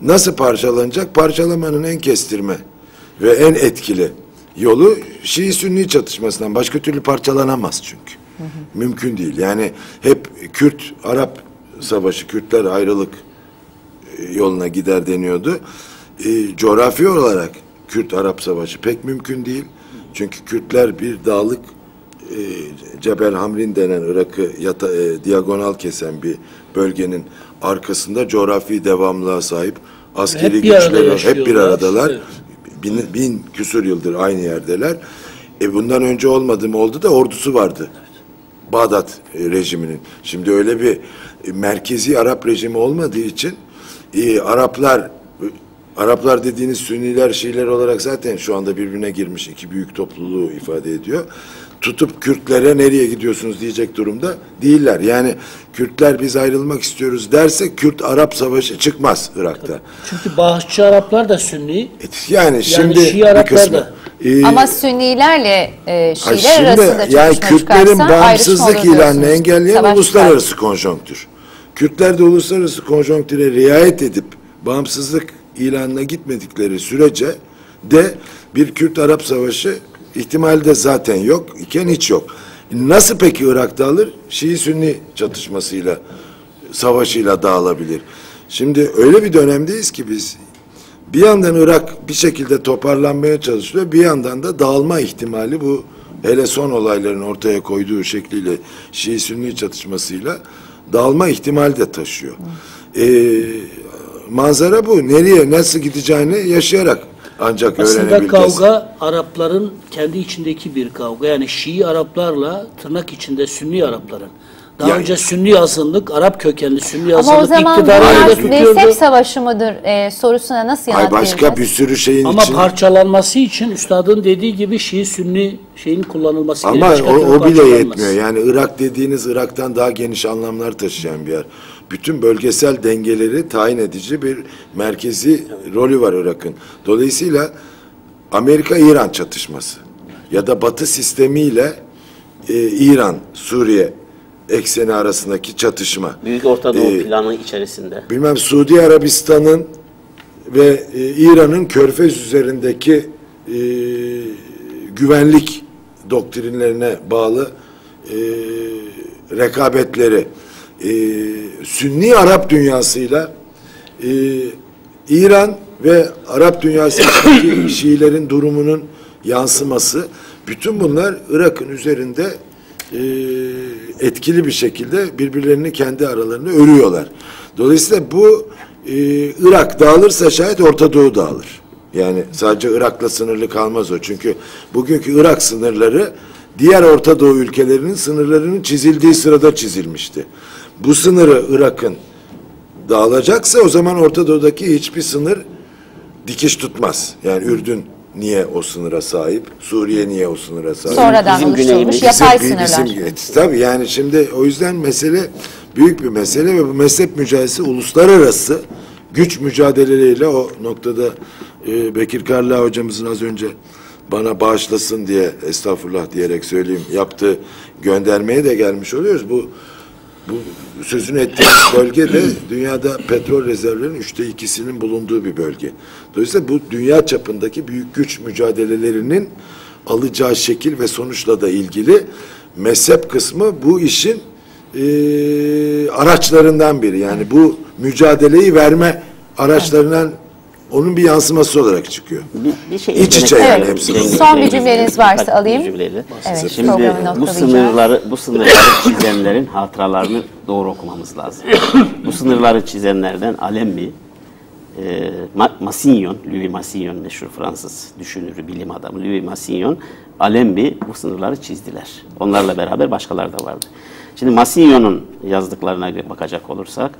Speaker 5: Nasıl parçalanacak? Parçalamanın en kestirme ve en etkili yolu Şii-Sünni çatışmasından. Başka türlü parçalanamaz çünkü. Hı hı. Mümkün değil. Yani hep Kürt-Arap savaşı, Kürtler ayrılık e, yoluna gider deniyordu. E, coğrafi olarak Kürt-Arap savaşı pek mümkün değil. Çünkü Kürtler bir dağlık e, Cebel Hamrin denen Irak'ı yata, e, diagonal kesen bir bölgenin arkasında coğrafi devamlılığa sahip askeri
Speaker 4: hep bir
Speaker 5: güçleri hep bir aradalar. Bin, bin küsur yıldır aynı yerdeler. E bundan önce olmadı mı oldu da ordusu vardı. Bağdat e, rejiminin. Şimdi öyle bir e, merkezi Arap rejimi olmadığı için e, Araplar Araplar dediğiniz Sünniler, Şiiler olarak zaten şu anda birbirine girmiş iki büyük topluluğu ifade ediyor. Tutup Kürtlere nereye gidiyorsunuz diyecek durumda değiller. Yani Kürtler biz ayrılmak istiyoruz derse Kürt-Arap savaşı çıkmaz Irak'ta.
Speaker 4: Çünkü Bağışçı Araplar da Sünni.
Speaker 5: Yani şimdi
Speaker 4: Şii Araplar
Speaker 5: kısmı.
Speaker 4: da.
Speaker 5: Ee,
Speaker 1: Ama Sünnilerle e, Şiiler
Speaker 5: Ay
Speaker 1: arasında
Speaker 5: şimdi yani Kürtlerin bağımsızlık ilanını engelleyen
Speaker 1: Savaş
Speaker 5: uluslararası konjonktür. Kürtler de uluslararası konjonktüre riayet edip bağımsızlık ilanına gitmedikleri sürece de bir Kürt-Arap savaşı ihtimali de zaten yok iken hiç yok. Nasıl peki Irak'ta alır? Şii-Sünni çatışmasıyla, savaşıyla dağılabilir. Şimdi öyle bir dönemdeyiz ki biz bir yandan Irak bir şekilde toparlanmaya çalışıyor, bir yandan da dağılma ihtimali bu hele son olayların ortaya koyduğu şekliyle Şii-Sünni çatışmasıyla dağılma ihtimali de taşıyor. Ee, manzara bu. Nereye, nasıl gideceğini yaşayarak ancak
Speaker 4: Aslında
Speaker 5: öğrenebileceğiz.
Speaker 4: kavga Arapların kendi içindeki bir kavga. Yani Şii Araplarla tırnak içinde Sünni Arapların. Daha
Speaker 5: Yani-
Speaker 4: önce Sünni azınlık, Arap kökenli Sünni
Speaker 1: Ama o
Speaker 4: azınlık
Speaker 1: zaman
Speaker 4: iktidarı elde tutuyordu.
Speaker 1: mezhep savaşı mıdır e, sorusuna nasıl yanıt
Speaker 5: Ay başka bir
Speaker 1: vereceğiz?
Speaker 5: sürü şeyin
Speaker 4: Ama
Speaker 5: için.
Speaker 4: parçalanması için üstadın dediği gibi Şii Sünni şeyin kullanılması
Speaker 5: Ama
Speaker 4: gerekiyor.
Speaker 5: o, o bile yetmiyor. Yani Irak dediğiniz Irak'tan daha geniş anlamlar taşıyan bir yer. Bütün bölgesel dengeleri tayin edici bir merkezi rolü var Irak'ın. Dolayısıyla Amerika-İran çatışması ya da Batı sistemiyle e, İran, Suriye ekseni arasındaki çatışma.
Speaker 2: Büyük Orta Doğu
Speaker 5: Ee,
Speaker 2: planı içerisinde.
Speaker 5: bilmem Suudi Arabistan'ın ve e, İran'ın Körfez üzerindeki e, güvenlik doktrinlerine bağlı e, rekabetleri e, Sünni Arap dünyasıyla e, İran ve Arap dünyasındaki *coughs* Şiilerin durumunun yansıması bütün bunlar Irak'ın üzerinde e, etkili bir şekilde birbirlerini kendi aralarını örüyorlar. Dolayısıyla bu e, Irak dağılırsa şayet Orta Doğu dağılır. Yani sadece Irak'la sınırlı kalmaz o. Çünkü bugünkü Irak sınırları diğer Orta Doğu ülkelerinin sınırlarının çizildiği sırada çizilmişti. Bu sınırı Irak'ın dağılacaksa o zaman Orta Doğu'daki hiçbir sınır dikiş tutmaz. Yani Ürdün niye o sınıra sahip? Suriye niye o sınıra sahip?
Speaker 1: Sonradan
Speaker 2: Bizim
Speaker 1: oluşturulmuş yapay
Speaker 5: Bizim-
Speaker 1: sınırlar.
Speaker 5: bizim- tabii yani şimdi o yüzden mesele büyük bir mesele ve bu mezhep mücadelesi uluslararası güç mücadeleleriyle o noktada e, Bekir Karla hocamızın az önce bana bağışlasın diye estağfurullah diyerek söyleyeyim yaptığı göndermeye de gelmiş oluyoruz. Bu bu sözünü ettiğimiz *coughs* bölge de dünyada petrol rezervlerinin üçte ikisinin bulunduğu bir bölge. Dolayısıyla bu dünya çapındaki büyük güç mücadelelerinin alacağı şekil ve sonuçla da ilgili mezhep kısmı bu işin eee, araçlarından biri. Yani bu mücadeleyi verme araçlarından onun bir yansıması olarak çıkıyor.
Speaker 2: Bir, bir şey
Speaker 5: İç içe yani
Speaker 2: istiyorum.
Speaker 5: hepsi.
Speaker 1: Son bir cümleniz varsa alayım. Evet,
Speaker 2: Şimdi bu sınırları bu sınırları çizenlerin hatıralarını doğru okumamız lazım. *coughs* bu sınırları çizenlerden Alembi, e, Ma- Massignon, Louis Massignon meşhur Fransız düşünürü, bilim adamı Louis Massignon, Allenby bu sınırları çizdiler. Onlarla beraber başkaları da vardı. Şimdi Massignon'un yazdıklarına bakacak olursak,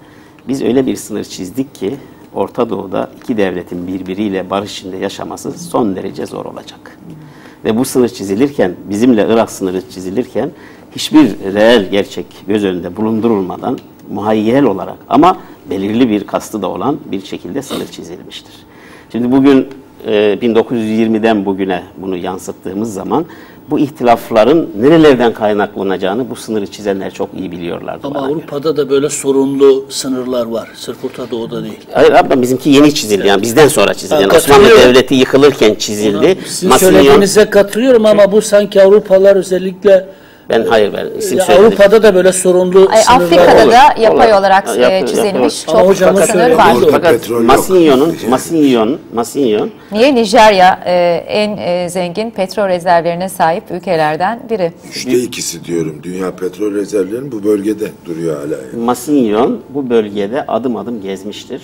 Speaker 2: biz öyle bir sınır çizdik ki Orta Doğu'da iki devletin birbiriyle barış içinde yaşaması son derece zor olacak. Ve bu sınır çizilirken, bizimle Irak sınırı çizilirken hiçbir reel gerçek göz önünde bulundurulmadan muhayyel olarak ama belirli bir kastı da olan bir şekilde sınır çizilmiştir. Şimdi bugün e, 1920'den bugüne bunu yansıttığımız zaman bu ihtilafların nerelerden kaynaklanacağını bu sınırı çizenler çok iyi biliyorlardı.
Speaker 4: Ama
Speaker 2: bana göre.
Speaker 4: Avrupa'da da böyle sorunlu sınırlar var. Sırf Orta Doğu'da değil.
Speaker 2: Hayır abla bizimki yeni çizildi yani bizden sonra çizildi. Yani Osmanlı. Devleti yıkılırken çizildi.
Speaker 4: Sizin
Speaker 2: Masignon-
Speaker 4: söylediğinize katılıyorum ama bu sanki Avrupalılar özellikle
Speaker 2: ben hayır ben isim
Speaker 4: Ya
Speaker 2: söyledim.
Speaker 4: Avrupa'da da böyle sorunlu
Speaker 1: Ay,
Speaker 4: sınırlar
Speaker 1: Afrika'da
Speaker 2: olur,
Speaker 1: da yapay
Speaker 2: olur.
Speaker 1: olarak e,
Speaker 2: Yapı-
Speaker 1: çizilmiş
Speaker 4: Ama
Speaker 1: çok
Speaker 4: hocamın
Speaker 1: sınır var.
Speaker 2: Fakat
Speaker 5: Yani.
Speaker 2: Massignon, Massignon
Speaker 1: Niye Nijerya e, en e, zengin petrol rezervlerine sahip ülkelerden biri?
Speaker 5: Üçte ikisi diyorum. Dünya petrol rezervlerinin bu bölgede duruyor hala. yani.
Speaker 2: Masignon bu bölgede adım adım gezmiştir.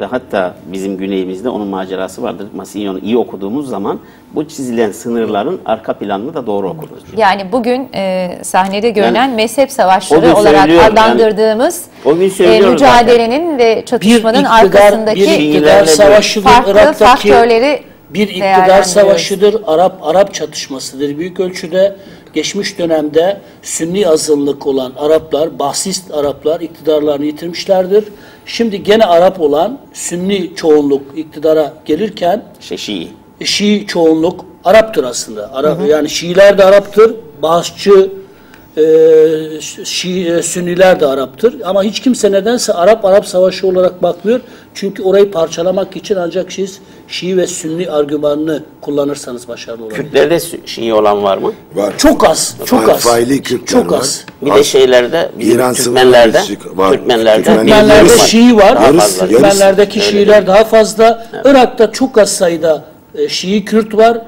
Speaker 2: Ve hatta bizim güneyimizde onun macerası vardır. Massignon'u iyi okuduğumuz zaman bu çizilen sınırların arka planını da doğru okuruz.
Speaker 1: Yani bugün e, sahnede görünen
Speaker 2: Yani
Speaker 1: mezhep savaşları olarak adlandırdığımız
Speaker 2: gün
Speaker 1: e, mücadelenin ve çatışmanın
Speaker 4: bir iktidar,
Speaker 1: arkasındaki
Speaker 4: bir iktidar savaşıdır.
Speaker 1: farklı
Speaker 4: Irak'taki
Speaker 1: faktörleri
Speaker 4: bir iktidar savaşıdır. Arap Arap çatışmasıdır. Büyük ölçüde geçmiş dönemde Sünni azınlık olan Araplar, Bahsist Araplar iktidarlarını yitirmişlerdir. Şimdi gene Arap olan Sünni çoğunluk iktidara gelirken
Speaker 2: Şey, Şii.
Speaker 4: Şii çoğunluk Arap'tır aslında. Arap, Yani Şiiler de Arap'tır. Bağızçı e, Şii, Sünniler de Arap'tır. Ama hiç kimse nedense Arap-Arap savaşı olarak bakmıyor. Çünkü orayı parçalamak için ancak siz Şii ve Sünni argümanını kullanırsanız başarılı olabilir.
Speaker 2: Kürtlerde Şii olan var mı?
Speaker 5: Var.
Speaker 4: Çok az, çok az.
Speaker 5: faili Kürtler
Speaker 4: çok
Speaker 5: var.
Speaker 4: az.
Speaker 2: Bir de şeylerde,
Speaker 5: İran
Speaker 2: Türkmenlerde,
Speaker 5: var.
Speaker 2: Türkmenlerde,
Speaker 5: Türkmenler-
Speaker 4: Türkmenlerde
Speaker 5: Yarısı-
Speaker 4: Şii var.
Speaker 2: Daha
Speaker 5: yarısı-
Speaker 2: fazla.
Speaker 4: Türkmenlerdeki
Speaker 2: Öyle
Speaker 4: Şiiler daha fazla. Irak'ta çok az sayıda e, Şii Kürt var.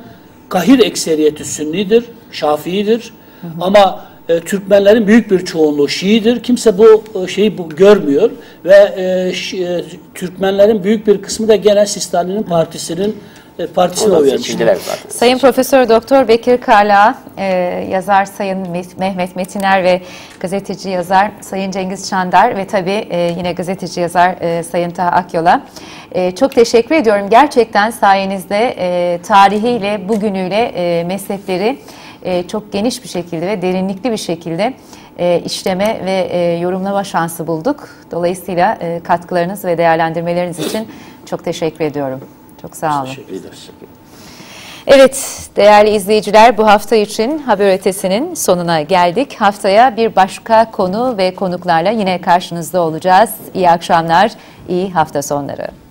Speaker 4: Kahir ekseriyeti Sünnidir, Şafii'dir. Ama e, Türkmenlerin büyük bir çoğunluğu Şii'dir. Kimse bu e, şeyi bu, görmüyor ve e, Şi- e, Türkmenlerin büyük bir kısmı da gene Sistani'nin partisinin e, partisine oy.
Speaker 1: Sayın Profesör Doktor Bekir Kala, e, yazar Sayın Me- Mehmet Metiner ve gazeteci yazar Sayın Cengiz Çandar ve tabii e, yine gazeteci yazar e, Sayın Taha Akyol'a e, çok teşekkür ediyorum. Gerçekten sayenizde e, tarihiyle, bugünüyle e, mezhepleri e, çok geniş bir şekilde ve derinlikli bir şekilde e, işleme ve e, yorumlama şansı bulduk. Dolayısıyla e, katkılarınız ve değerlendirmeleriniz için çok teşekkür ediyorum. Çok sağ olun.
Speaker 2: Teşekkür ederim.
Speaker 1: Evet değerli izleyiciler bu hafta için Haber Ötesi'nin sonuna geldik. Haftaya bir başka konu ve konuklarla yine karşınızda olacağız. İyi akşamlar, iyi hafta sonları.